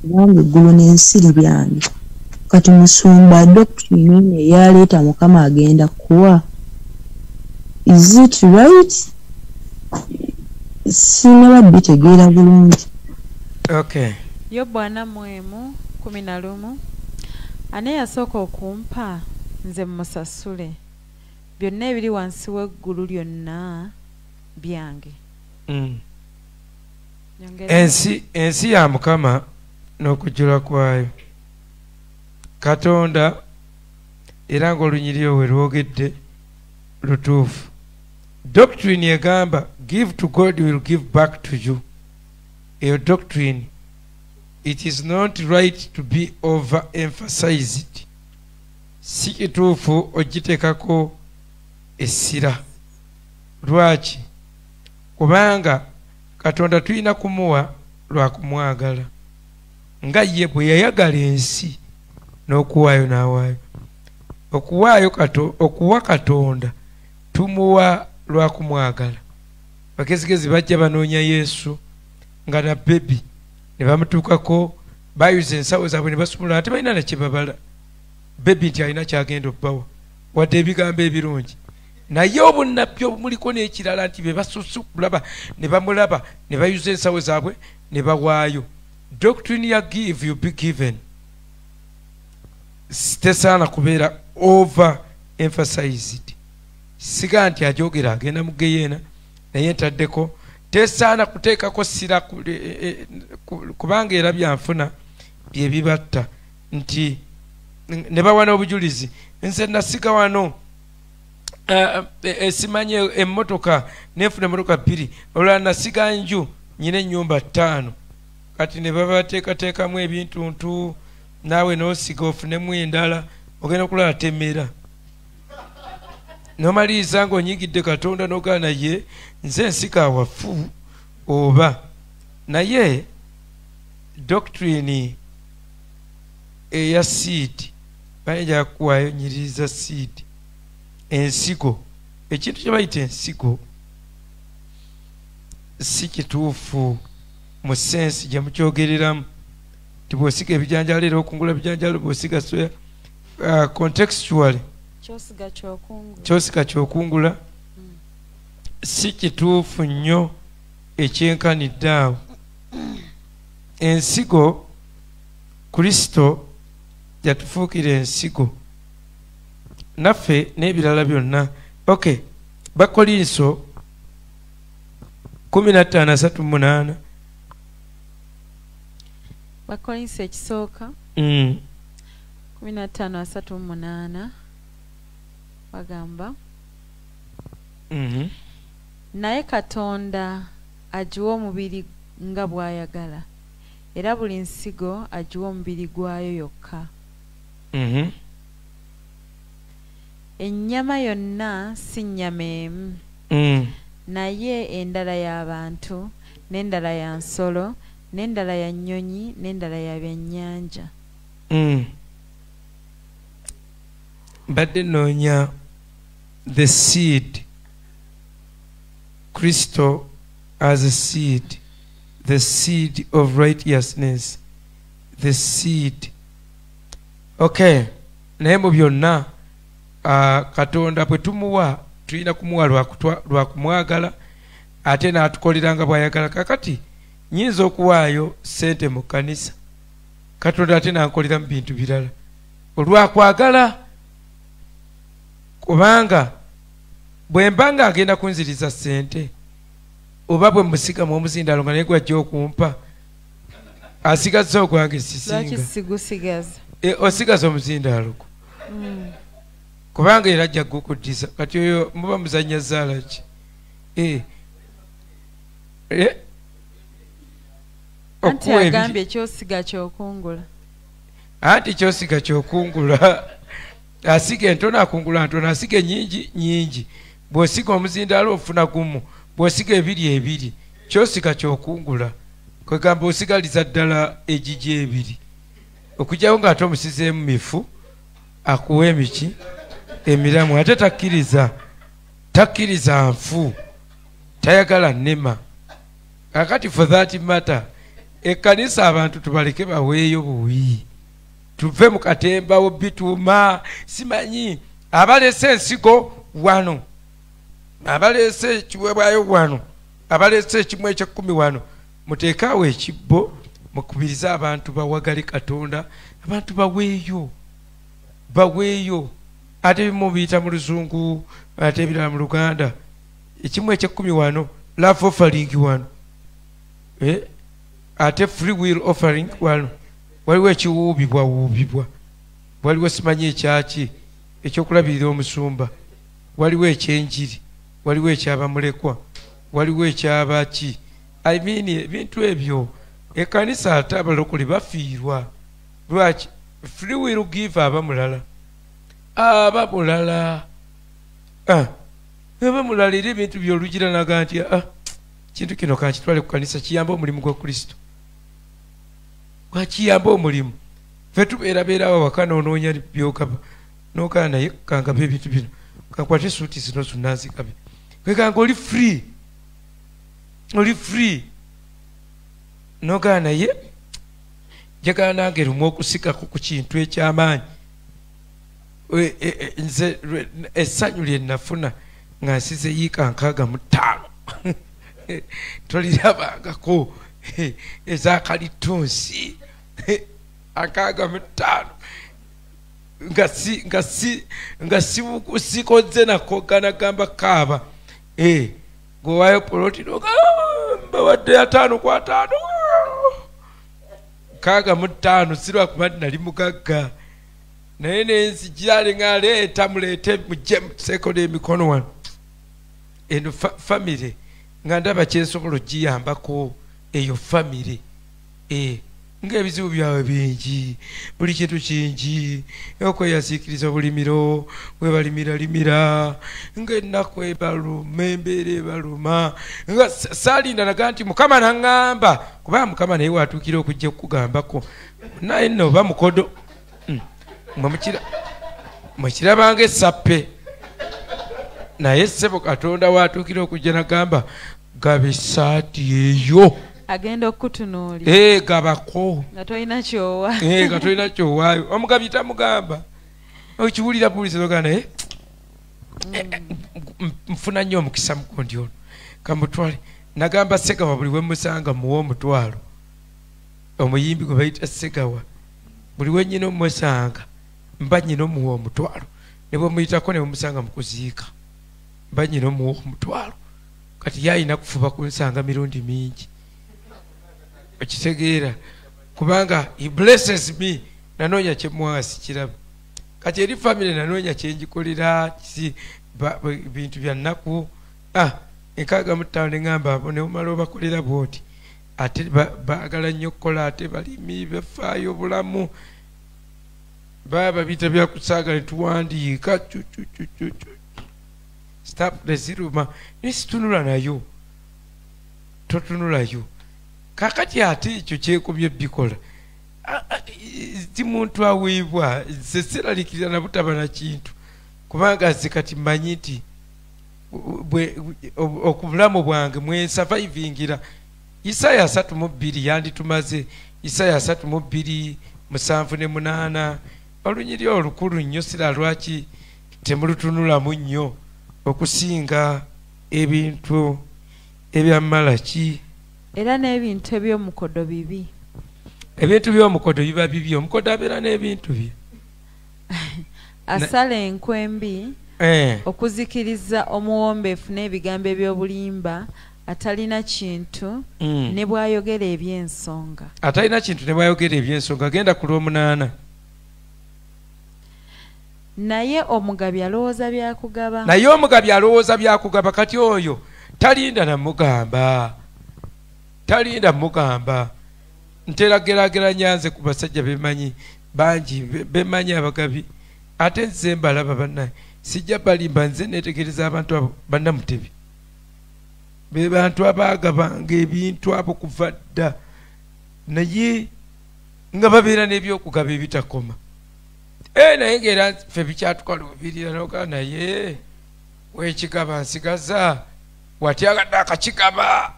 Kubanga eggulu n'ensiri byange. Kati musumba doctrine eno eyaleeta mukama agenda kuwa. Is it right? Sinaba bitegeera bulungi. Okay. Yobu ana mu emu kumi na lumu. Ani yasooka okumpa? Nze musasule byonna ebiri wansi w'eggulu lyonna byange. Mm. Ensi ensi ya mukama n'okujjula kwayo. Katonda era ng'olunyiri we lwogedde lutuufu. Doctrine egamba give to god will give back to you. Eyo doctrine it is not right to be over emphasized si kituufu ogiteekako essira. Lwaki kubanga katonda tulina kumuwa lwakumwagala nga ye bwe yayagala ensi n'okuwaayo n'awaayo. Okuwaayo okuwa katonda tumuwa lwakumwagala bagezigezi bajja banoonya yesu nga na bebi ne bamutuukako bayuza ensawo zaabwe ne basumula ate balina nakye bebi nti alina kyagenda obbawa wadde ebigambo ebirungi naye obunnabbi obumuliko n'ekirala nti be basusu kulaba ne bamulaba ne bayuza ensawo zaabwe ne bawaayo. Doctrine ya give you be given. Tesaana kubeera over emphasized siga nti ajogera agenda mu geyeena naye ntaddeko. Tesaana kuteekako sira e- e- ku- kubanga era byanfuna bye bibatta. Nti ne bawa n'obujulizi nze nasiga wano uh, esimanyi emmotoka nenfuna emmotoka bbiri. Olwala nasiga nju nyina ennyumba ttaano. Kati ne babateekateekamu ebintuntu naawe n'osiga ofunemu endala ogenda okulala temera. Nomaliriza ng'onyigidde katonda n'ogala naye nze nsika wafu oba? Naye doctrine eya siidi bayinza kukuwaayo nyiririza siidi ensigo. Ekintu kye bayita ensigo si kituufu mu sensi gye mukyogereramu. Ti bw'osiga ebijanjalo era okungula bijanjalo bw'osiga soya uh, contextually. Kyosiga kyokungula. Si kituufu nnyo ekyenkanidde awo. Ensigo kristo yatufuukira ensigo naffe n'ebirala byonna. Ok bakolinso 15:38 bakolinsi ekisooka. Mm. 15:38 bagamba. Mhm. naye katonda agiwa omubiri nga bw'ayagala era buli nsigo agiwa omubiri gwayo yokka. Mhm. Ennyama yonna si nnyama emu. Mm. naye endala y'abantu n'endala ya nsolo n'endala ya nnyonyi n'endala ya byannyanja Mm. mbadde noonya the seed. Kristo as a seed. The seed of righteousness. The seed. Okay. Naye mu byonna katonda bwe tumuwa tulina kumuwa lwakumwagala ate n'atukolera nga bw'ayagala. Kakati nyinza okuwaayo sente mu kkanisa. Katonda ate nankolera mu bintu birala. Olwakwagala kubanga bwe mba nga agenda kunziriza sente oba bwe musigamu omuzindaalo nga naye gwajja okumpa asigaza ogwange sisinga. Sigusigaza? E, osigaza omuzindaalo gwo Mm. Kubanga era ajja gukuddiza kati oyo muba muzanya zaala ki? Eh. Eh. anti agambye ekyosiga kyokungula. Anti kyosiga kyokungula. Asiga entono akungula ntono asiga enyingi nyingi bw'osiga omuzindaalo ofuna gumu bw'osiga ebiri ebiri kyosiga kyokungula. Kwegamba osigaliza ddala egigi ebiri. Okugyawo ng'ate omusizeemu mifu akuwa emiki emiramu ate takkiriza takkiriza nfu tayagala nnema. Kakati for that matter ekkanisa abantu tubaleke baweeyo buwi. Tuve mu katembawo bituuma simanyi abaleese ensigo wano abaleese ekiweebwayo wano abaleese ekimu ekyekkumi wano muteekaawo ekibbo mukubirize abantu bawagale katonda abantu baweeyo baweeyo ate ebimu biyita mu luzungu ate ebirala mu luganda. Ekimu ekyekkumi wano love offering wano. Eh? ate free will offering wano. Waliwo ekiwuubibwa wuubibwa. Waliwo simanyi ekyaki ekyokulabirira omusumba. Waliwo ekyenjiri waliwo ekyabamulekwa waliwo ekyabaki. I mean ebintu ebyo ekanisa ate abalokole bafiirwa. Lwaki? Free will give aba mulala aba mulala. Ah, aba mulala era ebintu byolugiranaga nti ah, kintu kino kankitwale ku kanisa kiyamba omulimu gwa kristo. Gwakiyamba omulimu. Fe tubeerabeera awo waka noonoonya byogaba nogana naye kangaba ebintu bino. Kankwate suuti zino zonna nzigabe kwekanga oli free. Oli free. Nogana naye njagala nange lumu okusikako ku kintu ekyamaanyi nze lwe- essanyu lye nafuna nga nsize yiika nkaaga mu ttaano. *laughs* Tolirabangako *laughs* ezakalitunsi *laughs* akaaga mu ttaano. Nga si nga si nga si- sikoze nakoganagamba kaaba. Eh, gwewayo poloti mbawadde ataano ku ataano. Kaaga mu ttaano sirwakuba nali mugagga naye nenzijale nga leeta muleete mujje muteekola emikono wano. Eno fa- famire nga ndaba kyensobola ogiyambako eyo famire Eh, ng'ebizibu byawe bingi buli kintu kingi okweyasiikiriza obulimiro webalimiraalimira ng'ennaku ebaluma embeera ebaluma nga sa- saalinda naga nti mukama naŋŋamba kubanga mukama naye watuukira okujja okukugambako. Naye nno oba mukodo mwekirabanga esappe. Naye ssebo katonda watuukira okujja nagamba gaba esaati eyo. Agenda okutunuulira ee gabako. Nga tolina kyowa. Ee nga tolina kyowaayo. Omugabi tamugamba. Okiwulira buliza ogaa naye m- nfuna nnyo omukisa mukundi ono. Kamutwale nagamba segawa buli wemusanga muwa omutwalo. Omuyimbi gwe bayita segawa buli wenyina omusanga mba nyina omuwa omutwalo. Ne bwemuyitako ne bumusanga mukuziika mba nyina omuwa omutwalo. Kati yayina kufuba kunsanga mirundi mingi. Okitegeera. Kubanga he blesses me. Nanoonya kyemuwanga sikiraba kati eri famire nanoonya kyenjikolera kisi bintu bya nnaku. Ah, enkaaga mutaano neŋamba abo neomala obakolera bwoti. Ate ba- baagala nnyo okukola ate balimi bafaayo obulamu baba babiyita byakusaaga netuwandiika cucucucucu stap neziruma naye situnula nayo totunulayo kakati ate ekyo kyekubye bikola. Ti muntu aweebwa nze seralikirira nabutaba na kintu kubanga nze kati mmanyi nti okubulamu bwange mwensavaivingira isaya asatu mu bbiri yanditumaze. Isaya asatu mu bbiri musanvu ne munaana olunyiri olukulu nnyo sira lwaki temulutunulamu nnyo okusinga ebintu ebyamalaki era n'ebintu eby'omukodo bibi. Ebintu by'omukodo biba bibi omukodo abeera n'ebintu bye. *laughs* Asala enkwembi Eh, okuzikiriza omuwombeefu n'ebigambo eby'obulimba atalina kintu mm. ne bw'ayogera eby'ensonga. Atalina kintu ne bwayogera ebyensonga agenda ku lw'omunaana naye omugabi alowooza byakugaba? Naye omugabi alowooza byakugaba kati oyo talinda namugamba talinda mugamba nterageraageranya nze ku basajja bemanyi bangi be- bemanyi abagabi. Ate nze mbalaba bannaye sijja balimba nze netegereza abantu abo bannamutebi. Be bantu abaagabanga ebintu abo kuva dda. Naye nga babeera n'ebyokugaba ebitakoma naye ngaera ffe bikyatukaluubirira noga naye wekigaba nsigaza watyagadde akakigaba.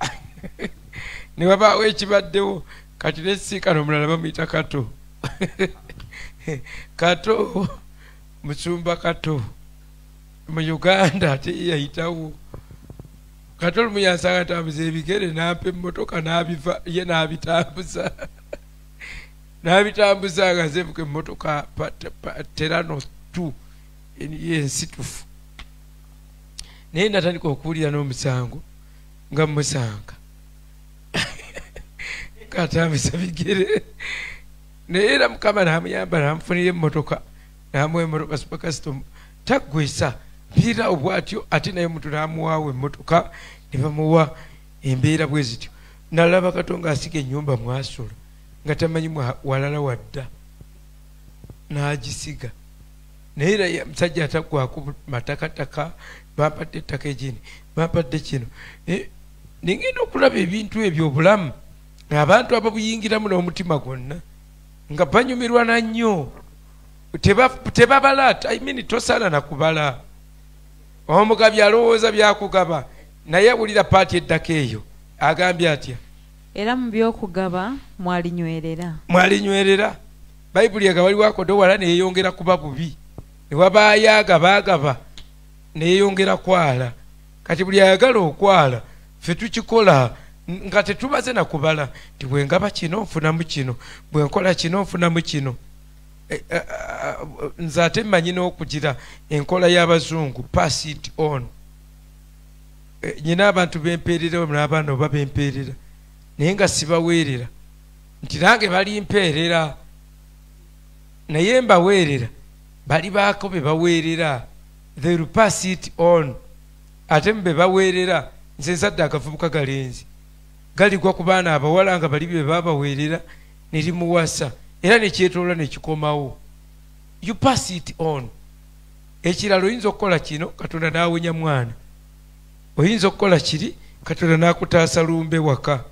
*laughs* Ne wabaawo ekibaddewo kati nesiikano omulala bamuyita kato. *laughs* Kato musumba kato mu uganda ate yayitawo. Kato olumu yansanga atambuza ebigere nampa emmotoka nabiva ye nabitambuza *laughs* nabitambuza nga zevuga emmotoka terano tu yensitufu naye natandika okuwulira n'omusango nga musanga *laughs* katambuza bigere. Naye era mukama namuyamba namufunira emmotoka namuwa emmotoka supakasitomu taggwesa mpirira obwatyo ate naye omuntu namuwaawo emmotoka ne bamuwa embeera bwe zityo. Nalaba katonga asiga ennyumba mwasula nga tamanyi walala wadda n'agisiga. Naye era musajja ataggwako matakataka bampadde ettaka egini bampadde kino. Nengenda okulaba ebintu ebyo obulamu abantu ababuyingiramu n'omutima gwonna nga banyumirwa na nnyo. Teba- tebabala I mean, tosaana nakubala omugabi alowooza byakugaba naye awulira paati eddaka eyo agambye atya era mu by'okugaba mwalinywerera mwalinywerera bayibuli ega waliwo akodo wala neyeyongera kuba bubi. Newabaayo agabaagaba neyeyongera kwala. Kati buli ayagala okwala ffe tukikola nga tetumaze nakubala nti bwengaba kino nfunamu kino bwenkola kino nfunamu kino. Eh, nze ate mmanyi n'okugira enkola y'abazungu pass it on. Eh, nyina abantu bempeerera n'abaana oba bempeerera naye nga sibaweerera. Nti nange balimpeerera naye mbaweerera. Bali baako be baweerera. They will pass it on. Ate mu be baweerera nze nzadde agavubuka galenzi. Galigwa ku baana abawala nga bali be babaweerera ne limuwasa. Era nekyetoola nekikomawo you pass it on. Ekirala oyinza okukola kino katonda n'awenya mwana. Oyinza okukola kiri katonda n'akutaasa lumbe waka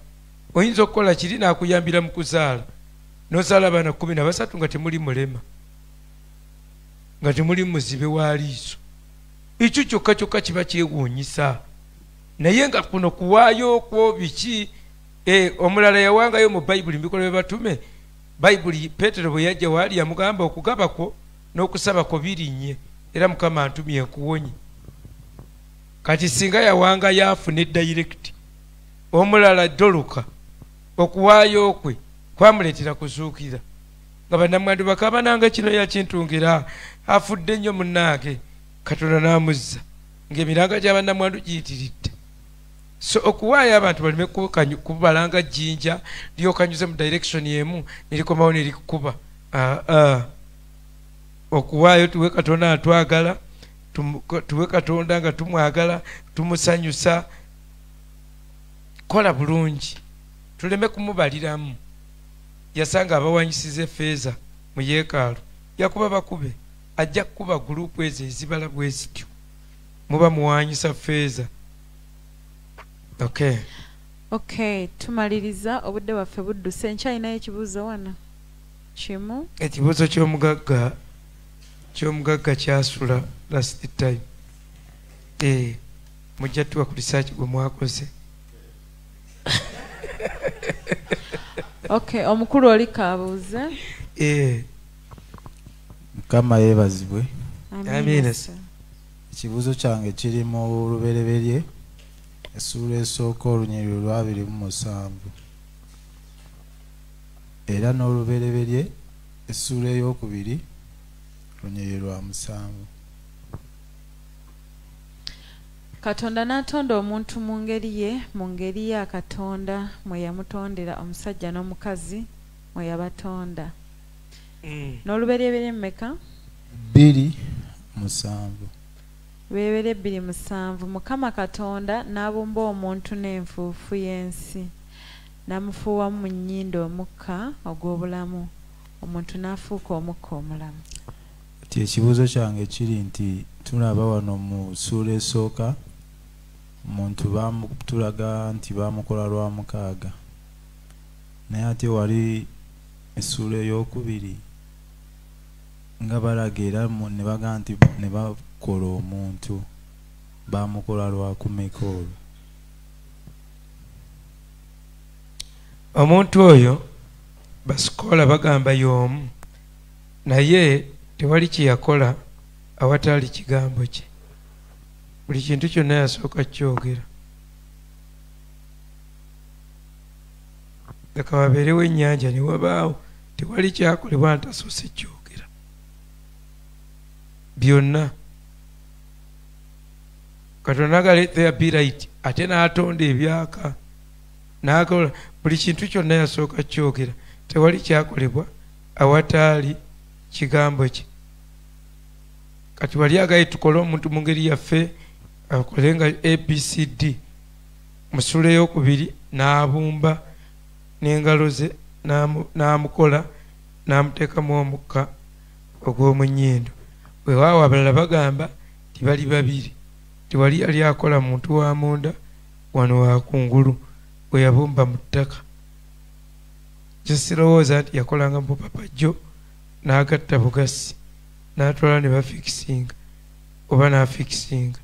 oyinza okukola kiri n'akuyambira mu kuzaala. Nozaala abaana kumi na basatu nga temuli mulema nga temuli muzibe wa liiso. Ekyo kyokka kyokka kiba kyewuunyisa. Naye nga kuno kuwaayo okwo biki? Eh, omulala yawangayo mu bayibuli mubikola bye batume. Bayibuli peetero bwe yajja waali yamugamba okugabako n'okusabako birinnye era mukama antumye nkuwonye kati singa yawangayo afune dayirekiti omulala doluka okuwaayo kwe kwamuleetera kuzuukira. Nga bannamwandu bakabananga kino yakintungira afudde nnyo munnange katonda n'amuzza ng'emiranga gya bannamwandu giyitiridde. So okuwaayo abantu baleme kubalanga jjinja lyokanyuze mu direction emu Ah, ah. okuwaayo tuwe katonda atwagala tumu- tuwe katonda nga tumwagala tumusanyusa. Kola bulungi tuleme kumubaliramu. Yasanga abawanyisiza efeeza mu yeekaalu. Yakuba bakube ajja kukuba gurupu ezo ezibala bwe zityo. Muba muwanyisa feeza okay. Okay tumaliriza obudde bwaffe budduse. Nkyalinayo ekibuuzo wano? Kimu? Ekibuuzo ky'omugagga ky'omugagga kyasula last time. Eh, mujja tuwa ku risaaki gwe mwakoze okay omukulu oli kaabuuze. Eh, mukama yeebazibwe. Amiina. ekibuuzo kyange kiri mu lubereberye essuula esooka olunyiri olwabiri mu musanvu. Era n'olubereberye essuula ey'okubiri lunyiri lwa musanvu katonda n'atonda omuntu mu ngeri ye mu ngeri ye akatonda mwe yamutondera omusajja n'omukazi mwe yabatonda. Mm. n'olubereberye mmeka bbiri musanvu. Beebere ebbiri musanvu. Mukama katonda n'abumba omuntu n'enfuufu y'ensi n'amufuuwamu mu nnyindo omukka ogw'obulamu. Omuntu n'afuuka omukka omulamu. Ti ekibuuzo kyange kiri nti tulaba wano mu ssuula esooka omuntu bamu- tulaga nti bamukola lwa mukaaga. Naye ate wali essuula ey'okubiri nga balaga era ne baga nti ne bakola omuntu bamukola lwa kumeka olwo. Omuntu oyo basikoola bagamba y'omu naye tewali kye yakola awatali kigambo kye buli kintu kyonna yasooka kyogera. Leka wabeerewo ennyanja ne wabaawo tewali kyakolebwa ntasoose kyogera. Byonna. Katonda agaletea birait ate n'atonda ebyaka. N'akola buli kintu kyonna yasooka kyogera. Tewali kyakolebwa awataali kigambo kye kati wali agaye tukole omuntu mu ngeri yaffe akole nga abcd musula eyokubiri n'abumba n'engalo ze n'amu- n'amukola n'amuteekamu omukka ogw'omu nnyindo. Weewaawo abalala bagamba tibali babiri tiwali yali akola muntu wa munda wano wakungulu bwe yabumba mu ttaka. Kyo sirowooza nti yakolanga mu papa jjo n'agatta bugasi n'atwala ne bafikisinga oba n'afikisinga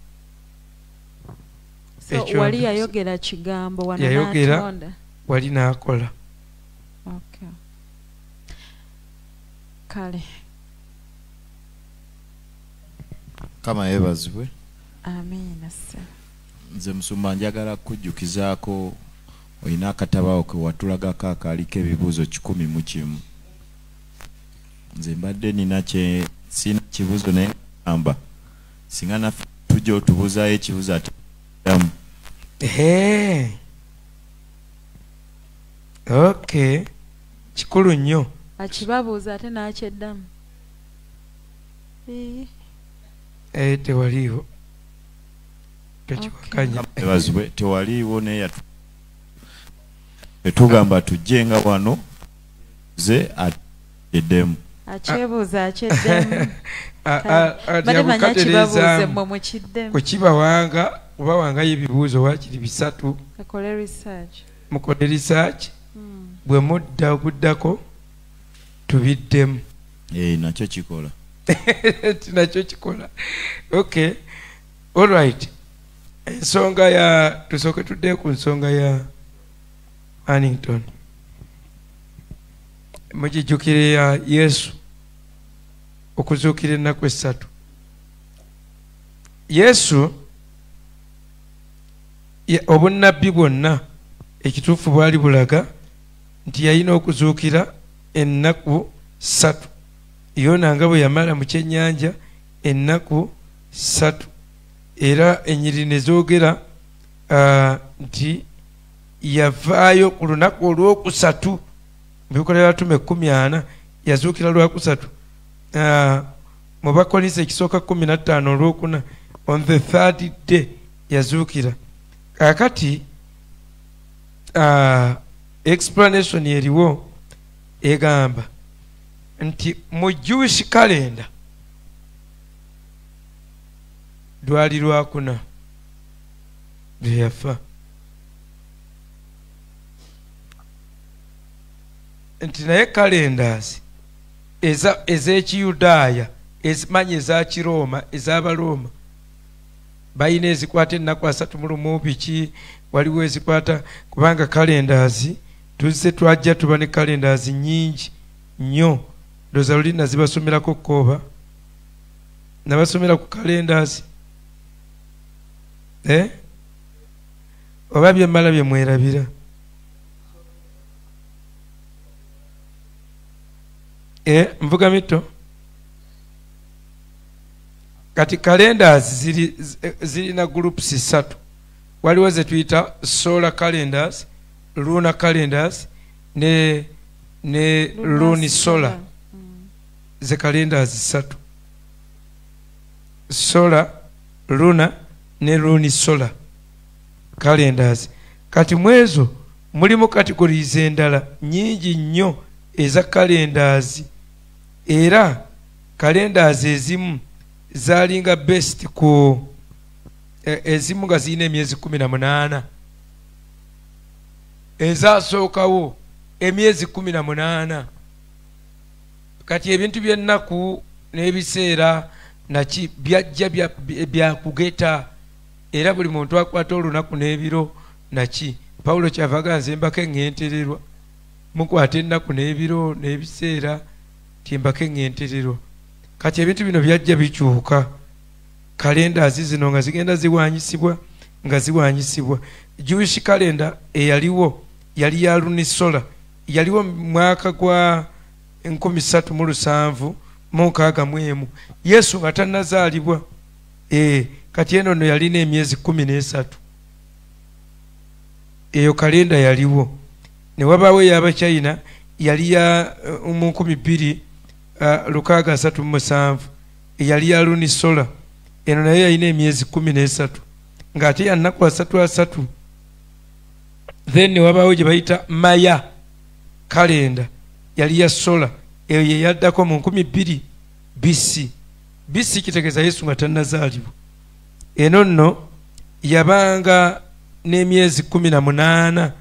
wali yayogera kigambo Yayogera. wali n'akola. Okay. kale. Kama yeebazibwe. Amiina nze musumba njagala kujjukizaako olina akatabawo ke watulagako akaaliko ebibuuzo kikumi mu kimu. Nze mbadde nina kye sina kibuuzo naye amba singa naffe tujja otubuuzaayo ekibuuzo ate damu okay kikulu nnyo. Akibabuuza ate n'akyeddamu. Ii, Eh, tewaliiwo. Tekiwakanya. Ebazibwe tewaliiwo naye etugamba tujjenga wano ze ateddemu akyebuuza akyeddemu *laughs* A- a- a- bade manya kibabuuze mmwe mukiddemu. kwekibawanga kuba wangayo ebibuuzo waakiri bisatu. Research. Mukole risaaki Mm. bwe mudda okuddako tubiddemu. Eh, nakyo kikola. *laughs* Tinakyo kikola. Okay allright ensonga ya tusooke tudde ku nsonga ya annington mugijjukire ya yesu okuzuukira ennaku essatu. Yesu obunnabbi bwonna ekituufu bwali bulaga nti yalina okuzuukira ennaku ssatu. Yona nga bwe yamala mu kyennyanja ennaku ssatu. Era enyiri ne zoogera nti yavaayo ku lunaku olwokusatu mu bikola byabatume ekkumi ana yazuukira lwakusatu. Mu bakolinso ekisooka kumi na ttaano olwokuna on the third day yazuukira kakati uh, explanation eriwo egamba nti mu jewish calenda lwali lwakuna lwe yafa. Nti naye kalendas ez'ekiyudaaya ezimanyi eza kirooma ez'abalooma balina ezikwata ennaku asatu mu lumu biki waliwo ezikwata? Kubanga kalendazi tuzze twajja tuba ne kalendazi nyingi nnyo. Ndoza luli nazibasomerako kkooba nabasomera ku kalendazi eh? oba byemmala bye mwerabira? Eh, nvuga mito kati calendars ziri zirina groups satu waliwo zetuyita solar calendars luna calendars ne ne luni solar. Ze calendars satu solar luna ne luni solar calendars. Kati mwezo mulimu categories endala nyingi nnyo eza calendars. Era calendars ezimu zalinga best ku e, ezimu nga zirina emyezi kumi na munaana. Ezasookawo emyezi kumi na munaana. Kati ebintu byennaku n'ebiseera naki byajja byakugeta era buli muntu akwata olunaku n'ebiro naki. Pawulo kyava ganze mbako eŋŋentererwa mukwata ennaku n'ebiro n'ebiseera timbako eŋŋentererwa kati ebintu bino byajja bikyuka. Kalendazi zino nga zigenda ziwanyisibwa nga ziwanyisibwa. Jewish kalenda eyaliwo yali ya lunisola. Yaliwo mwaka gwa enkumi satu mu lusanvu mu nkaaga mu emu. Yesu nga tannazaalibwa e, kati eno no yalina emyezi kumi n'esatu. Eyo kalenda yaliwo. Ne wabaawo ey'abachina yali ya uh, mu nkumi uh, lukaaga asatu mu musanvu eyali ya lunisola eno naye yalina emyezi kumi n'esatu. Ng'ate yannaku asatu asatu then ne wabaawo gye bayita maya kalenda. Yali ya sola eyo ye yaddako mu nkumi bbiri bisi bisi kitegeeza yesu nga tannazaalibwa. Eno nno yabanga n'emyezi kumi na munaana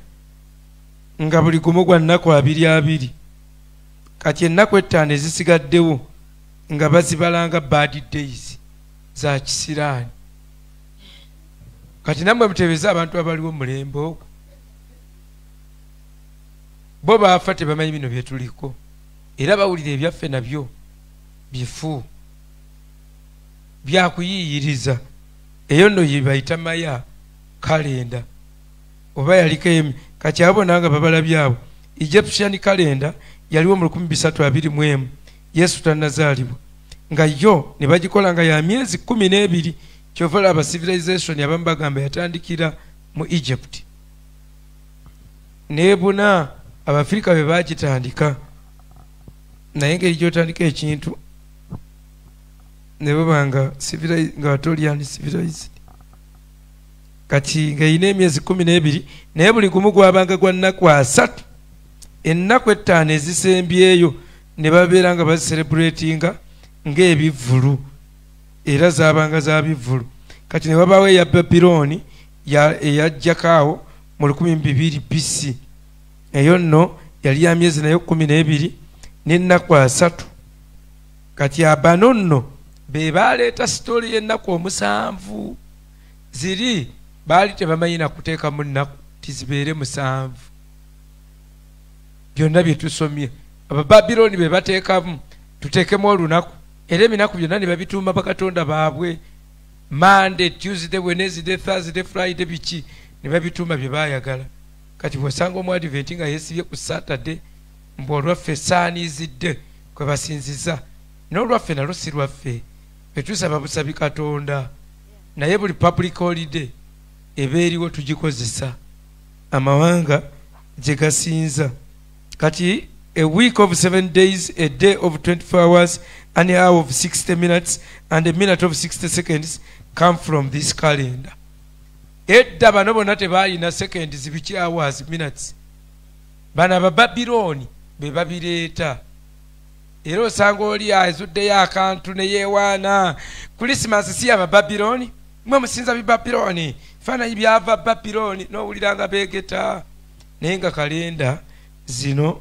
nga buli gumu gwa nnaku abiri abiri kati ennaku ettaano ezisigaddewo nga bazibalanga bad days za kisiraani kati nammwe mutebeeze abantu abaliwo mulembe ogwo. Bo baafa tebamanyi bino byetuliko era bawulira ebyaffe nabyo bifu byakuyiyiriza eyo nno yebayita maya kalenda oba yaliko emi. Kati abo nanga babalabyabo egyptian kalenda yaliwo mu lukumi bisatu abiri mu emu yesu tannazaalibwa. Nga yo ne bagikola nga ya myezi kumi n'ebiri kyova olaba civilization abamu bagamba yatandikira mu egypt. Nebuna abafirika be bagitandika. Naye engeri gyotandika ekintu ne baba nga watolian civilized. Kati nga yina emyezi kumi n'ebiri naye buli gumu gwabanga gwa nnaku asatu ennaku ettaano ezisembyeyo ne babeera nga baziserebulatinga ng'ebivvulu era zabanga za bivvulu. Kati ne wabaawo eya babirooni eyajjako awo mu lukumi bibiri bisi eyo nno yali ya myezi kumi n'ebiri n'ennaku asatu. Kati abano nno be baleeta sitooli y'ennaku omusanvu. Ziri baali tebamanyi nakuteekamu nnaku tizibeere musanvu byonna bye tusomye. Abababirooni be bateekamu tuteekemu olunaku. Era eminaku byonna ne babituuma bakatonda baabwe. Mande tuesday wednesday thursday friday biki ne babituuma bye baayagala. Kati bwosanga omuadiventi nga yeesibye ku saturday mbw olwaffe esaaniizidde kwe basinziza. N'olwaffe nalwo si lwaffe. Etusaba busabi katonda. Naye buli public holiday eba eriwo tugikozesa. Amawanga gye gasinza kati a week of seven days a day of 24 hours an hour of 60 minutes and a minute of 60 seconds come from this calendar. Edda bano bonna tebalina seconds biki hours minutes. Bano abababirooni be babireeta. Era osanga oli azuddeyo akantu neyewaana krisimasi si abababirooni mwe musinza bibabirooni faananyi byava babirooni nowulira nga beegeta. Naye nga kalenda zino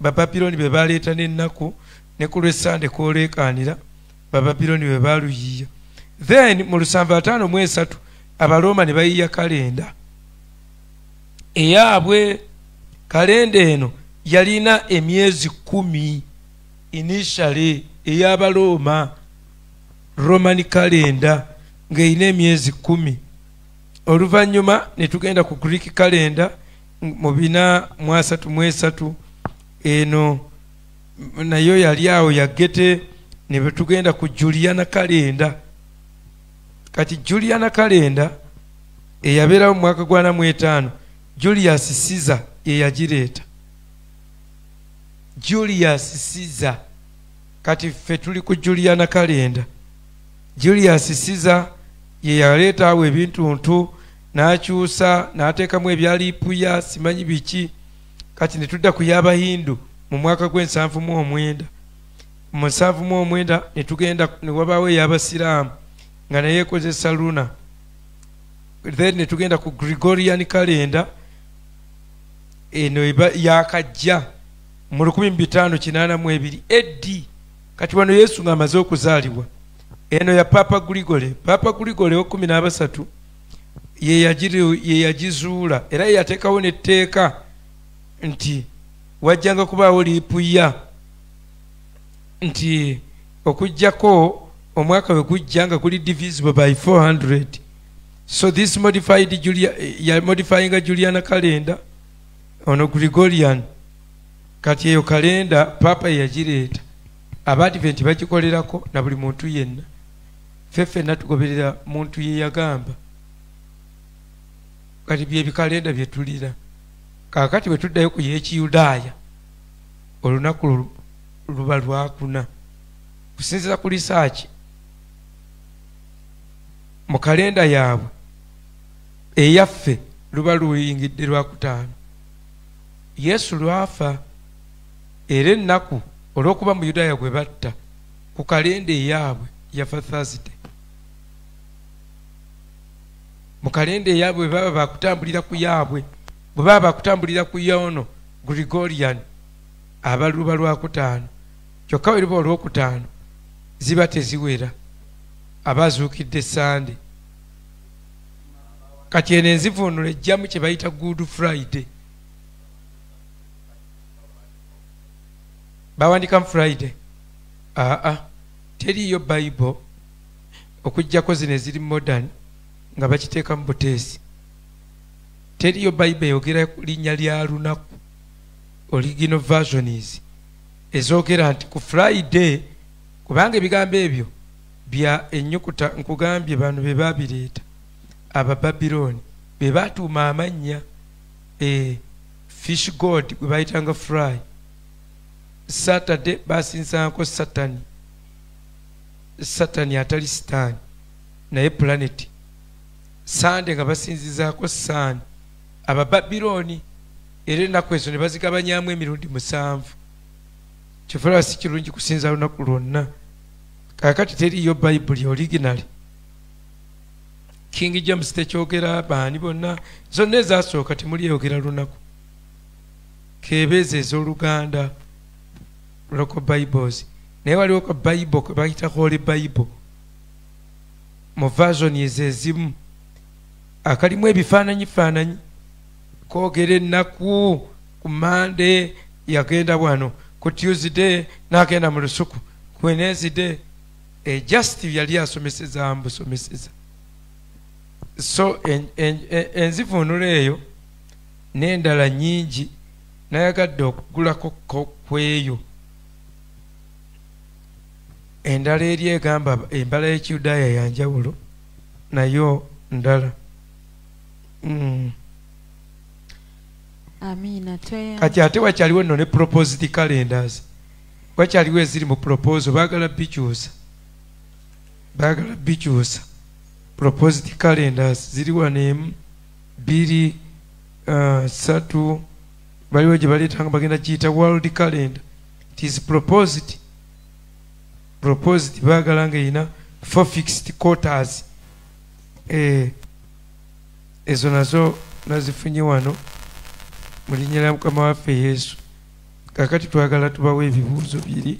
bababirooni be baleeta n'ennaku ne ku lwesande kwoleekanira bababirooni be baluyiya then mu lusanvu ataano mu esatu abalooma ne bayiya kalenda. Eyaabwe kalenda eno yalina emyezi kumi initially ey'abalooma roman kalenda ng'erina emyezi kumi oluvannyuma ne tugenda ku greek kalenda mu bina mu asatu mu esatu eno nayo yali awo yagete ne betugenda ku juliana kalenda. Kati juliana kalenda eyabeerawo mu mwaka gwa namu etaano julius siza ye yagireeta. Julius siza kati ffe tuli ku juliana kalenda. Julius siza ye yaleeta awo ebintuntu n'akyusa n'ateekamu ebyaliipuya simanyi biki. Kati ne tudda ku y'abahindu mu mwaka gw'ensanvu mu omwenda mu nsanvu mu omwenda ne tugenda ne wabaawo ey'abasiraamu nga naye ekozesa luna. Then ne tugenda ku gregorian kalenda eno yakajja mu 1582 eddi kati wano yesu ng'amaze okuzaalibwa. Eno ya papa gurigole papa gurigole wokumi n'abasatu ye yagizuula. Era ye yateekawo netteeka nti wajjanga kubaawo liipuya nti okugjako omwaka we gujja nga guli divisible by 400 so this modified Julia, ya modifyinga juliana kalenda ono gregorian. Kati eyo kalenda papa yeyagireeta abadiventi bagikolerako na buli muntu yenna. Ffe ffenna tugoberera muntu yeyagamba kati byebikalenda byetulira kakati bwe tuddayo ku yekiyudaaya olunaku luba lwakuna kusinziza ku lisaaki mu kalenda yaabwe eyaffe luba luyingidde lwakutaano yesu lwafa era ennaku olw'okuba mu yudaaya gwe batta ku kalenda eyaabwe yafa thursday mu kalenda eyaabwe bwe baba bakutambulira ku yaabwe bwe baba bakutambulira ku yono gregorian aba luba lwakutaano. Kyokka we luba olwokutaano ziba teziwera. Aba azuukidde sande. Kati eno enzivuunulo ejjamu kye bayita good friday. Bawandika mu friday. Aa teriyo bible. Okugjako zino eziri modern nga bakiteeka mu buteesi. Teriyo bible eyogera linnya lya lunaku original versionis ezogera nti ku friday kubanga ebigambo ebyo bya ennyukuta nkugambye bano be babireeta abababirooni be batuuma amannya e, fish god gwe bayitanga fry. Saturday basinzanko satani. Satani atali sitaani naye planeti sande nga basinzizaako saani abababirooni era ennaku ezo ne bazigabanyamu emirundi musanvu. Kifulaba si kirungi kusinza lunaku lwonna. Kakati teriyo bayibuli originali king james tekyogera baani bonna. Zonna ezasooka temulyeyogera lunaku. Kebeeza ez'oluganda local bibles. Naye waliwo ka bible ke bayita holy bible. Mu version ezo ezimu akalimu ebifaananyi faananyi. Kwogera ennaku ku mande yagenda wano ku tuesday n'agenda mu lusuku ku wednesday e just yali asomeseza mbusomeseza. So enzivuunulo eyo n'endala nyingi nayagadde okugulako kweyo. Endala eri egamba embala y'ekiyudaaya yanjawulo nayo ndala kati ate wakyaliwo nno ne proposed calendars. Wakyaliwo eziri mu proposal baagala bikyusa. Baagala bikyusa. Proposed calendars ziri wano emu bbiri uh, satu baliwo gye baleetanga bagenda kiyita world calendar. It is proposed. Proposed baagala nga erina four fixed quarters. Eh, ezo nazo nazifunye wano mu linnya lya mukama waffe yesu. Kakati twagala tubawo ebibuuzo biri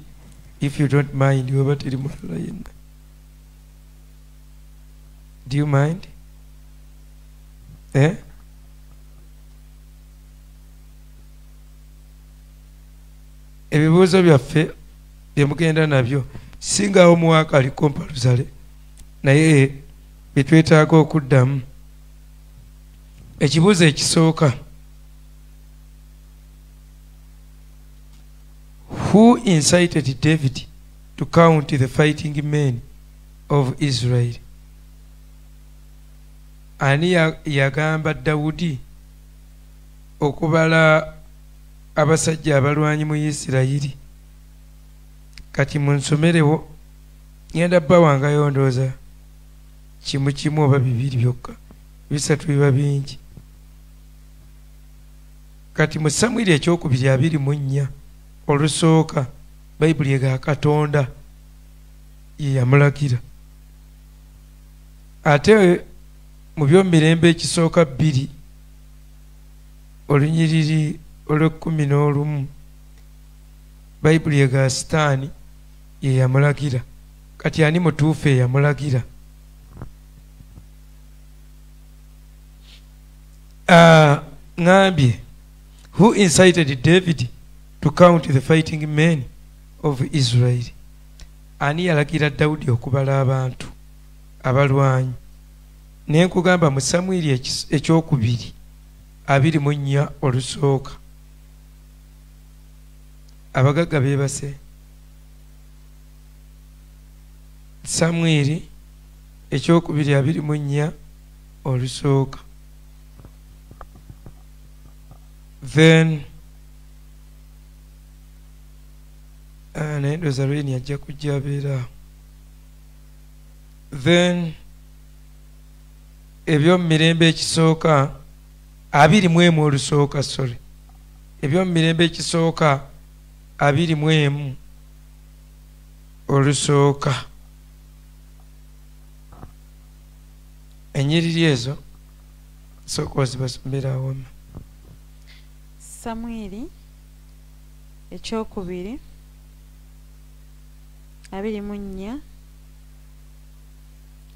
if you don't mind weba teri mulala yenna. Do you mind? Eh? ebibuuzo byaffe byemugenda nabyo singawo muwaaka aliko mpaluzale naye byetwetaaga okuddamu ekibuuzo ekisooka. Who incited david to count the fighting men of israel? Ani yagamba dawudi okubala abasajja abalwanyi mu isirayiri? Kati munsomerewo ngenda bawangayo ndooza kimu kimu oba bibiri byokka bisatu biba bingi kati mu samwiri ekyokubiri abiri mu nnya olusooka bayibuli ega katonda ye yamulagira. Ate mu byomumirembe ekisooka bbiri olunyiriri olwekumi n'olumu bayibuli ega sitaani ye yamulagira. Kati ani mutuufu eyamulagira ŋambye who incited david to count the fighting men of israel. Ani yalagira dawudi okubala abantu abalwanyi. Naye nkugamba mu samwiri ekyokubiri abiri mu nnya olusooka. Abagagga beebase. Samwiri ekyokubiri abiri mu nnya olusooka then naye ndoza lweni ajja kujja abeeraawo then ebyomumirembe ekisooka abiri mu emu olusooka sorry. Ebyomumirembe ekisooka abiri mu emu olusooka enyiriri ezo sooka ozibasomera awama samwiri ekyokubiri abiri mu nnya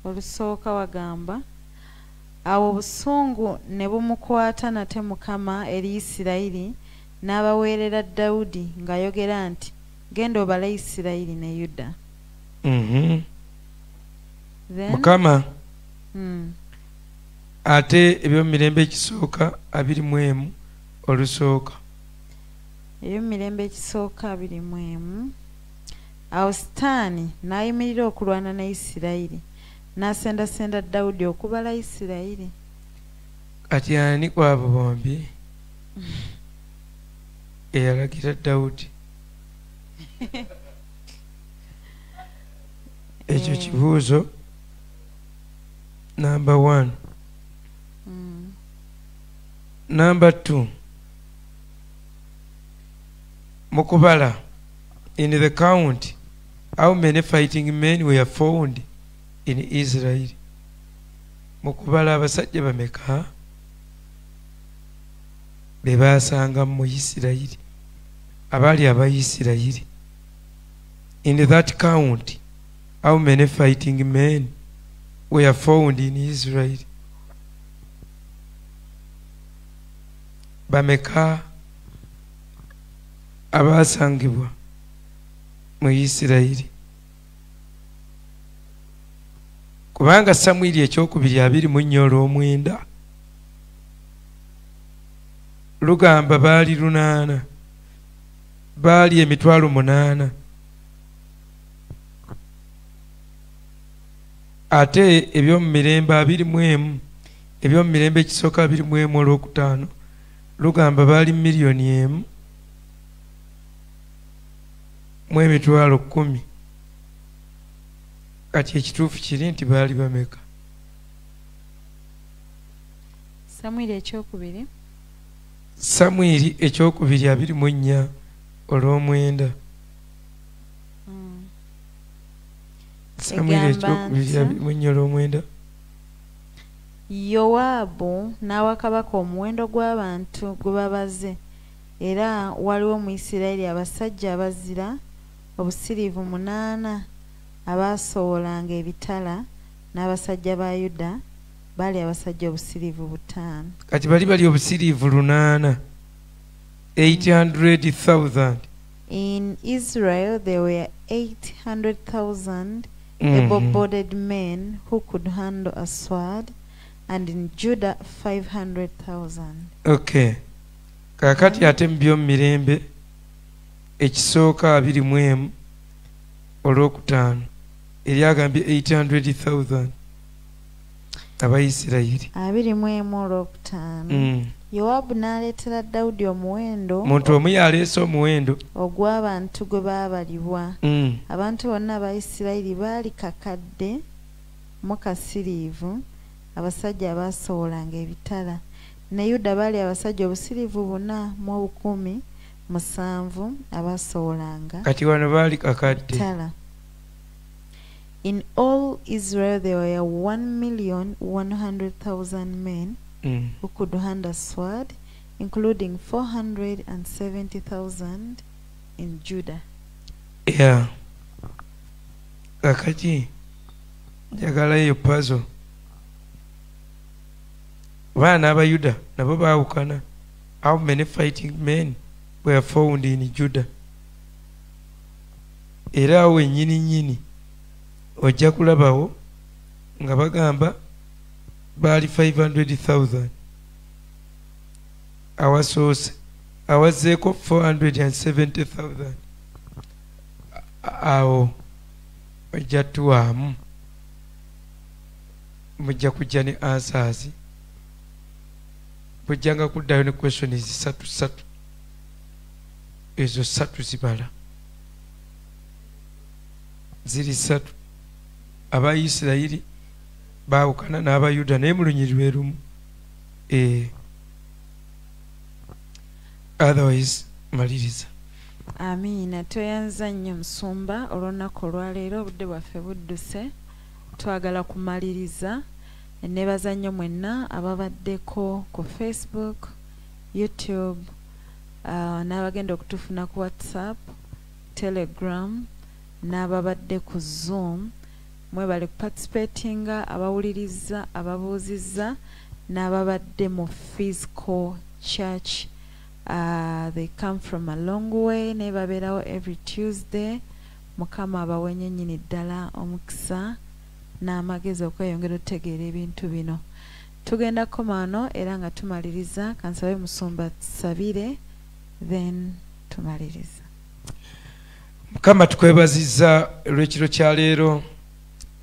olusooka wagamba awo obusungu ne bumukwata nate mukama eri isirayiri n'abaweerera dawudi ng'ayogera nti genda obala isirayiri ne yuda Mhm. mukama mm. ate ebyomumirembe ekisooka abiri mu emu olusooka. Ebyomumirembe ekisooka abiri mu emu awo sitaani n'ayimirira okulwana ne isirayiri n'asendasenda dawudi okubala isirayiri. Kati ani kwabo bombi? *laughs* Eyalagira dawudi. *laughs* Ekyo Eh. kibuuzo number one. Mm. number two mukubala in the count how many fighting men were found in israel? Mukubala abasajja bameka be basanga mu isirayiri abaali abaisirayiri in that count how many fighting men were found in israel? Bameka abaasangibwa mu isirayiri. Kubanga samwiri ekyokubiri abiri mu nnya olw'omwenda lugamba baali lunaana baali emitwalo munaana. Ate ebyomu mirembe abiri mu emu ebyomu mirembe ekisooka abiri mu emu olwokutaano lugamba baali miliyoni emu mu emitwalo kumi. Kati ekituufu kiri nti baali bameka? Samwiri ekyokubiri. Samwiri ekyokubiri abiri mu nnya olw'omwenda. Mm. samwiri ekyokubiri abiri mu nnya olw'omwenda. Yowaabu n'awa kabaka omuwendo gw'abantu gwe babaze. Era waliwo mu isirayiri abasajja abazira obusiriivu munaana abaasowolanga ebitala n'abasajja ba yuda baali abasajja obusiriivu butaano. Kati bali bali obusiriivu lunaana. 800000 in israel there were 800000 Mhm. able-bodied men who could handle a sword and in judah 500000 okay. Kaakati ate mu by'omu mirembe ekisooka abiri mu emu olwokutaano eryagambye 800000 abaisirayiri abiri mu emu olwokutaano. Mm. yowaabu n'aleetera dawudi omuwendo muntu omu yaleese omuwendo. ogw'abantu gwe baabalibwa. Mm. abantu bonna aba isirayiri baali kakadde mu kasiriivu abasajja abaasowolanga ebitala. Ne yuda baali abasajja obusiriivu buna mu obukumi musanvu abasoolanga. Kati wano baali kakadde. In all israel there were 1 million 100000 men Mm. who could handle a sword including 470,000 in judah. Yeah. Kakati njagala eyo pazo baana abayuda nabo baawukana. How many fighting men were found in juda era awo ennyini nnyini ojja kulabawo nga bagamba baali 500000 awasoose awazeeko 470000 awo ojja tuwaamu mujja kujja ne ansaasi bujjanga kuddayo ne questioni zisatu satu ezo satu zibala ziri satu abaisirayiri baawukana n'abayuda naye mulunyi lwe lumu Eh. otherwise maliriza. Amiina toyanza nnyo musumba olw'olunaku olwaleero obudde bwaffe budduse. Twagala kumaliriza. Nebaza nnyo mwenna ababaddeko ku facebook youtube uh, n'abagenda okutufuna ku whatsapp telegram n'ababadde ku zoom. Mwebale kuparticipatinga abawuliriza ababuuzizza n'ababadde mu physical church. Uh, they come from a long way naye babeerawo every tuesday. Mukama abawenye nnyini ddala omukisa n'amagezi okweyongera otutegeera ebintu bino. Tugenda komaano era nga tumaliriza kansabe musumba tusabire then tumaliriza. Mukama tukwebazizza olw'ekiro kya leero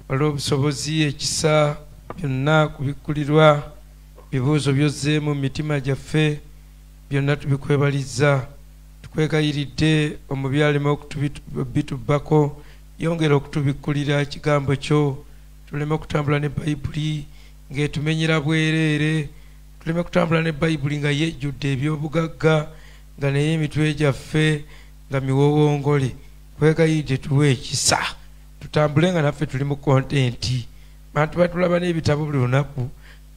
olw'obusobozi ekisa byonna kubikkulirwa bibuuzo byozzeemu mu mitima gyaffe byonna tubikwebalizza. Tukwegayiridde omubi aleme okubitubbako yongera okutubikkulira ekigambo kyo. Tuleme okutambula ne bayibuli ng'etumenyera bwereere. Tuleme kutambula ne bayibuli nga yejjudde eby'obugagga nga naye emitwe gyaffe nga miwowongole kwegayidde tuwe ekisa. Tutambule nga naffe tuli mu kontenti. Bantu batulaba n'ebitabo buli lunaku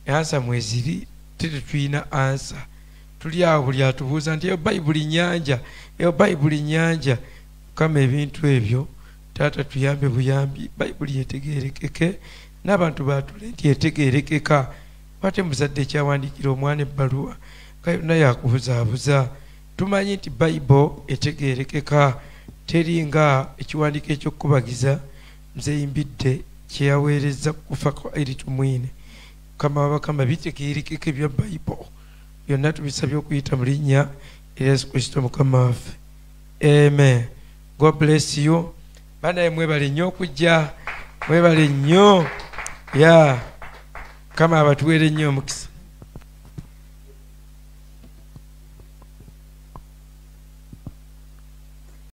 ansa mweziri tetetulina ansa. Tuli awo buli atubuuza nti eyo bayibuli nyanja eyo bayibuli nyanja mukama ebintu ebyo taata tuyambe buyambi bayibuli yetegerekeke n'abantu batule nti yetegerekeka bate muzadde ekyawandiikira omwana ebbaluwa nga yonna yakubuzaabuza tumanyi nti bayibo etegerekeka teri nga ekiwandiiko ekyokukubagiza nzeyimbidde kyeyaweereza kufa kwa eritumwine mukama wabakama bitegerekeka ebya bayibo byonna tubisabye okuyita mu linnya erya yesu kristo mukama waffe. Amen. God bless you. Banaye mwebale nnyo okujja mwebale nnyo. Ya mukama abatuweere nnyo omukisa